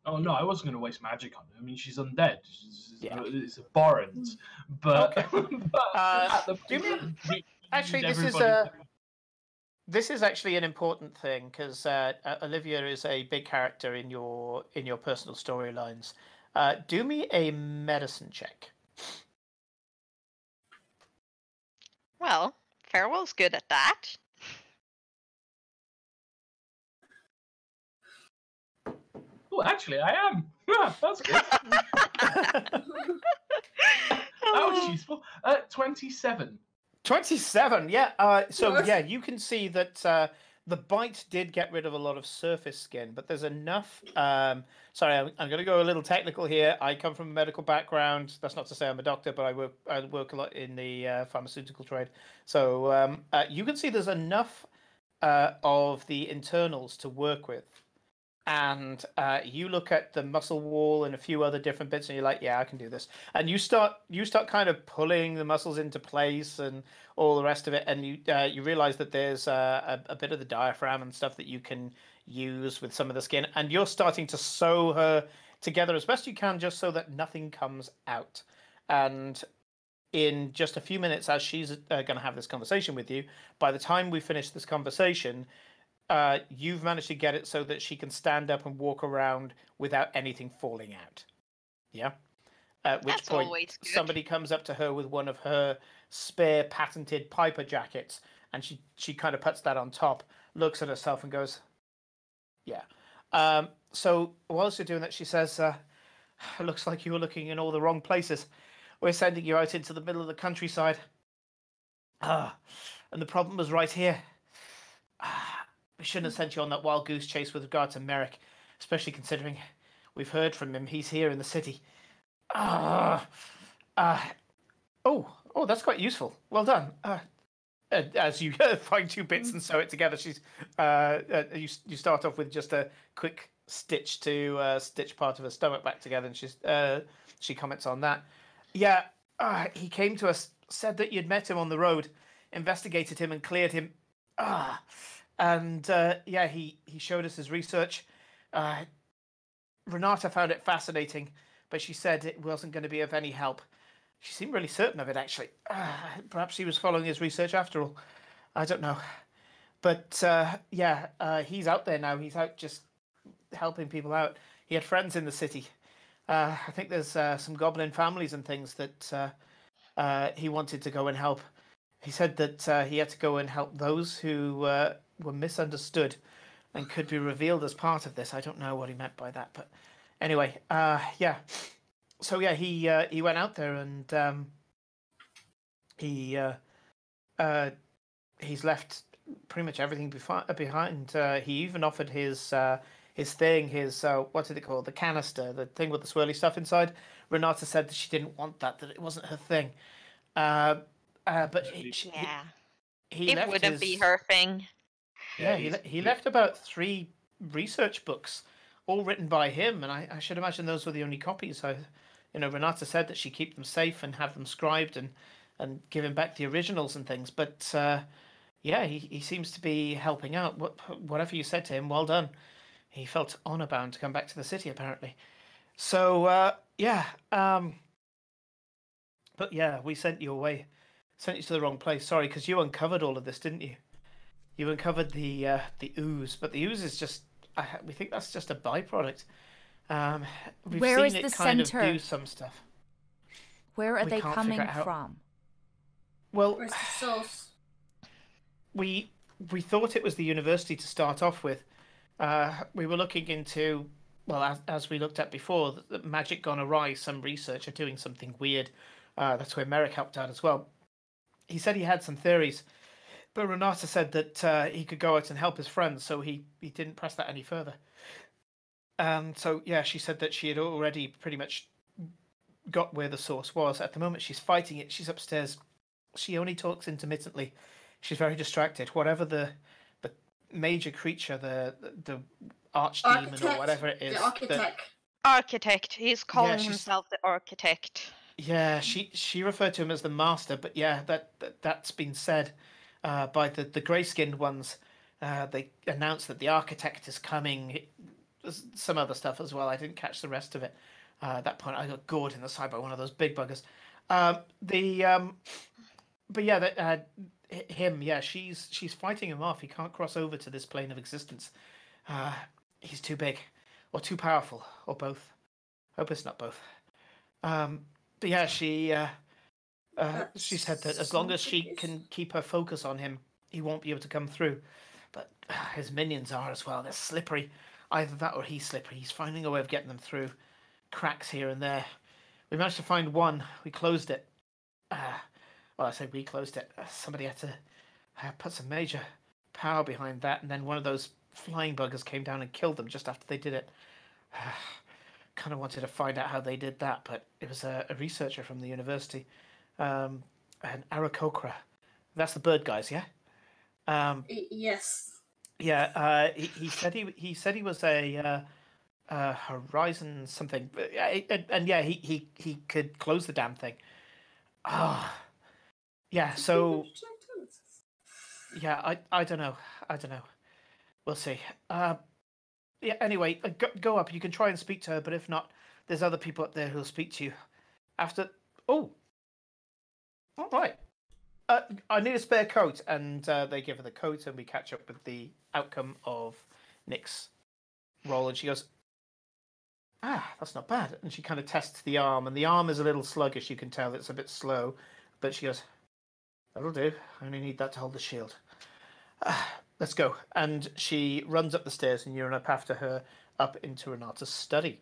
Oh no, I wasn't going to waste magic on her. I mean, she's undead. She's, Yeah. It's abhorrent. But, Okay. but Uh, at the do me- point, actually, this is a- to- This is actually an important thing because uh, uh, Olivia is a big character in your in your personal storylines. Uh, do me a medicine check. Well, Farewell's good at that. Oh, actually, I am. Yeah, that's good. that was useful. Uh, twenty-seven. 27 yeah uh, so yeah you can see that uh, the bite did get rid of a lot of surface skin but there's enough um, sorry i'm, I'm going to go a little technical here. I come from a medical background. That's not to say i'm a doctor but i work i work a lot in the uh, pharmaceutical trade. So um, uh, you can see there's enough uh, of the internals to work with and uh, you look at the muscle wall and a few other different bits and you're like yeah i can do this. And you start you start kind of pulling the muscles into place and all the rest of it and you uh, you realize that there's uh, a, a bit of the diaphragm and stuff that you can use with some of the skin and you're starting to sew her together as best you can just so that nothing comes out. And in just a few minutes as she's uh, going to have this conversation with you by the time we finish this conversation uh, you've managed to get it so that she can stand up and walk around without anything falling out. Yeah. At which That's point, always good. somebody comes up to her with one of her spare patented Piper jackets, and she she kind of puts that on top, looks at herself, and goes, "Yeah." Um, so whilst you're doing that, she says, uh, "Looks like you were looking in all the wrong places. We're sending you out into the middle of the countryside. Ah, and the problem was right here. Ah, we shouldn't have sent you on that wild goose chase with regard to Merrick, especially considering we've heard from him. He's here in the city. Ah, ah, oh, oh, that's quite useful. Well done. Uh, uh, as you find two bits and sew it together, she's uh, uh, you you start off with just a quick stitch to uh, stitch part of her stomach back together, and she's uh, she comments on that. Yeah, uh, he came to us, said that you'd met him on the road, investigated him, and cleared him. Ah, and uh, yeah, he he showed us his research. Uh, Renata found it fascinating, but she said it wasn't going to be of any help. She seemed really certain of it, actually. Uh, perhaps he was following his research after all. I don't know. But uh, yeah, uh, he's out there now. He's out just helping people out. He had friends in the city. Uh, I think there's uh, some goblin families and things that uh, he wanted to go and help. He said that he had to go and help those who were misunderstood and could be revealed as part of this. I don't know what he meant by that, but anyway, uh, yeah. So yeah, he uh, he went out there and um, he uh, uh, he's left pretty much everything befi- behind. Uh, he even offered his uh, his thing, his uh, what did it called, the canister, the thing with the swirly stuff inside. Renata said that she didn't want that, that it wasn't her thing. Uh, uh, but he, she, he- Yeah. he, it wouldn't be her thing. Yeah, he, he left about three research books, all written by him, and I, I should imagine those were the only copies. I, you know, Renata said that she keep them safe and have them scribed and and give him back the originals and things. But uh, yeah, he, he seems to be helping out. What whatever you said to him, well done. He felt honor bound to come back to the city apparently. So uh, yeah, um, but yeah, we sent you away, sent you to the wrong place. Sorry, because you uncovered all of this, didn't you? You uncovered the uh, the ooze, but the ooze is just I, we think that's just a byproduct. Um, we've Where seen is it the kind center? of do some stuff. Where are We they coming figure from? Well, Where's the source? we we thought it was the university to start off with. Uh, we were looking into well, as, as we looked at before, that, that magic gone awry. Some research are doing something weird. Uh, that's where Merrick helped out as well. He said he had some theories, but Renata said that uh, he could go out and help his friends, so he he didn't press that any further. Um, so yeah, she said that she had already pretty much got where the source was. At the moment, she's fighting it. She's upstairs. She only talks intermittently. She's very distracted. Whatever the the major creature, the the archdemon or whatever it is. The that- architect. Architect. He's calling she's- himself the architect. Yeah, she she referred to him as the master, but yeah, that, that that's been said uh, by the the grey skinned ones. Uh, they announced that the architect is coming. Some other stuff as well. I didn't catch the rest of it. Uh, at that point, I got gored in the side by one of those big buggers. Um, the um, but yeah, that uh, him. Yeah, she's she's fighting him off. He can't cross over to this plane of existence. Uh, he's too big, or too powerful, or both. Hope it's not both. Um, but yeah, she uh, she said that as long as she can keep her focus on him, he won't be able to come through. But uh, his minions are as well. They're slippery. Either that or he's slippery. He's finding a way of getting them through cracks here and there. We managed to find one. We closed it. Uh, well, I say we closed it. Uh, somebody had to uh, put some major power behind that, and then one of those flying buggers came down and killed them just after they did it. kind of wanted to find out how they did that, but it was a, a researcher from the university, um, an Aarakocra. That's the bird guys, yeah. Um, Yes. yeah, uh, he, he said he he said he was a uh, uh, Horizon something, and, and yeah, he, he he could close the damn thing. Ah, yeah. So yeah, I I don't know, I don't know. We'll see. Uh, yeah. Anyway, uh, go, go up. You can try and speak to her, but if not, there's other people up there who'll speak to you. After. Oh. All right. Uh, I need a spare coat, and uh, they give her the coat, and we catch up with the outcome of Nick's roll, and she goes, "Ah, that's not bad." And she kind of tests the arm, and the arm is a little sluggish. You can tell it's a bit slow, but she goes, "That'll do. I only need that to hold the shield." Ah, let's go. And she runs up the stairs, and you're up after her, up into Renata's study.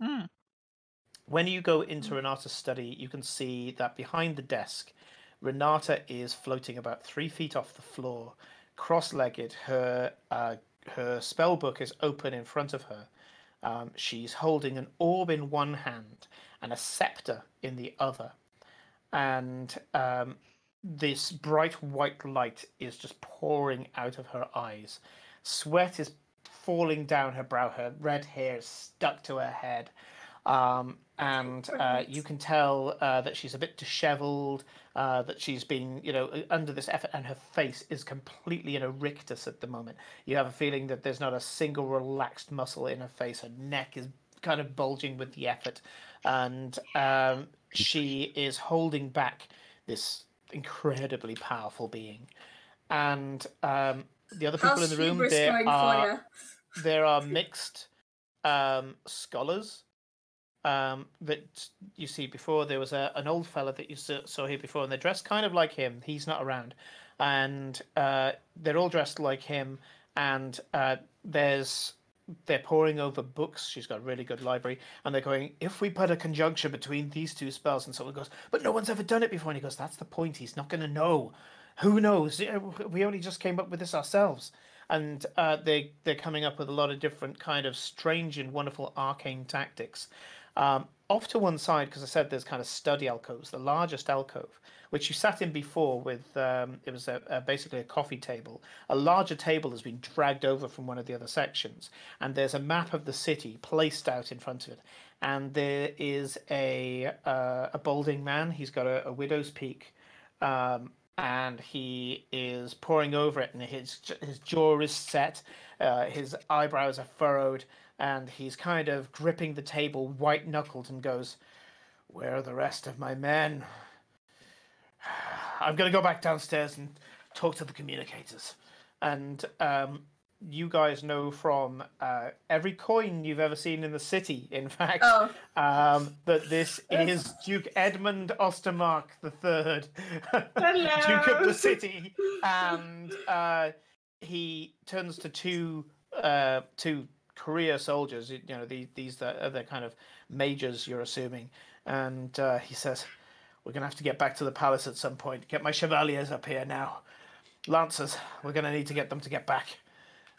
Hmm. When you go into Renata's study, you can see that behind the desk, Renata is floating about three feet off the floor, cross-legged. Her uh, her spell book is open in front of her. Um, she's holding an orb in one hand and a scepter in the other, and um, this bright white light is just pouring out of her eyes. Sweat is falling down her brow. Her red hair is stuck to her head. Um, and uh, you can tell uh, that she's a bit disheveled, uh, that she's been, you know, under this effort, and her face is completely in a rictus at the moment. You have a feeling that there's not a single relaxed muscle in her face. Her neck is kind of bulging with the effort, and um, she is holding back this incredibly powerful being. And um, the other people How's in the room, there are there are mixed um, scholars um, that you see before. There was a, an old fella that you saw, here before, and they're dressed kind of like him. He's not around, and uh, they're all dressed like him. And uh, there's they're poring over books. She's got a really good library, and they're going. If we put a conjunction between these two spells, and someone goes, but no one's ever done it before, and he goes, that's the point. He's not going to know. Who knows? We only just came up with this ourselves and uh, they they're coming up with a lot of different kind of strange and wonderful arcane tactics. Um, off to one side, because I said there's kind of study alcoves, the largest alcove, which you sat in before with, um, it was a, a, basically a coffee table. A larger table has been dragged over from one of the other sections, and there's a map of the city placed out in front of it. And there is a uh, a balding man. He's got a, a widow's peak, um, and he is poring over it, and his his jaw is set, uh, his eyebrows are furrowed, and he's kind of gripping the table, white knuckled, and goes, "Where are the rest of my men? I'm gonna go back downstairs and talk to the communicators." And um, you guys know from uh, every coin you've ever seen in the city, in fact, Oh, um, that this is Duke Edmund Ostermark III, Duke of the city, and uh, he turns to two uh, two career soldiers. You know, these these are the kind of majors you're assuming, and uh, he says, "We're gonna have to get back to the palace at some point. Get my chevaliers up here now, lancers. We're gonna need to get them to get back."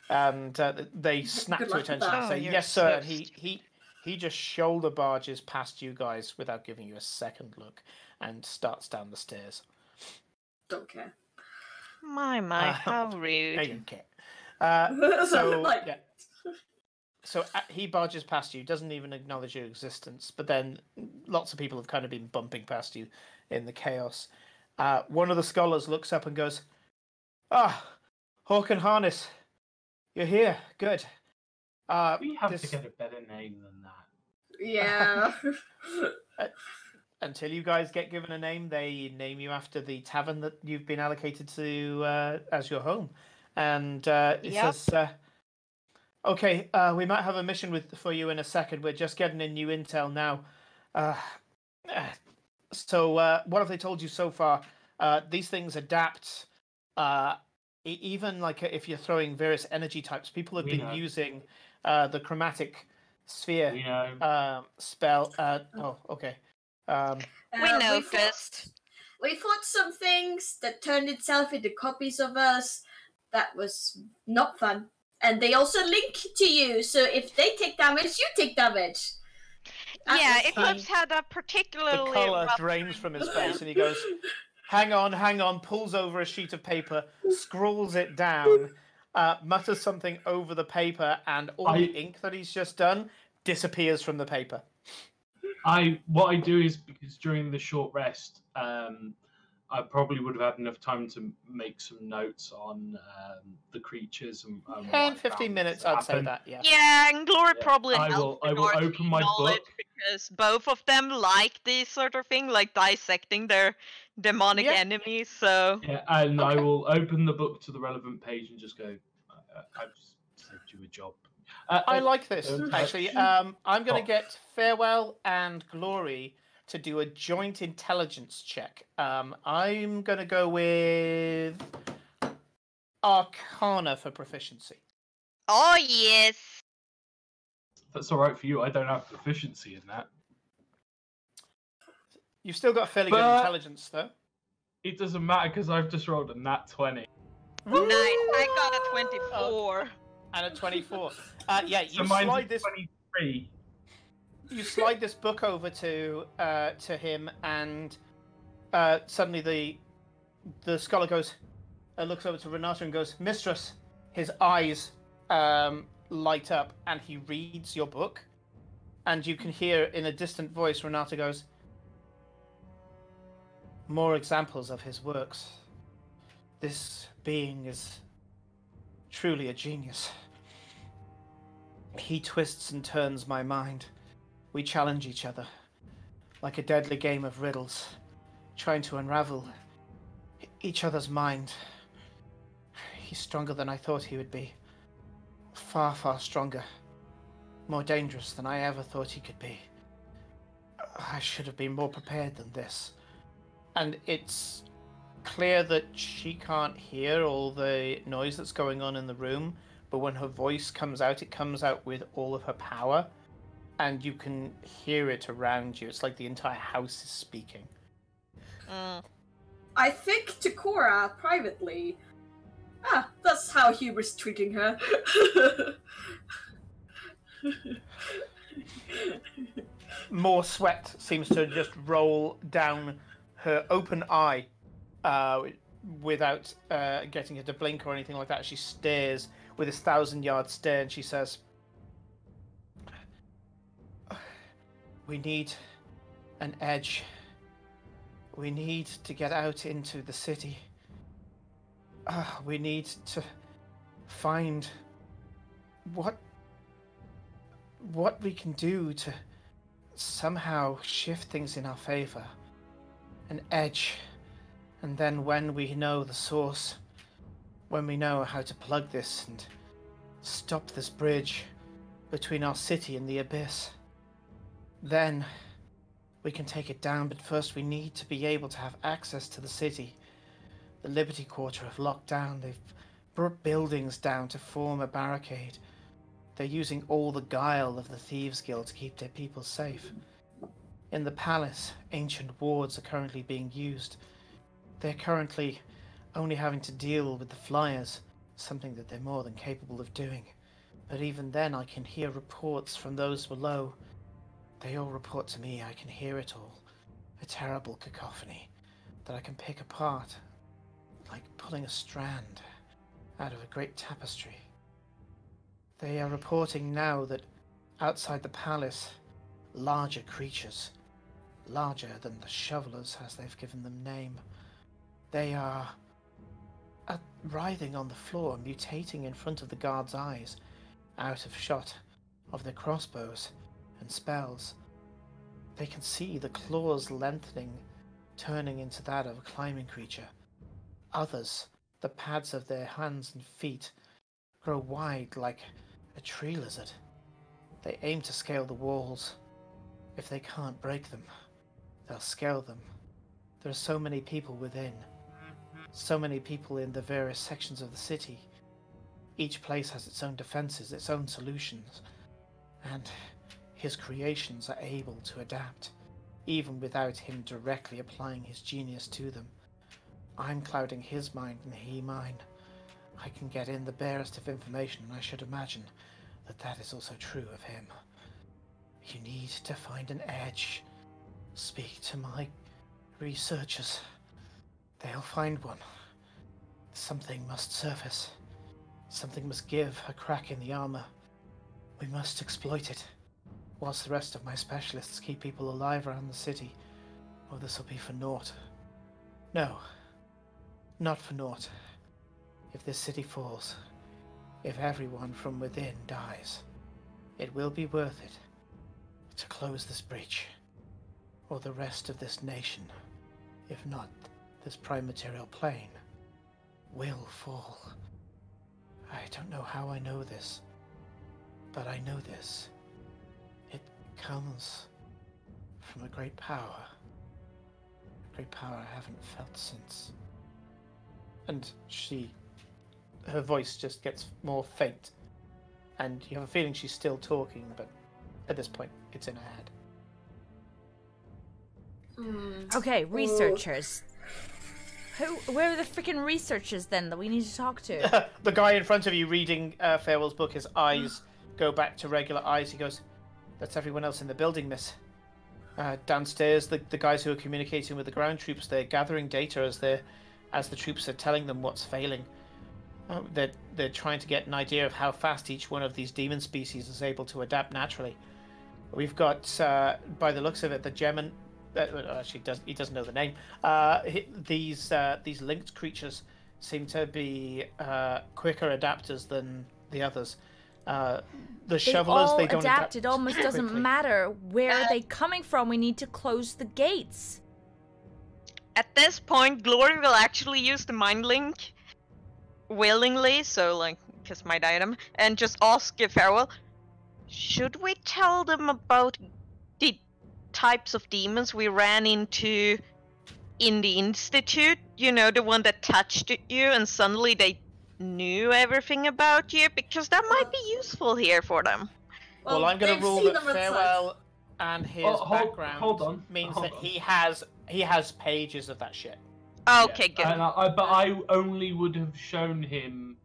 And uh, they snap to attention and say, Oh, "Yes, sir." And he he he just shoulder barges past you guys without giving you a second look, and starts down the stairs. don't care. My, my, Uh, how There rude. you go. Uh, so like, yeah. So uh, he barges past you, doesn't even acknowledge your existence. But then lots of people have kind of been bumping past you in the chaos. Uh, one of the scholars looks up and goes, "Ah, Hawk and Harness, you're here. Good. Uh, We have this- to get a better name than that. yeah. until you guys get given a name, they name you after the tavern that you've been allocated to uh, as your home. And uh, it Yep. says, uh, "Okay, uh, we might have a mission with for you in a second. We're just getting in new intel now. Uh, so, uh, what have they told you so far? Uh, these things adapt." Uh, e- even like if you're throwing various energy types, people have We been know. using uh, the chromatic sphere You um, spell. Uh, oh, okay. Um, We Uh, noticed. we fought some things that turned itself into copies of us. That was not fun. And they also link to you, so if they take damage, you take damage. That Yeah, was Eclipse fun. had a particularly. the particularly color drains from his face, and he goes, "Hang on, hang on!" Pulls over a sheet of paper, scrawls it down, uh, mutters something over the paper, and all the ink that he's just done disappears from the paper. I what I do is because during the short rest, um, I probably would have had enough time to make some notes on um, the creatures and, and what 10, I 15 found minutes, to I'd say that. Yeah. Yeah, and Glory Yeah, probably I will- I will open my book. because both of them like this sort of thing, like dissecting their demonic Yeah. enemies. So Yeah, and I will open the book to the relevant page and just go. I, I- I've just saved you a job. Uh, I uh, like this actually. Um, I'm going Oh. to get Farewell and Glory to do a joint intelligence check. Um, I'm going to go with Arcana for proficiency. Oh yes. that's all right for you. I don't have proficiency in that. You've still got fairly good intelligence, though. It doesn't matter because I've just rolled a nat twenty. Nice. I got a twenty-four. And a 24. Uh, yeah, you So slide this. twenty-three. You slide this book over to uh, to him, and uh, suddenly the the scholar goes, uh, looks over to Renata and goes, "Mistress." His eyes um, light up, and he reads your book, and you can hear in a distant voice, Renata goes, "More examples of his works. This being is truly a genius. He twists and turns my mind." We challenge each other, like a deadly game of riddles, trying to unravel each other's mind. He's stronger than I thought he would be. Far, far stronger. More dangerous than I ever thought he could be. I should have been more prepared than this. And it's clear that she can't hear all the noise that's going on in the room, but when her voice comes out, it comes out with all of her power and you can hear it around you. It's like the entire house is speaking. Mm. I think to Cora privately. Ah, that's how Huber's treating her. more sweat seems to just roll down her open eye uh, without uh, getting her to blink or anything like that. She stares with this thousand yard stare and she says, We need an edge. We need to get out into the city. Ah, we need to find what what we can do to somehow shift things in our favor. An edge. And then when we know the source, when we know how to plug this and stop this bridge between our city and the abyss, then we can take it down. But first, we need to be able to have access to the city. The Liberty Quarter have locked down, they've brought buildings down to form a barricade. They're using all the guile of the Thieves Guild to keep their people safe. In the palace, ancient wards are currently being used. They're currently only having to deal with the flyers, something that they're more than capable of doing. But even then, I can hear reports from those below. They all report to me, I can hear it all. A terrible cacophony that I can pick apart, like pulling a strand out of a great tapestry. They are reporting now that outside the palace, larger creatures, larger than the shovelers as they've given them name, they are uh, writhing on the floor, mutating in front of the guards' eyes, out of shot of their crossbows and spells. They can see the claws lengthening, turning into that of a climbing creature. Others, the pads of their hands and feet, grow wide like a tree lizard. They aim to scale the walls. If they can't break them, they'll scale them. There are so many people within. So many people in the various sections of the city. Each place has its own defenses, its own solutions. And his creations are able to adapt, even without him directly applying his genius to them. I'm clouding his mind and he mine. I can get in the barest of information, and I should imagine that that is also true of him. You need to find an edge. Speak to my researchers. They'll find one. Something must surface. Something must give a crack in the armor. We must exploit it, whilst the rest of my specialists keep people alive around the city, or this will be for naught. No, not for naught. If this city falls, if everyone from within dies, it will be worth it to close this breach, or the rest of this nation, if not this prime material plane, will fall. I don't know how I know this, but I know this. It comes from a great power. A great power I haven't felt since. And she her voice just gets more faint, and you have a feeling she's still talking, but at this point, it's in her head. Hmm. Okay, researchers. Who? Where are the freaking researchers then that we need to talk to? the guy in front of you reading uh, Farewell's book, his eyes go back to regular eyes. He goes, "That's everyone else in the building, miss." Uh, downstairs, the, the guys who are communicating with the ground troops, they're gathering data as they as the troops are telling them what's failing. Uh, they're, they're trying to get an idea of how fast each one of these demon species is able to adapt naturally. We've got, uh, by the looks of it, the Gemin. Uh, actually, does he doesn't know the name? Uh, he- these uh, these linked creatures seem to be uh, quicker adapters than the others. Uh, the They shovelers all they don't adapt. adapt. It almost doesn't quickly. matter where Uh, are they coming from. We need to close the gates. At this point, Glory will actually use the mind link willingly, so like, kiss my item, and just ask if Farewell, should we tell them about the types of demons we ran into in the Institute? You know, the one that touched you and suddenly they knew everything about you? Because that might be useful here for them. Well, I'm going to rule seen that them at farewell and his Oh, hold- background hold on, means hold that on. he has he has pages of that shit. Oh, okay, Yeah, good. And I, I, but I only would have shown him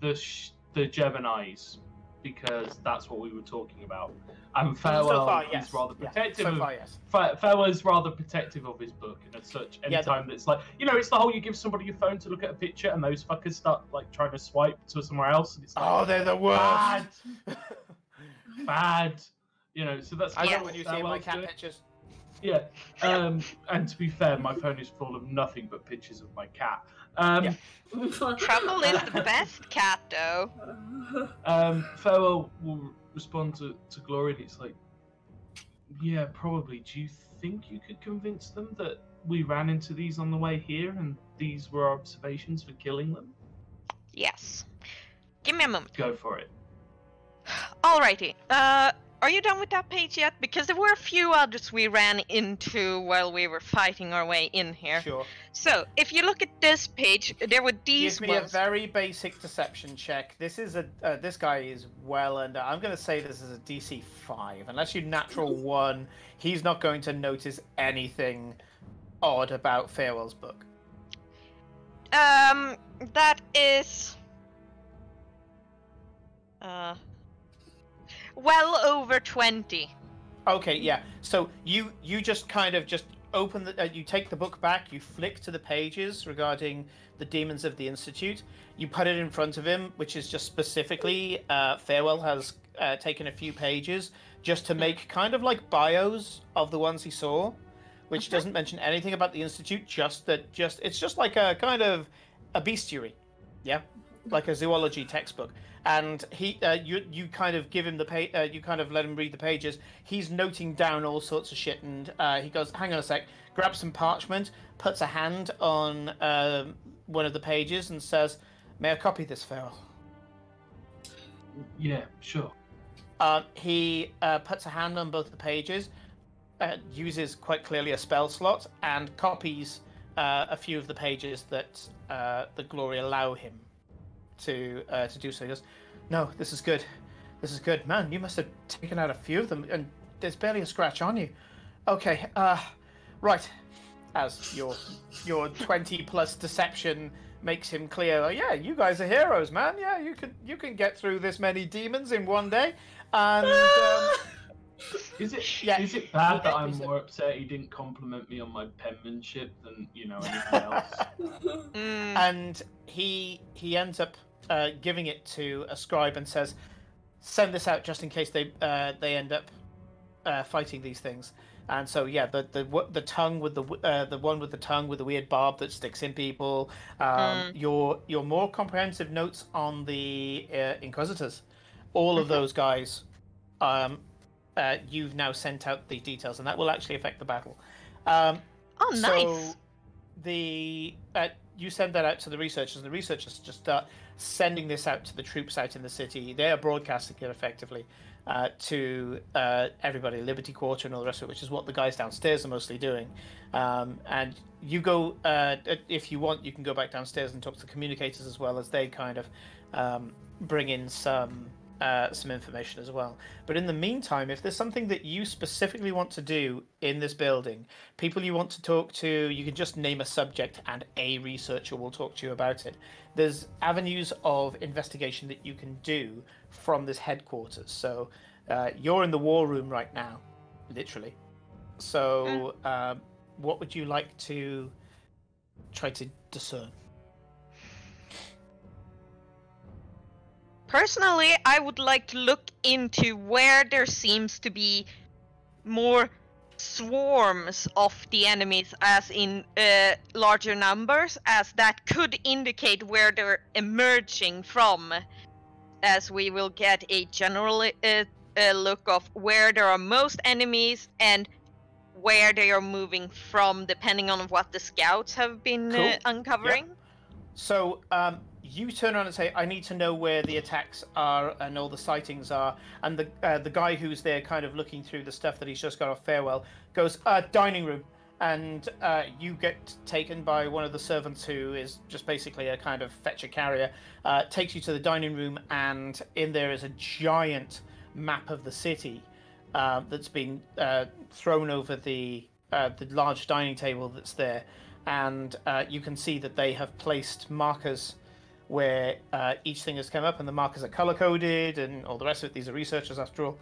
the sh- the Gemini's because that's what we were talking about. And farewell far, is yes. rather Yeah, protective so of far, yes. Fa- Farewell is rather protective of his book, and as such, Yeah, the- anytime that's like, you know, it's the whole you give somebody your phone to look at a picture, and those fuckers start like trying to swipe to somewhere else, and it's like, Oh, they're the worst. bad, you know. So that's I Yeah. when you see my cat pictures. Yeah, um, and to be fair, my phone is full of nothing but pictures of my cat. Um, Yeah. Trouble is the best cat, though. um, Farewell will respond to, to Glory, and it's like, yeah, probably. Do you think you could convince them that we ran into these on the way here, and these were our observations for killing them? Yes. Give me a moment. Go for it. Alrighty. Uh, are you done with that page yet? Because there were a few others we ran into while we were fighting our way in here. Sure. So, if you look at this page, there were these Give me a very basic deception check. This is a uh, this guy is well under. I'm going to say this is a DC five. Unless you natural one, he's not going to notice anything odd about Farewell's book. Um, that is. Uh. Well over 20. Okay, yeah. So you you just kind of just open the uh, you take the book back, you flick to the pages regarding the demons of the institute. You put it in front of him, which is just specifically uh, Farewell has uh, taken a few pages just to make kind of like bios of the ones he saw, which doesn't mention anything about the institute. Just that, just it's just like a kind of a bestiary, yeah, like a zoology textbook and he uh, you you kind of give him the page uh, you kind of let him read the pages he's noting down all sorts of shit and uh, he goes hang on a sec grabs some parchment puts a hand on um, one of the pages and says may i copy this Farewell? Yeah, sure. uh, he uh, puts a hand on both the pages uh, uses quite clearly a spell slot and copies uh, a few of the pages that uh, the glory allow him to uh, to do so. He goes, "No, this is good. This is good, man. You must have taken out a few of them, and there's barely a scratch on you. Okay, uh, right. As your your twenty plus deception makes him clear, oh, yeah, you guys are heroes, man. Yeah, you can you can get through this many demons in one day, and." Um, Is it Yeah, is it bad that I'm more upset he didn't compliment me on my penmanship than you know anything else? Mm, and he he ends up uh, giving it to a scribe and says, "Send this out just in case they uh, they end up uh, fighting these things." And so yeah, the the the tongue with the uh, the one with the tongue with the weird barb that sticks in people. Um, Your your more comprehensive notes on the uh, Inquisitors, all of Mhm. those guys. Um, uh, you've now sent out the details, and that will actually affect the battle. Um, oh, nice. so the uh, you send that out to the researchers, and the researchers just start sending this out to the troops out in the city. They are broadcasting it effectively uh, to uh, everybody, Liberty Quarter and all the rest of it, which is what the guys downstairs are mostly doing. Um, and you go, uh, if you want, you can go back downstairs and talk to the communicators as well as they kind of um, bring in some uh, some information as well. But in the meantime, if there's something that you specifically want to do in this building, people you want to talk to, you can just name a subject and a researcher will talk to you about it. There's avenues of investigation that you can do from this headquarters. So uh, you're in the war room right now, literally. So um, what would you like to try to discern? Personally, I would like to look into where there seems to be more swarms of the enemies, as in uh, larger numbers, as that could indicate where they're emerging from, as we will get a general uh, uh, look of where there are most enemies and where they are moving from, depending on what the scouts have been uh, Cool. uncovering. So um, you turn around and say, "I need to know where the attacks are and all the sightings are." And the uh, the guy who's there, kind of looking through the stuff that he's just got off farewell, goes, uh, "Dining room." And uh, you get taken by one of the servants who is just basically a kind of fetcher carrier. Uh, takes you to the dining room, and in there is a giant map of the city uh, that's been uh, thrown over the the large dining table that's there, and you can see that they have placed markers where uh, each thing has come up and the markers are color coded and all the rest of it. These are researchers after all.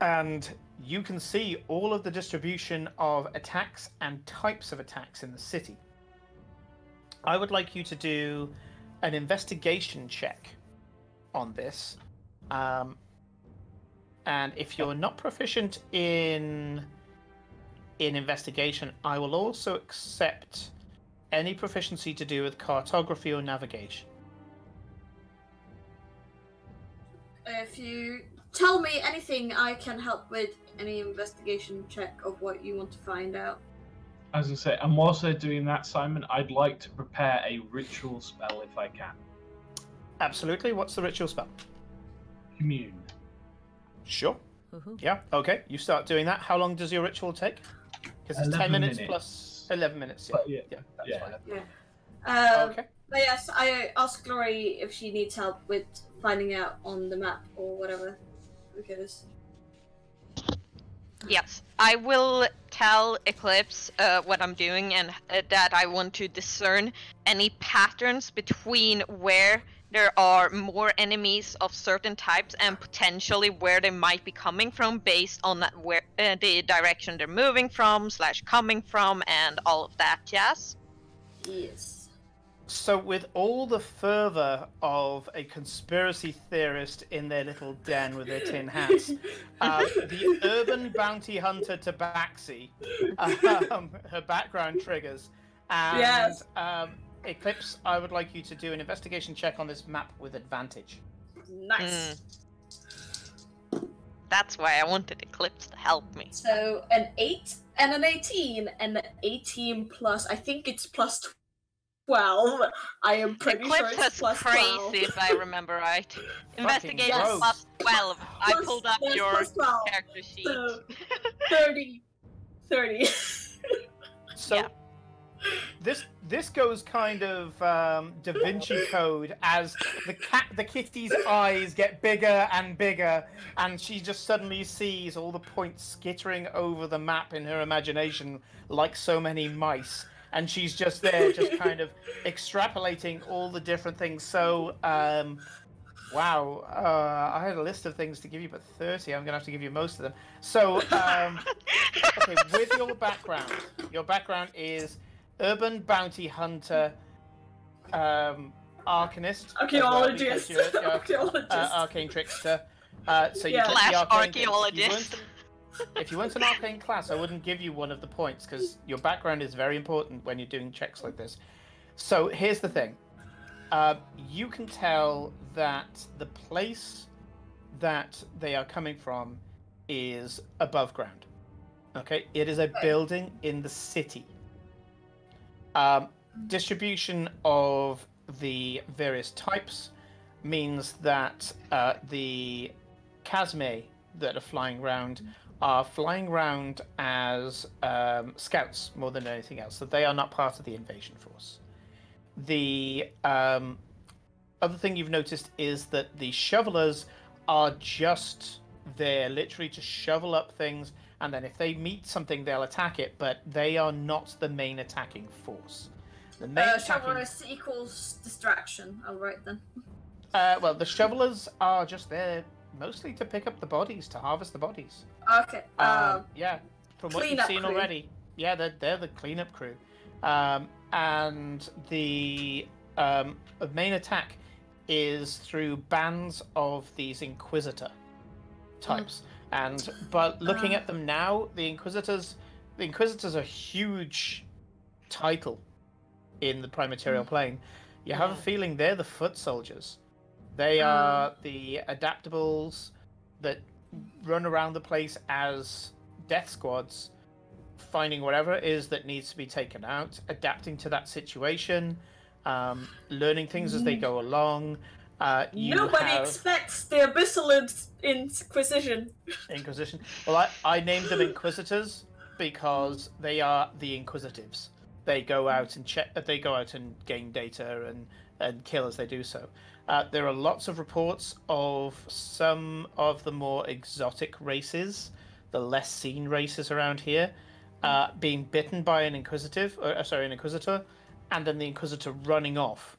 And you can see all of the distribution of attacks and types of attacks in the city. I would like you to do an investigation check on this. Um, and if you're not proficient in in investigation, I will also accept any proficiency to do with cartography or navigation. If you tell me anything, I can help with any investigation check of what you want to find out. As I say, and whilst they're doing that, Simon, I'd like to prepare a ritual spell if I can. Absolutely. What's the ritual spell? Commune. Sure. Woohoo. Yeah. Okay. You start doing that. How long does your ritual take? Because it's ten minutes, minutes. plus eleven minutes. Yeah. But yeah, yeah. That's yeah. fine. Um, okay. But yes, I asked Glory if she needs help with finding out on the map or whatever, because Yes, I will tell Eclipse uh, what I'm doing and uh, that I want to discern any patterns between where there are more enemies of certain types and potentially where they might be coming from based on that where uh, the direction they're moving from slash coming from and all of that. Yes. yes. So, with all the fervor of a conspiracy theorist in their little den with their tin hats, um, the urban bounty hunter Tabaxi, um, her background triggers, and Yes. um, Eclipse, I would like you to do an investigation check on this map with advantage. Nice. Hmm. That's why I wanted Eclipse to help me. So an eight and an eighteen, and an eighteen plus. I think it's plus twelve. I am pretty sure Eclipse it's plus crazy, 12. if I remember right. Investigation gross. plus 12. I pulled up yes, your plus character sheet. So 30. 30. So Yeah. This this goes kind of um, Da Vinci Code as the cat the kitty's eyes get bigger and bigger, and she just suddenly sees all the points skittering over the map in her imagination like so many mice. And she's just there, just kind of extrapolating all the different things. So, um, wow, uh, I had a list of things to give you, but 30, I'm going to have to give you most of them. So, um, okay, with your background, your background is urban bounty hunter, um, arcanist, as well, because Archaeologist. you're- you're, Archaeologist. uh, arcane trickster. Uh, so you Yeah. take the Slash. If you archaeologist. weren't- If you weren't an arcane class, I wouldn't give you one of the points because your background is very important when you're doing checks like this. So here's the thing: uh, you can tell that the place that they are coming from is above ground. Okay, it is a building in the city. Um, distribution of the various types means that uh, the Chasme that are flying around are flying around as um, scouts more than anything else. So they are not part of the invasion force. The um, other thing you've noticed is that the shovelers are just there literally to shovel up things and then if they meet something they'll attack it but they are not the main attacking force the main Uh, attacking Shovelers equals distraction. All right then. uh, well the shovelers are just there mostly to pick up the bodies to harvest the bodies Okay. um, Um, yeah from what you've seen crew. already yeah they're, they're the cleanup crew um, and the um, main attack is through bands of these inquisitor types and but looking at them now the inquisitors the inquisitors are a huge title in the prime material plane. You have a feeling they're the foot soldiers. They Uh. are the adaptables that run around the place as death squads finding whatever it is that needs to be taken out adapting to that situation um, learning things as they go along uh, Nobody have expects the abyssal inquisition. inquisition. Well I, I named them inquisitors because they are the inquisitives. They go out and check they go out and gain data and and kill as they do so. Uh, there are lots of reports of some of the more exotic races the less seen races around here uh, being bitten by an inquisitive or uh, sorry an inquisitor and then the inquisitor running off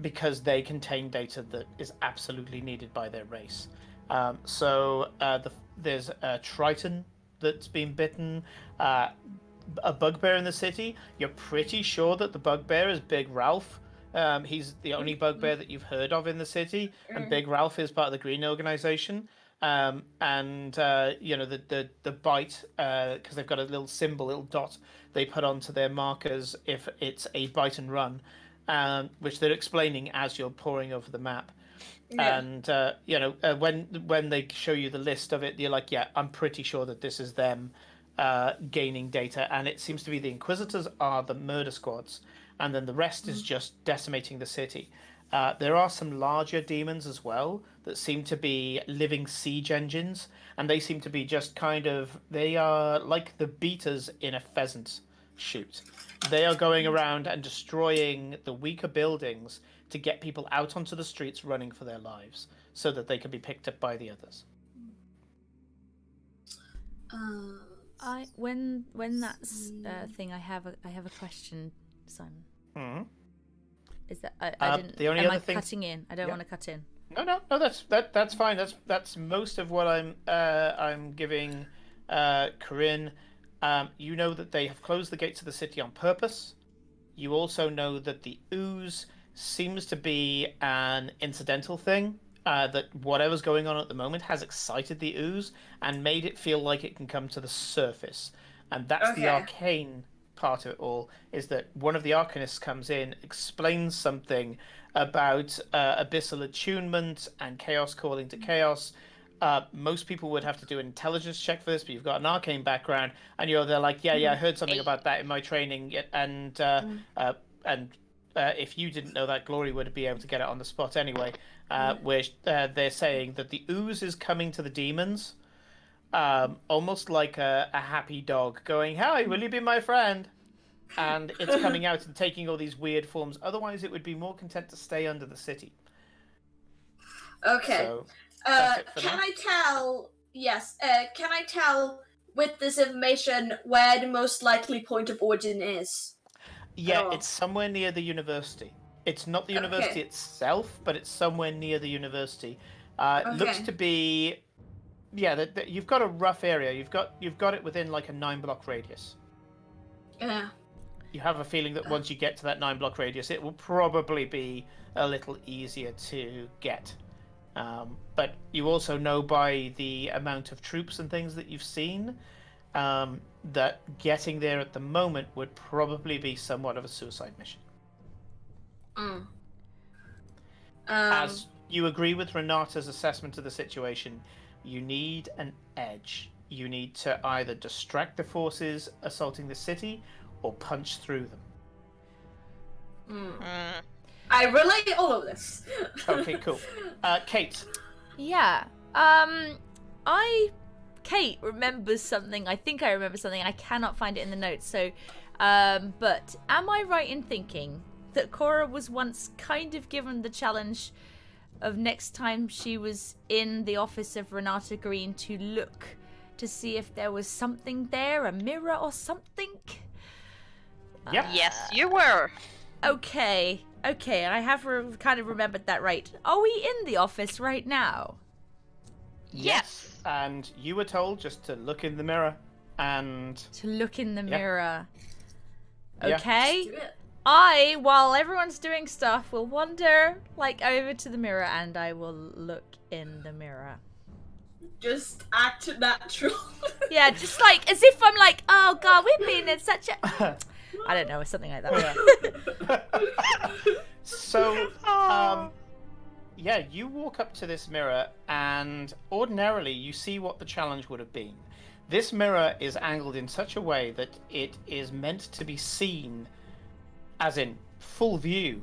because they contain data that is absolutely needed by their race. Um, so uh, the, there's a Triton that's been bitten, uh, a bugbear in the city. You're pretty sure that the bugbear is Big Ralph. Um, he's the only bugbear that you've heard of in the city, and Big Ralph is part of the Green Organization. Um, and uh, you know the the the bite because they've got a little symbol, little dot they put onto their markers if it's a bite and run, um, which they're explaining as you're poring over the map. Yeah. And uh, you know uh, when when they show you the list of it, you're like, yeah, I'm pretty sure that this is them uh, gaining data, and it seems to be the Inquisitors are the murder squads, and then the rest is just decimating the city. Uh, there are some larger demons as well that seem to be living siege engines, and they seem to be just kind of they are like the beaters in a pheasant shoot. They are going around and destroying the weaker buildings to get people out onto the streets running for their lives, so that they can be picked up by the others. Uh, I when when that's uh, thing, I have a I have a question, Simon. hmm Is that I, I Uh, didn't? the only am other I thing- cutting in? I don't Yeah. want to cut in. No, no, no. That's that. That's fine. That's that's most of what I'm uh, I'm giving uh, Corinne. Um, you know that they have closed the gates of the city on purpose. You also know that the ooze seems to be an incidental thing. Uh, that whatever's going on at the moment has excited the ooze and made it feel like it can come to the surface. And that's the arcane part of it all. Is that one of the arcanists comes in, explains something about uh, abyssal attunement and chaos calling to chaos. Uh, most people would have to do an intelligence check for this, but you've got an arcane background, and you're they're like, yeah, yeah, I heard something about that in my training, and uh, uh, and uh, if you didn't know that, Glory would be able to get it on the spot anyway. Uh, where uh, they're saying that the ooze is coming to the demons, um, almost like a, a happy dog going, "Hi, will you be my friend?" And it's coming out and taking all these weird forms. Otherwise, it would be more content to stay under the city. okay. So uh, that's it for can. I tell? Yes. Uh, can I tell with this information where the most likely point of origin is? Yeah, Oh. it's somewhere near the university. It's not the university Okay. itself, but it's somewhere near the university. Uh, it Looks to be, yeah. That, that you've got a rough area. You've got you've got it within like a nine block radius. Yeah. You have a feeling that once you get to that nine block radius, it will probably be a little easier to get. Um, but you also know by the amount of troops and things that you've seen um, that getting there at the moment would probably be somewhat of a suicide mission. Mm. Um, As you agree with Renata's assessment of the situation, you need an edge. You need to either distract the forces assaulting the city or punch through them. mm. I relate all of this. Okay, cool. Uh, Kate, Yeah. Um, I Kate remembers something. I think I remember something. I cannot find it in the notes. So, um, but am I right in thinking that Cora was once kind of given the challenge of next time she was in the office of Renata Green to look to see if there was something there, a mirror or something? Yep. Yes, you were. Okay, okay, I have re- kind of remembered that right. Are we in the office right now? Yes. And you were told just to look in the mirror and To look in the Yeah. mirror. Okay. Do it. I, while everyone's doing stuff, will wander like over to the mirror and I will look in the mirror. Just act natural. Yeah, just like as if I'm like, oh god, we've been in such a I don't know, something like that. so um yeah you walk up to this mirror and ordinarily you see what the challenge would have been. This mirror is angled in such a way that it is meant to be seen as in full view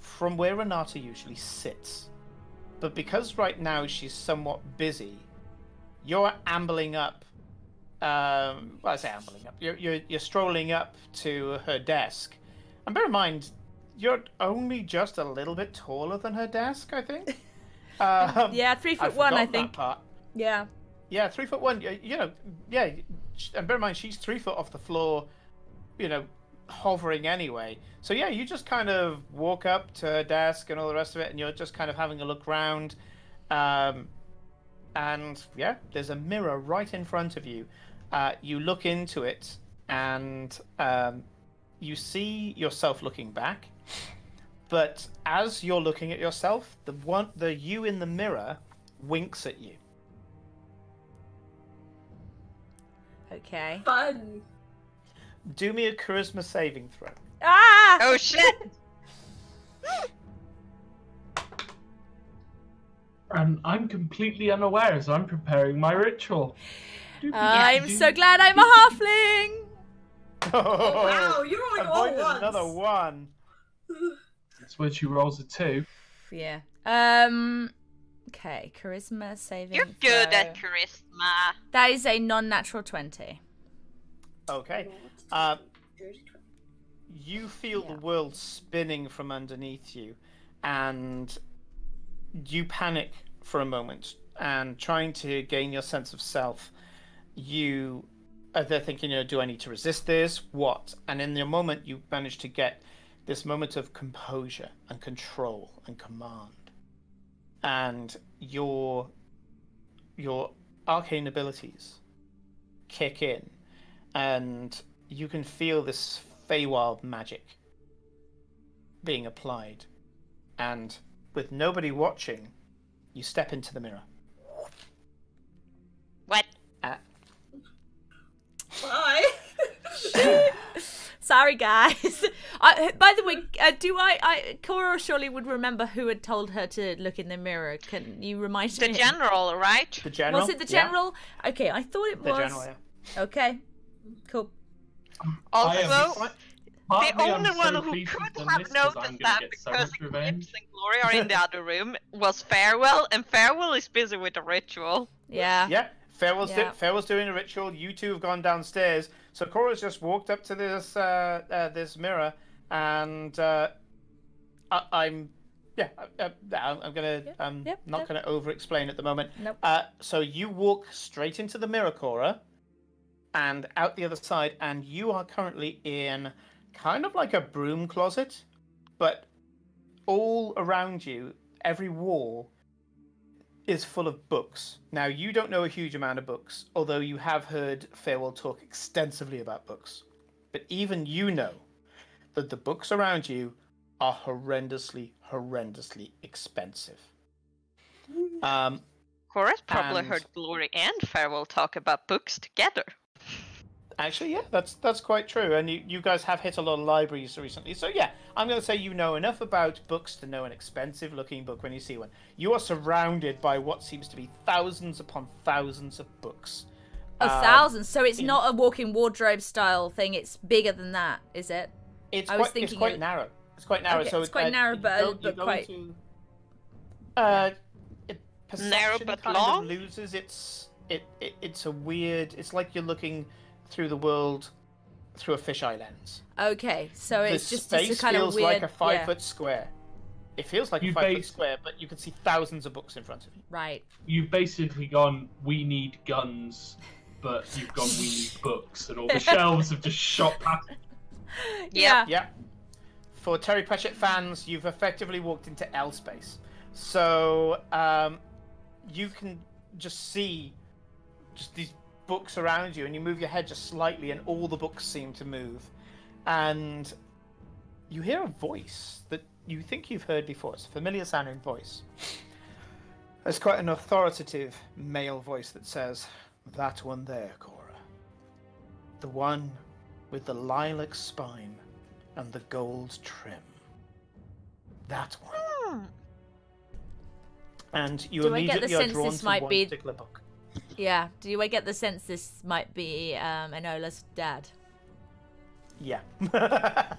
from where renata usually sits. But because right now she's somewhat busy you're ambling up um well i say ambling up you're, you're you're strolling up to her desk and bear in mind you're only just a little bit taller than her desk, I think. Um, yeah, three I foot one, I forgot that think. Yeah. Yeah, three foot one. You know, yeah. And bear in mind, she's three foot off the floor. You know, hovering anyway. So yeah, you just kind of walk up to her desk and all the rest of it, and you're just kind of having a look round. Um, and yeah, there's a mirror right in front of you. Uh, you look into it, and um, you see yourself looking back. But as you're looking at yourself, the one, the you in the mirror, winks at you. Okay. Fun. Do me a charisma saving throw. Ah! Oh shit! And I'm completely unaware as I'm preparing my ritual. I'm so glad I'm a halfling. Oh, wow, you're rolling all Avoided ones. another one. That's when she rolls a two. Yeah. Um. Okay. Charisma saving. You're good throw. at charisma. That is a non-natural twenty. Okay. Uh, you feel Yeah. the world spinning from underneath you, and you panic for a moment and trying to gain your sense of self. You uh, are there thinking, you know, do I need to resist this? What? And in the moment, you manage to get this moment of composure and control and command, and your your arcane abilities kick in, and you can feel this Feywild magic being applied, and with nobody watching, you step into the mirror. What? Bye. Sorry, guys. I, by the way, uh, do I? I Cora surely would remember who had told her to look in the mirror. Can you remind The me? The general, right? the general. Was it the Yeah, general? Okay, I thought it the was. general. Yeah. Okay, cool. I am Also, Partly the I'm only so one who could we've done have this 'cause I'm noticed that get so because much revenge. And Glory are in the other room was Farewell, and Farewell is busy with the ritual. Yeah. Yeah, Farewell's, Yeah. Do- Farewell's doing a ritual. You two have gone downstairs. So Cora's just walked up to this uh, uh, this mirror, and uh, I- I'm yeah, uh, uh, I'm I'm gonna Yep, I'm yep, not yep. gonna over explain at the moment. Nope. Uh, so you walk straight into the mirror, Cora, and out the other side, and you are currently in kind of like a broom closet, but all around you, every wall is full of books. Now, you don't know a huge amount of books, although you have heard Farewell talk extensively about books. But even you know that the books around you are horrendously, horrendously expensive. Um, Cora's probably And- heard Glory and Farewell talk about books together. Actually, yeah, that's that's quite true. And you, you guys have hit a lot of libraries recently. So yeah, I'm going to say you know enough about books to know an expensive looking book when you see one. You are surrounded by what seems to be thousands upon thousands of books. A Uh, thousand. So it's in- not a walking wardrobe style thing. It's bigger than that, is it? It's I was quite, it's quite it- narrow. It's quite narrow. Okay, so it's quite uh, narrow, but- go- but quite- into- uh, it, perception but kind long? of loses its it, it. It's a weird. It's like you're looking through the world through a fisheye lens. Okay, so the it's just space it's a kind of feels weird. like a five yeah, foot square. It feels like You a five foot square, but you can see thousands of books in front of you. Right. You've basically gone, we need guns, but you've gone, we need books, and all the shelves have just shot past. Yeah. Yeah. For Terry Pratchett fans, you've effectively walked into L space. So um, you can just see just these books around you, and you move your head just slightly, and all the books seem to move. And you hear a voice that you think you've heard before. It's a familiar sounding voice. It's quite an authoritative male voice that says, That one there, Cora. The one with the lilac spine and the gold trim. That one. Hmm. And you Do I get the immediately are sense drawn this to might be- particular book. Yeah. Do I get the sense this might be um, Enola's dad? Yeah.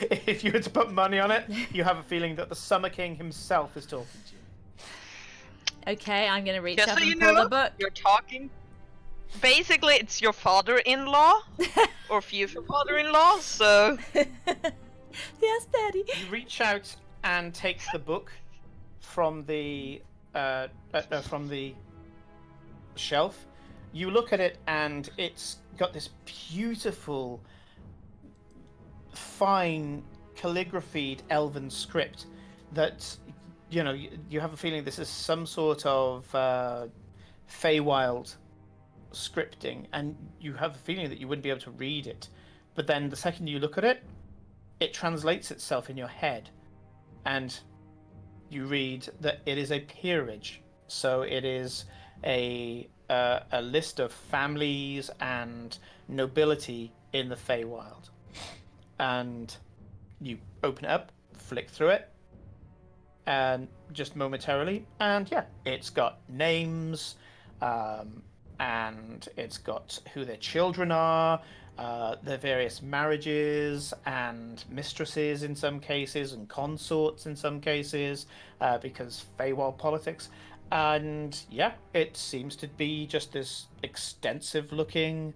if you were to put money on it, you have a feeling that the Summer King himself is talking to you. Okay, I'm gonna reach Just up so and you pull know, the book. you're talking. Basically, it's your father-in-law or future father-in-law. So yes, daddy. You reach out and take the book from the uh, uh, uh, from the shelf. You look at it, and it's got this beautiful fine calligraphied elven script that you know you, have a feeling this is some sort of uh, Feywild scripting, and you have a feeling that you wouldn't be able to read it. But then the second you look at it, it translates itself in your head, and you read that it is a peerage. So it is a uh, a list of families and nobility in the Feywild, and you open it up, flick through it, and just momentarily, and yeah, it's got names, um, and it's got who their children are, uh, their various marriages and mistresses in some cases, and consorts in some cases, uh, because Feywild politics. And yeah, it seems to be just this extensive looking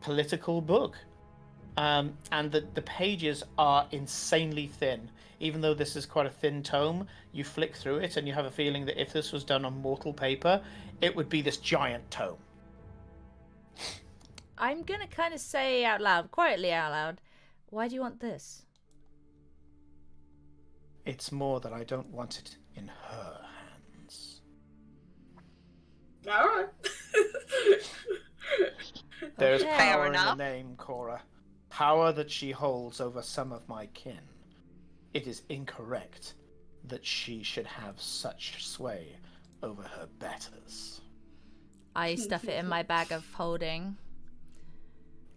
political book. Um, and the, the pages are insanely thin. Even though this is quite a thin tome, you flick through it and you have a feeling that if this was done on mortal paper, it would be this giant tome. I'm gonna kind of say out loud, quietly out loud, why do you want this? It's more that I don't want it in her. Alright. There's Okay. Fair power in enough. the name, Cora. Power that she holds over some of my kin. It is incorrect that she should have such sway over her betters. I stuff it in my bag of holding.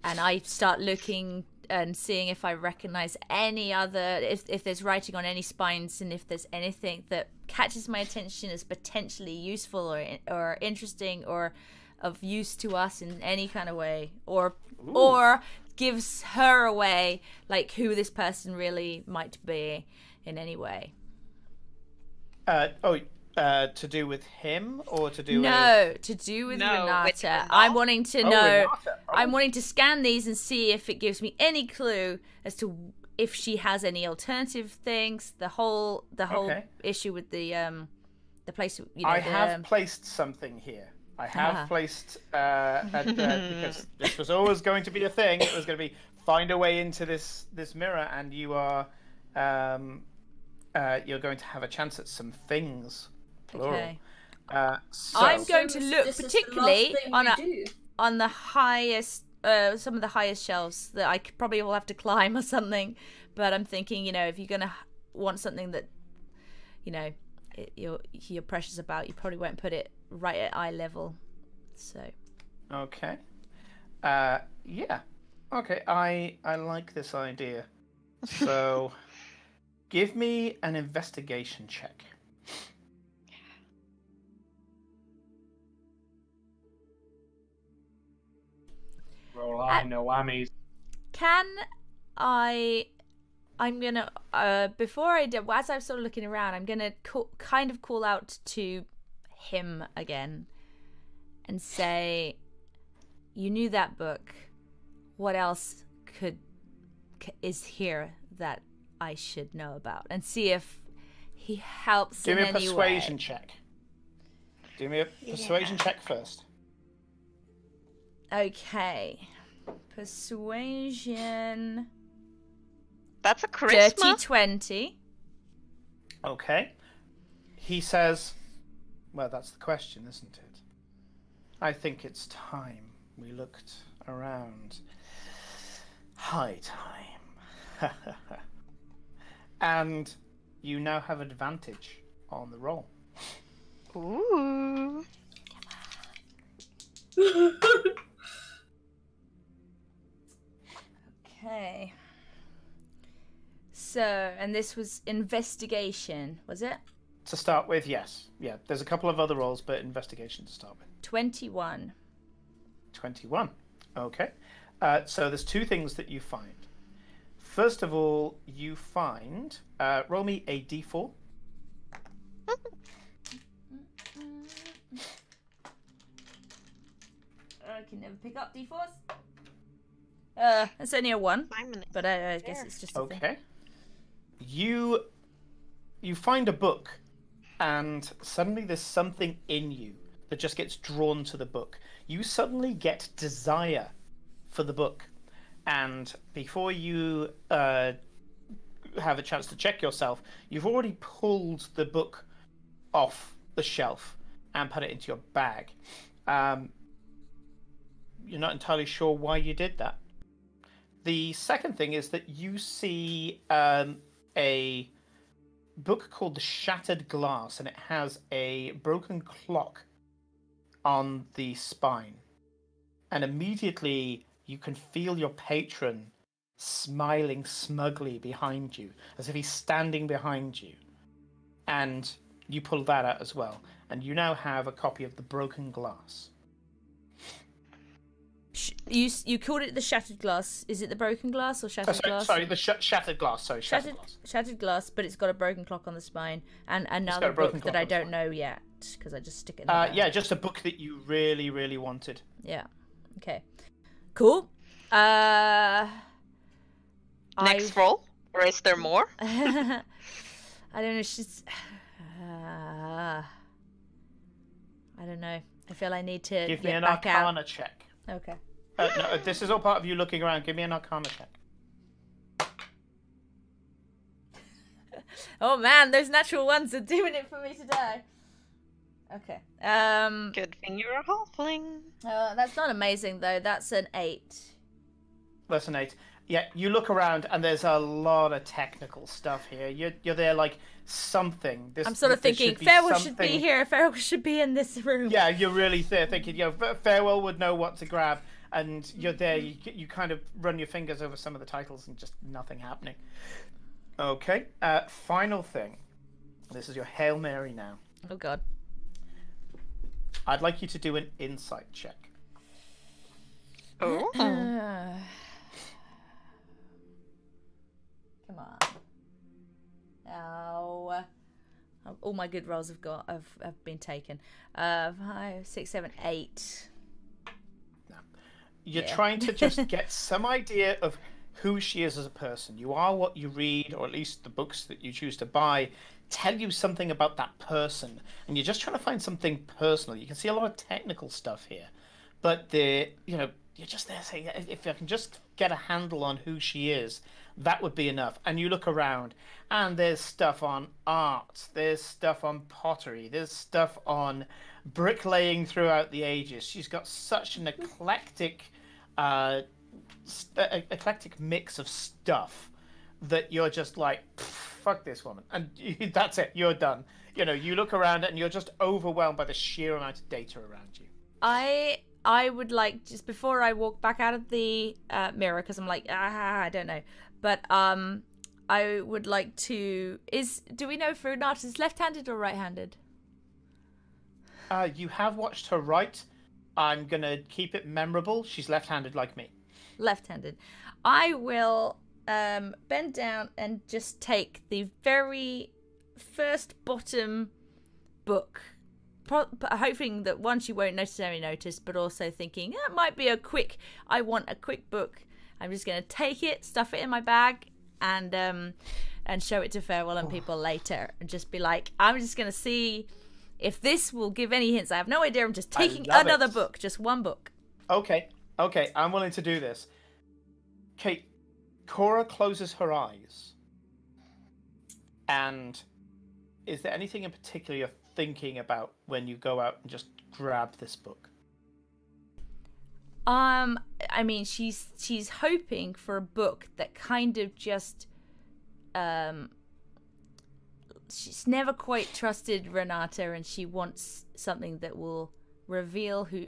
And I start looking and seeing if I recognize any other if if there's writing on any spines and if there's anything that catches my attention as potentially useful or or interesting or of use to us in any kind of way or or gives her away like who this person really might be in any way. Uh, oh, uh, to do with him or to do with. No, to do with No, with Renata. Renata. I'm wanting to Oh, know. Oh. I'm wanting to scan these and see if it gives me any clue as to if she has any alternative things. The whole the whole Okay. issue with the um the place. You know, I the, have um, placed something here. I have Ah. placed uh, at, uh, because this was always going to be a thing. It was going to be find a way into this this mirror, and you are um, uh, you're going to have a chance at some things. Plural. Okay. Uh, so, I'm going to So look this is the last particularly on a on the highest uh some of the highest shelves that I could probably will have to climb or something. But I'm thinking, you know, if you're gonna want something that you know it, you're you're precious about, you probably won't put it right at eye level. So Okay. Uh, yeah. Okay. I I like this idea. So, give me an investigation check. Roll high, no whammies. Can I? I'm gonna uh before I do as I'm sort of looking around, I'm gonna call, kind of call out to him again and say, "You knew that book. What else could c- is here that I should know about?" And see if he helps Give in me a any persuasion way. check. Do me a persuasion check first. Okay, persuasion. That's a Dirty charisma. twenty. Okay. He says, Well, that's the question, isn't it? I think it's time we looked around. High time. and you now have advantage on the roll. Ooh. Okay. So, and this was investigation, was it? To start with, yes. Yeah, there's a couple of other rolls, but investigation to start with. 21. 21. Okay. Uh, so there's two things that you find. First of all, you find. Uh, roll me a d4. I can never pick up d4s. Uh, it's only a 1, but I, I guess it's just a thing. Okay. You you find a book, and suddenly there's something in you that just gets drawn to the book. You suddenly get desire for the book, and before you uh, have a chance to check yourself, you've already pulled the book off the shelf and put it into your bag. Um, you're not entirely sure why you did that. The second thing is that you see um, a book called The Shattered Glass, and it has a broken clock on the spine. And immediately you can feel your patron smiling smugly behind you, as if he's standing behind you. And you pull that out as well. And you now have a copy of The Broken Glass. Sh- You you called it the shattered glass. Is it the broken glass or Oh, shattered sorry, glass? sorry, the sh- shattered glass. Sorry, shattered, Shattered, glass. shattered glass, but it's got a broken clock on the spine and another a book that I don't know yet because I just stick it. In the Uh, yeah, just a book that you really, really wanted. Yeah. Okay. Cool. Uh. Next I, roll, or is there more? I don't know. She's. Uh, I don't know. I feel I need to Give me get an back Arcana check. Okay. Uh, no, uh, this is all part of you looking around. Give me an Arcana check. Oh man, those natural ones are doing it for me today. Okay. Um. Good thing you're a halfling. Uh, that's not amazing though. That's an eight. That's an eight. Yeah, you look around and there's a lot of technical stuff here. You're you're there like something. This, I'm sort of thinking should be Farewell should be here. Farewell should be in this room. Yeah, you're really there thinking. You know, Farewell would know what to grab, and you're there. You you kind of run your fingers over some of the titles and just nothing happening. Okay. Uh, final thing. This is your hail mary now. Oh god. I'd like you to do an insight check. Oh. Uh, come on. No. Oh, All my good rolls have got have, have been taken. Uh, five, six, seven, eight. You're Yeah. trying to just get some idea of who she is as a person. You are what you read, or at least the books that you choose to buy tell you something about that person, and you're just trying to find something personal. You can see a lot of technical stuff here, but the you know you're just there saying if I can just get a handle on who she is, that would be enough. And you look around, and there's stuff on art, there's stuff on pottery, there's stuff on bricklaying throughout the ages. She's got such an eclectic, uh, st- eclectic mix of stuff that you're just like, fuck this woman, and that's it. You're done. You know, you look around and you're just overwhelmed by the sheer amount of data around you. I I would like just before I walk back out of the uh, mirror because I'm like ah I don't know, but um I would like to is do we know if is left-handed or right-handed? Uh, you have watched her right. I'm gonna keep it memorable. She's left-handed like me. left-handed. I will um, bend down and just take the very first bottom book, pro- hoping that one she won't necessarily notice, but also thinking that might be a quick. I want a quick book. I'm just going to take it, stuff it in my bag, and um, and show it to farewell and people later, and just be like, I'm just going to see. If this will give any hints, I have no idea. I'm just taking another it. book, just one book. Okay, okay, I'm willing to do this. Kate, Cora closes her eyes. And is there anything in particular you're thinking about when you go out and just grab this book? Um, I mean, she's she's hoping for a book that kind of just, um, she's never quite trusted Renata, and she wants something that will reveal who,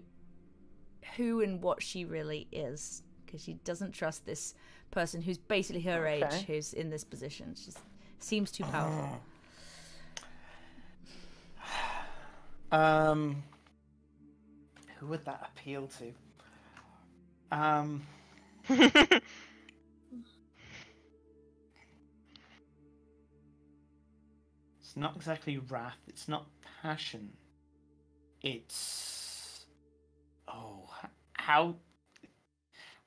who and what she really is, because she doesn't trust this person who's basically her age, who's in this position. She seems too powerful. Um, who would that appeal to? Um, it's not exactly wrath. It's not passion. It's oh, how.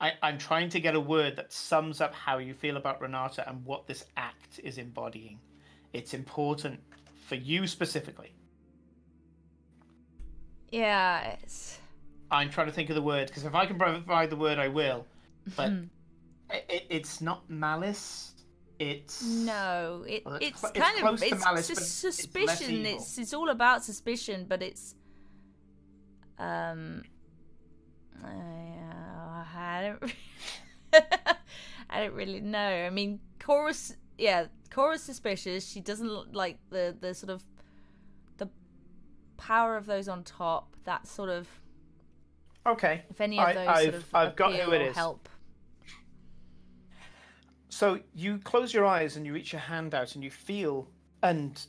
I, I'm trying to get a word that sums up how you feel about Renata and what this act is embodying. It's important for you specifically. Yeah, it's I'm trying to think of the word because if I can provide the word, I will. But I- I- it's not malice. It's No, it, Well, it's it's cl- it's kind of it's malice, sus- but it's less suspicion. evil. It's it's all about suspicion, but it's um. I, uh, I don't. I don't really know. I mean, Cora's yeah, Cora's suspicious. She doesn't like the the sort of the power of those on top. That sort of Okay. if any of I- those I've- sort of I've got who it is. help. So you close your eyes and you reach your hand out and you feel, and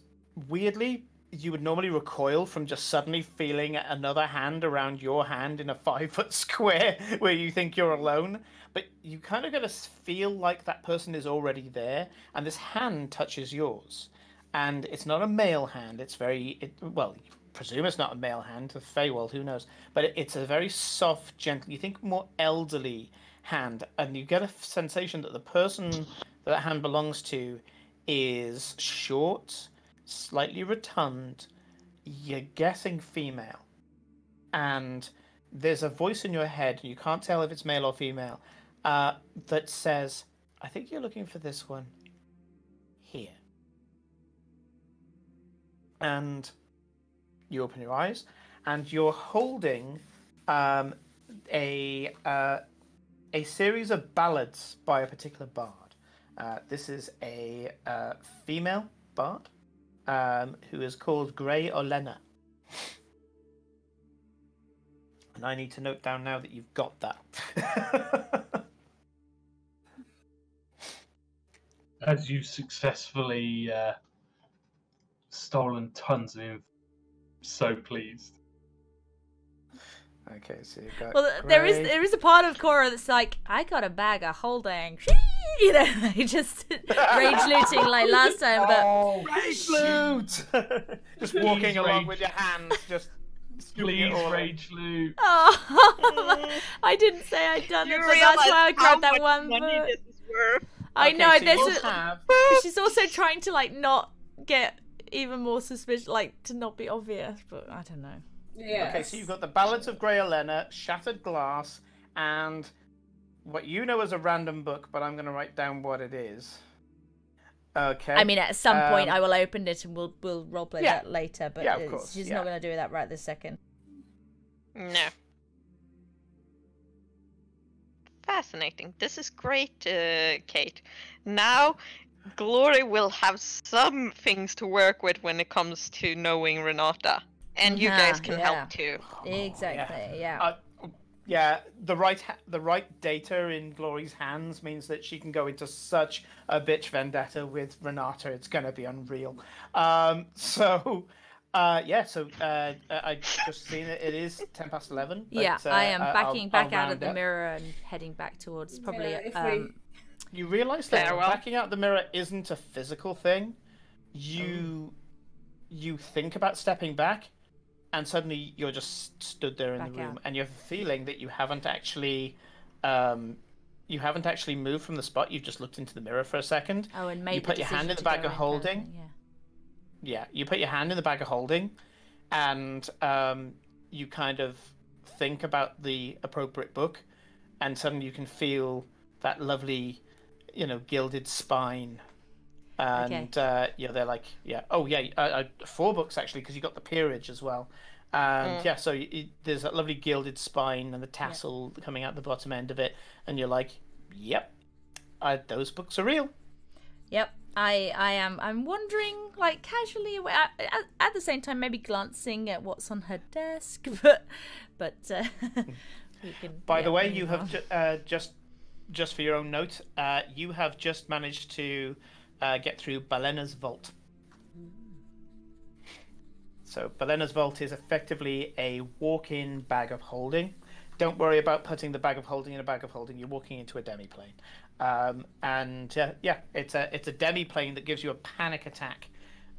weirdly, you would normally recoil from just suddenly feeling another hand around your hand in a five foot square where you think you're alone. But you kind of get to feel like that person is already there, and this hand touches yours. And it's not a male hand, it's very, it, well, you presume it's not a male hand, the Feywild, who knows? But it, it's a very soft, gentle, you think more elderly hand, and you get a sensation that the person that that hand belongs to is short, slightly rotund, you're guessing female. And there's a voice in your head, you can't tell if it's male or female, uh, that says, I think you're looking for this one here. And you open your eyes, and you're holding um, a uh, a series of ballads by a particular bard. Uh, this is a uh, female bard um, who is called Grey Olena. And I need to note down now that you've got that. As you've successfully uh, stolen tons of info. So pleased. Okay, so you've got. Well, there is Grey- there is a part of Cora that's like, I got a bag of holding, you know, like just rage looting like last time, but Oh, Rage loot! just walking Please, along rage. with your hands, just. scooping please, rage loot. oh, I didn't say I'd done it, but that's why I grabbed that one book. this is worth. I Okay, know so there's you a, have she's also trying to like not get even more suspicious, like to not be obvious, but I don't know. Yeah. Okay, so you've got the Ballads of Grey Elena, Shattered Glass, and what you know as a random book, but I'm going to write down what it is. Okay. I mean, at some point Um, I will open it and we'll we'll roleplay Yeah. that later, but Yeah, of it's- course, she's yeah. not going to do that right this second. No. Fascinating. This is great, uh, Kate. Now, Glory will have some things to work with when it comes to knowing Renata. And you guys can yeah. help too. Exactly. Yeah. Uh, yeah, the right ha- the right data in Glory's hands means that she can go into such a bitch vendetta with Renata. It's going to be unreal. Um, so, uh, yeah. So uh, I just seen it. It is ten past eleven. but, yeah, uh, I am I'll- backing I'll back out of the up. mirror and heading back towards probably. Yeah, if we- um, You realize that Farewell. backing out the mirror isn't a physical thing. You you think about stepping back, and suddenly you're just stood there in Back the room, out. and you have a feeling that you haven't actually, um, you haven't actually moved from the spot. You've just looked into the mirror for a second. oh, and made you put your hand in the bag of holding. Yeah. Yeah, you put your hand in the bag of holding, and um, you kind of think about the appropriate book, and suddenly you can feel that lovely, you know, gilded spine. And uh, yeah, they're like, yeah, oh yeah, uh, uh, four books actually, because you got the peerage as well. And Mm. yeah, so there's that lovely gilded spine and the tassel coming out the bottom end of it, and you're like, yep, uh, those books are real. Yep. I I am I'm wondering like casually away- at, at, at the same time maybe glancing at what's on her desk but but uh, can By yeah, the way, you have ju- uh, just just for your own note, uh, you have just managed to uh, get through Balena's vault. So Balena's vault is effectively a walk-in bag of holding. Don't worry about putting the bag of holding in a bag of holding. You're walking into a demi-plane, um, and uh, yeah, it's a it's a demi-plane that gives you a panic attack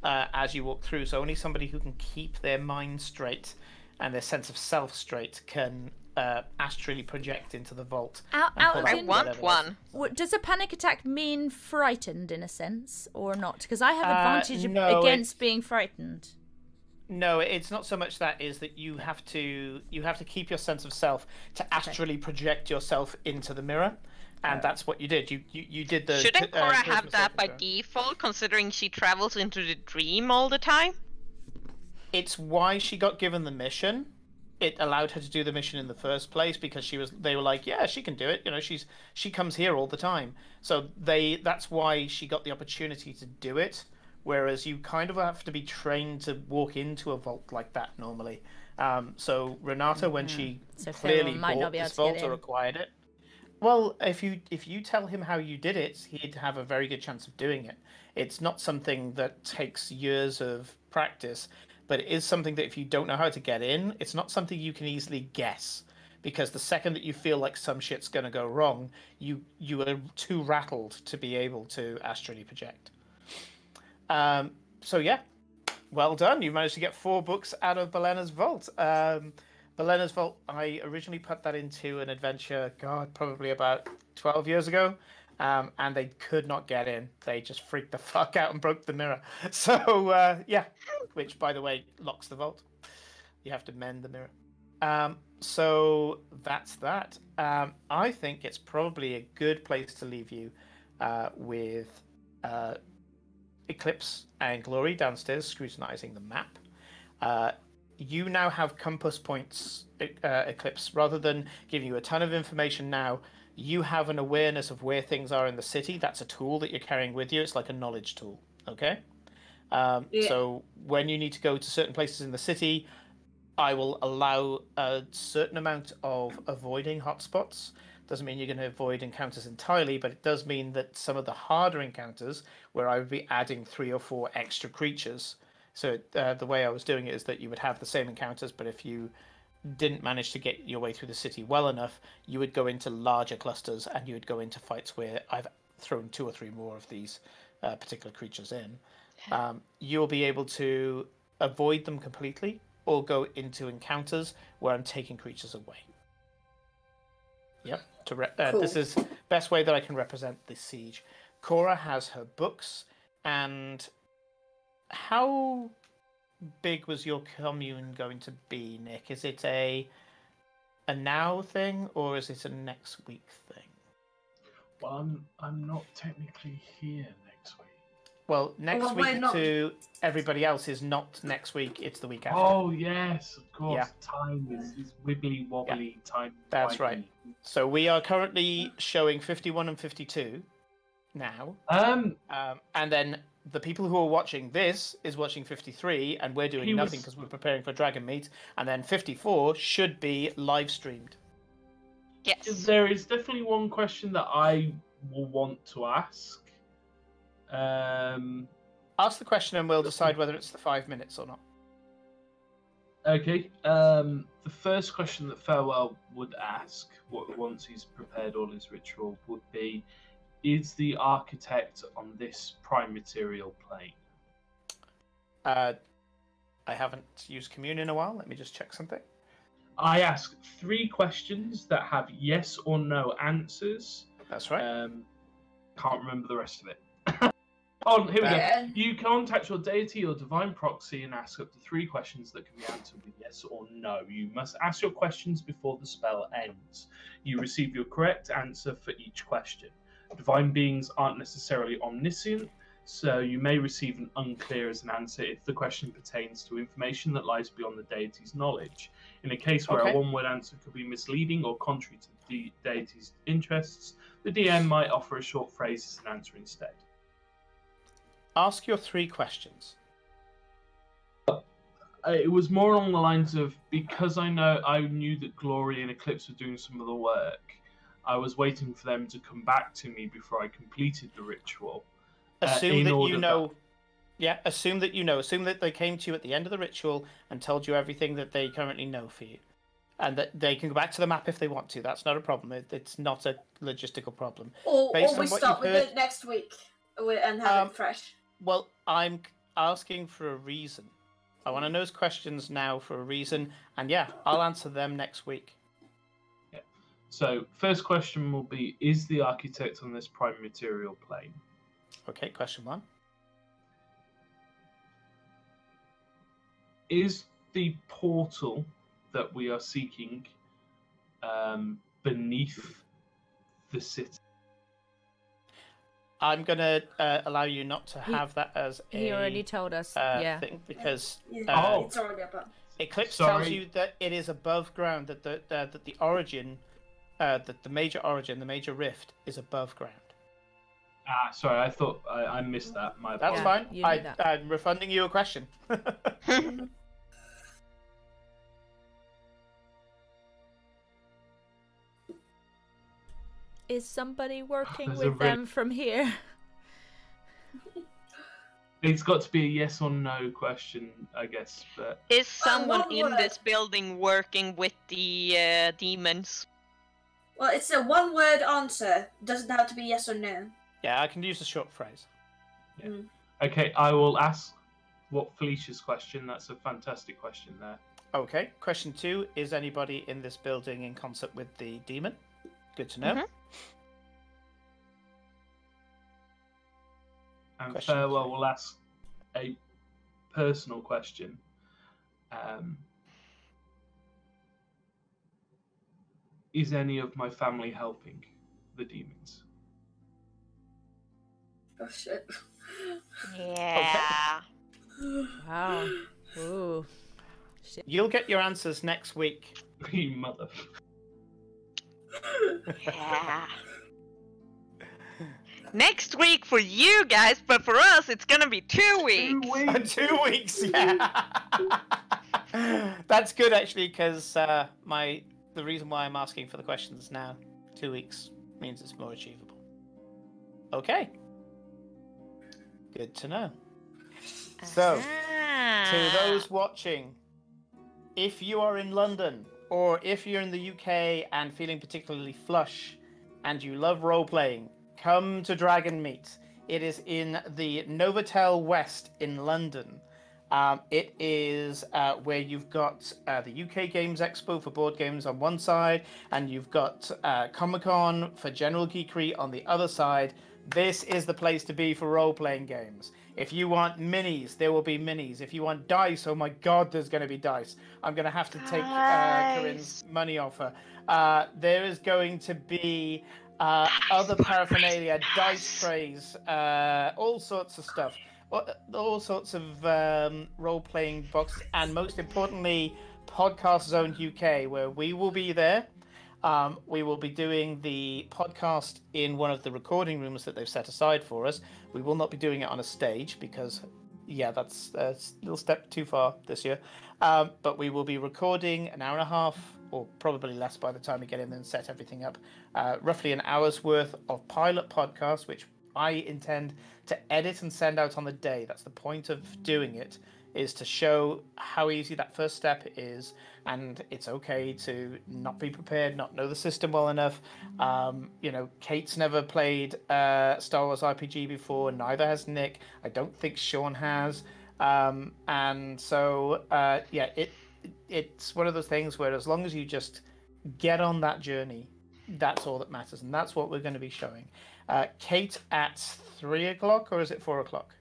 uh, as you walk through. So only somebody who can keep their mind straight and their sense of self straight can uh, astrally project into the vault. out, and out I want one. What- Does a panic attack mean frightened in a sense or not? Because I have Uh, advantage ab- no, against it's- being frightened. No, it's not so much that is that you have to you have to keep your sense of self to astrally project yourself into the mirror. and that's what you did. You you, you did the. Shouldn't uh, Cora charisma have that by default, considering she travels into the dream all the time? It's why she got given the mission. It allowed her to do the mission in the first place because she was. They were like, yeah, she can do it. You know, she's she comes here all the time. So they that's why she got the opportunity to do it. Whereas you kind of have to be trained to walk into a vault like that normally. Um, so Renata, when she So clearly bought not be able this vault or acquired it. Well, if you if you tell him how you did it, he'd have a very good chance of doing it. It's not something that takes years of practice, but it is something that if you don't know how to get in, it's not something you can easily guess. Because the second that you feel like some shit's going to go wrong, you you are too rattled to be able to astrally project. Um, so yeah, well done. You managed to get four books out of Belena's vault. Um, Belena's Vault, I originally put that into an adventure, God, probably about 12 years ago, um, and they could not get in. They just freaked the fuck out and broke the mirror. So, uh, yeah, which, by the way, locks the vault. You have to mend the mirror. Um, so that's that. Um, I think it's probably a good place to leave you uh, with uh, Eclipse and Glory downstairs scrutinizing the map. Uh, you now have compass points, uh, Eclipse. Rather than giving you a ton of information now, you have an awareness of where things are in the city. That's a tool that you're carrying with you. It's like a knowledge tool. Okay. Um, Yeah. So when you need to go to certain places in the city, I will allow a certain amount of avoiding hotspots. Doesn't mean you're going to avoid encounters entirely, but it does mean that some of the harder encounters, where I would be adding three or four extra creatures. So uh, the way I was doing it is that you would have the same encounters, but if you didn't manage to get your way through the city well enough, you would go into larger clusters and you would go into fights where I've thrown two or three more of these uh, particular creatures in. Um, you'll be able to avoid them completely or go into encounters where I'm taking creatures away. Yep. To re- uh, This is best way that I can represent this siege. Cora has her books, and how big was your commune going to be, Nick? Is it a a now thing or is it a next week thing? Well, I'm I'm not technically here next week. Well, next Well, week not? to everybody else is not next week; it's the week after. Oh yes, of course. Yeah. Time is, is wibbly wobbly time. That's right. So we are currently showing fifty-one and fifty-two now, Um, um, and then the people who are watching this is watching fifty-three, and we're doing He nothing was- because we're preparing for Dragon Meet, and then fifty-four should be live streamed. Yes. there is definitely one question that I will want to ask. Um, Ask the question, and we'll decide whether it's the five minutes or not. okay. Um, the first question that Farewell would ask, once he's prepared all his ritual, would be: Is the architect on this prime material plane? Uh, I haven't used Commune in a while. Let me just check something. I ask three questions that have yes or no answers. That's right. Um, can't remember the rest of it. oh, here we go. Yeah. You contact your deity or divine proxy and ask up to three questions that can be answered with yes or no. You must ask your questions before the spell ends. You receive your correct answer for each question. Divine beings aren't necessarily omniscient, so you may receive an unclear as an answer if the question pertains to information that lies beyond the deity's knowledge. In a case where Okay. a one word answer could be misleading or contrary to the deity's interests, the DM might offer a short phrase as an answer instead. Ask your three questions. Uh, it was more along the lines of because I know I knew that Glory and Eclipse were doing some of the work. I was waiting for them to come back to me before I completed the ritual. Uh, Assume in that order you that- know. Yeah, assume that you know. Assume that they came to you at the end of the ritual and told you everything that they currently know for you, and that they can go back to the map if they want to. That's not a problem. It, it's not a logistical problem. Or, Based or we on what start with heard- it next week and have Um, it fresh. Well, I'm asking for a reason. I want to know his questions now for a reason, and yeah, I'll answer them next week. So, first question will be Is the architect on this prime material plane? Okay, question one. Is the portal that we are seeking um, beneath the city? I'm gonna uh, allow you not to He- have that as a He already told us. uh, yeah. thing because Yeah, Uh, Oh. it's already up. Eclipse tells you that it is above ground. That the uh, that the origin, uh, that the major origin, the major rift, is above ground. Ah, sorry, I thought I, I missed that. My That's fine. you I, that. I'm refunding you a question. Is somebody working There's with really- them from here? It's got to be a yes or no question, I guess. But Is someone one in word. this building working with the uh, demons? Well, it's a one-word answer. Doesn't have to be yes or no. yeah, I can use a short phrase. okay, I will ask what Felicia's question. That's a fantastic question there. Okay. Question two: Is anybody in this building in concert with the demon? Good to know. Mhm. And Question farewell will ask a personal question. Um, is any of my family helping the demons? Oh shit. Yeah. Wow. Ooh. You'll get your answers next week. you mother. Yeah. Next week for you guys, but for us it's gonna be two weeks. Two weeks, yeah. That's good actually, because uh, my the reason why I'm asking for the questions now, two weeks means it's more achievable. Okay. Good to know. So, to those watching, if you are in London or if you're in the UK and feeling particularly flush and you love role playing, come to Dragon Meet. It is in the Novotel West in London. Um, it is uh, where you've got uh, the UK Games Expo for board games on one side, and you've got uh, Comic Con for general geekery on the other side. This is the place to be for role playing games. If you want minis, there will be minis. If you want dice, oh my god, there's going to be dice. I'm going to have to take uh, Corinne's money off her. Uh, there is going to be uh, other paraphernalia, dice trays, uh, all sorts of stuff, all, all sorts of um, role playing boxes, and most importantly, Podcast Zone UK, where we will be there. Um, we will be doing the podcast in one of the recording rooms that they've set aside for us. We will not be doing it on a stage because, yeah, that's, that's a little step too far this year. Um, but we will be recording an hour and a half, or probably less by the time we get in and set everything up. Uh, roughly an hour's worth of pilot podcast, which I intend to edit and send out on the day. That's the point of doing it, is to show how easy that first step is, and it's okay to not be prepared, not know the system well enough. Um, you know, Kate's never played uh, Star Wars RPG before, neither has Nick. I don't think Sean has. Um, and so, uh, yeah, it it's one of those things where as long as you just get on that journey, that's all that matters, and that's what we're going to be showing. Uh, Kate at three o'clock, or is it four o'clock?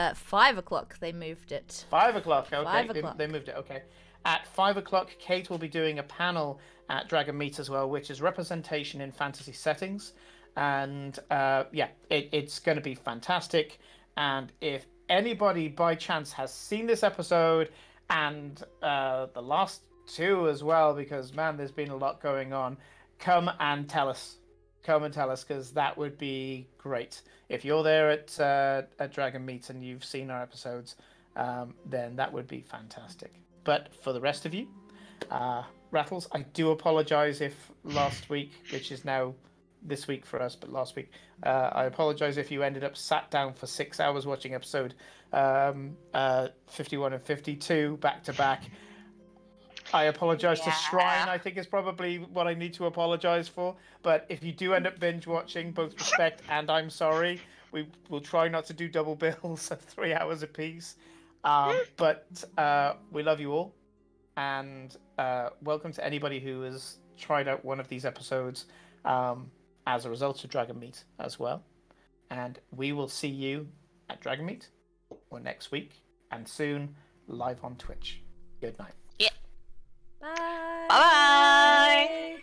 At five o'clock, they moved it. Five o'clock. Okay, Five they- They, moved it. Okay. At five o'clock, Kate will be doing a panel at Dragon Meet as well, which is representation in fantasy settings, and uh, yeah, it, it's going to be fantastic. And if anybody by chance has seen this episode and uh, the last two as well, because man, there's been a lot going on, come and tell us. Come and tell us because that would be great. If you're there at uh, at Dragon Meet and you've seen our episodes, um, then that would be fantastic. But for the rest of you, uh, Rattles, I do apologize if last week, which is now this week for us, but last week, uh, I apologize if you ended up sat down for six hours watching episode um, uh, 51 and 52 back to back. I apologize to Shrine, I think is probably what I need to apologize for. But if you do end up binge watching, both respect and I'm sorry, we will try not to do double bills of three hours apiece. Um, but uh, we love you all, and uh, welcome to anybody who has tried out one of these episodes um, as a result of Dragon Meet as well. And we will see you at Dragon Meet or next week, and soon live on Twitch. Good night. Bye bye.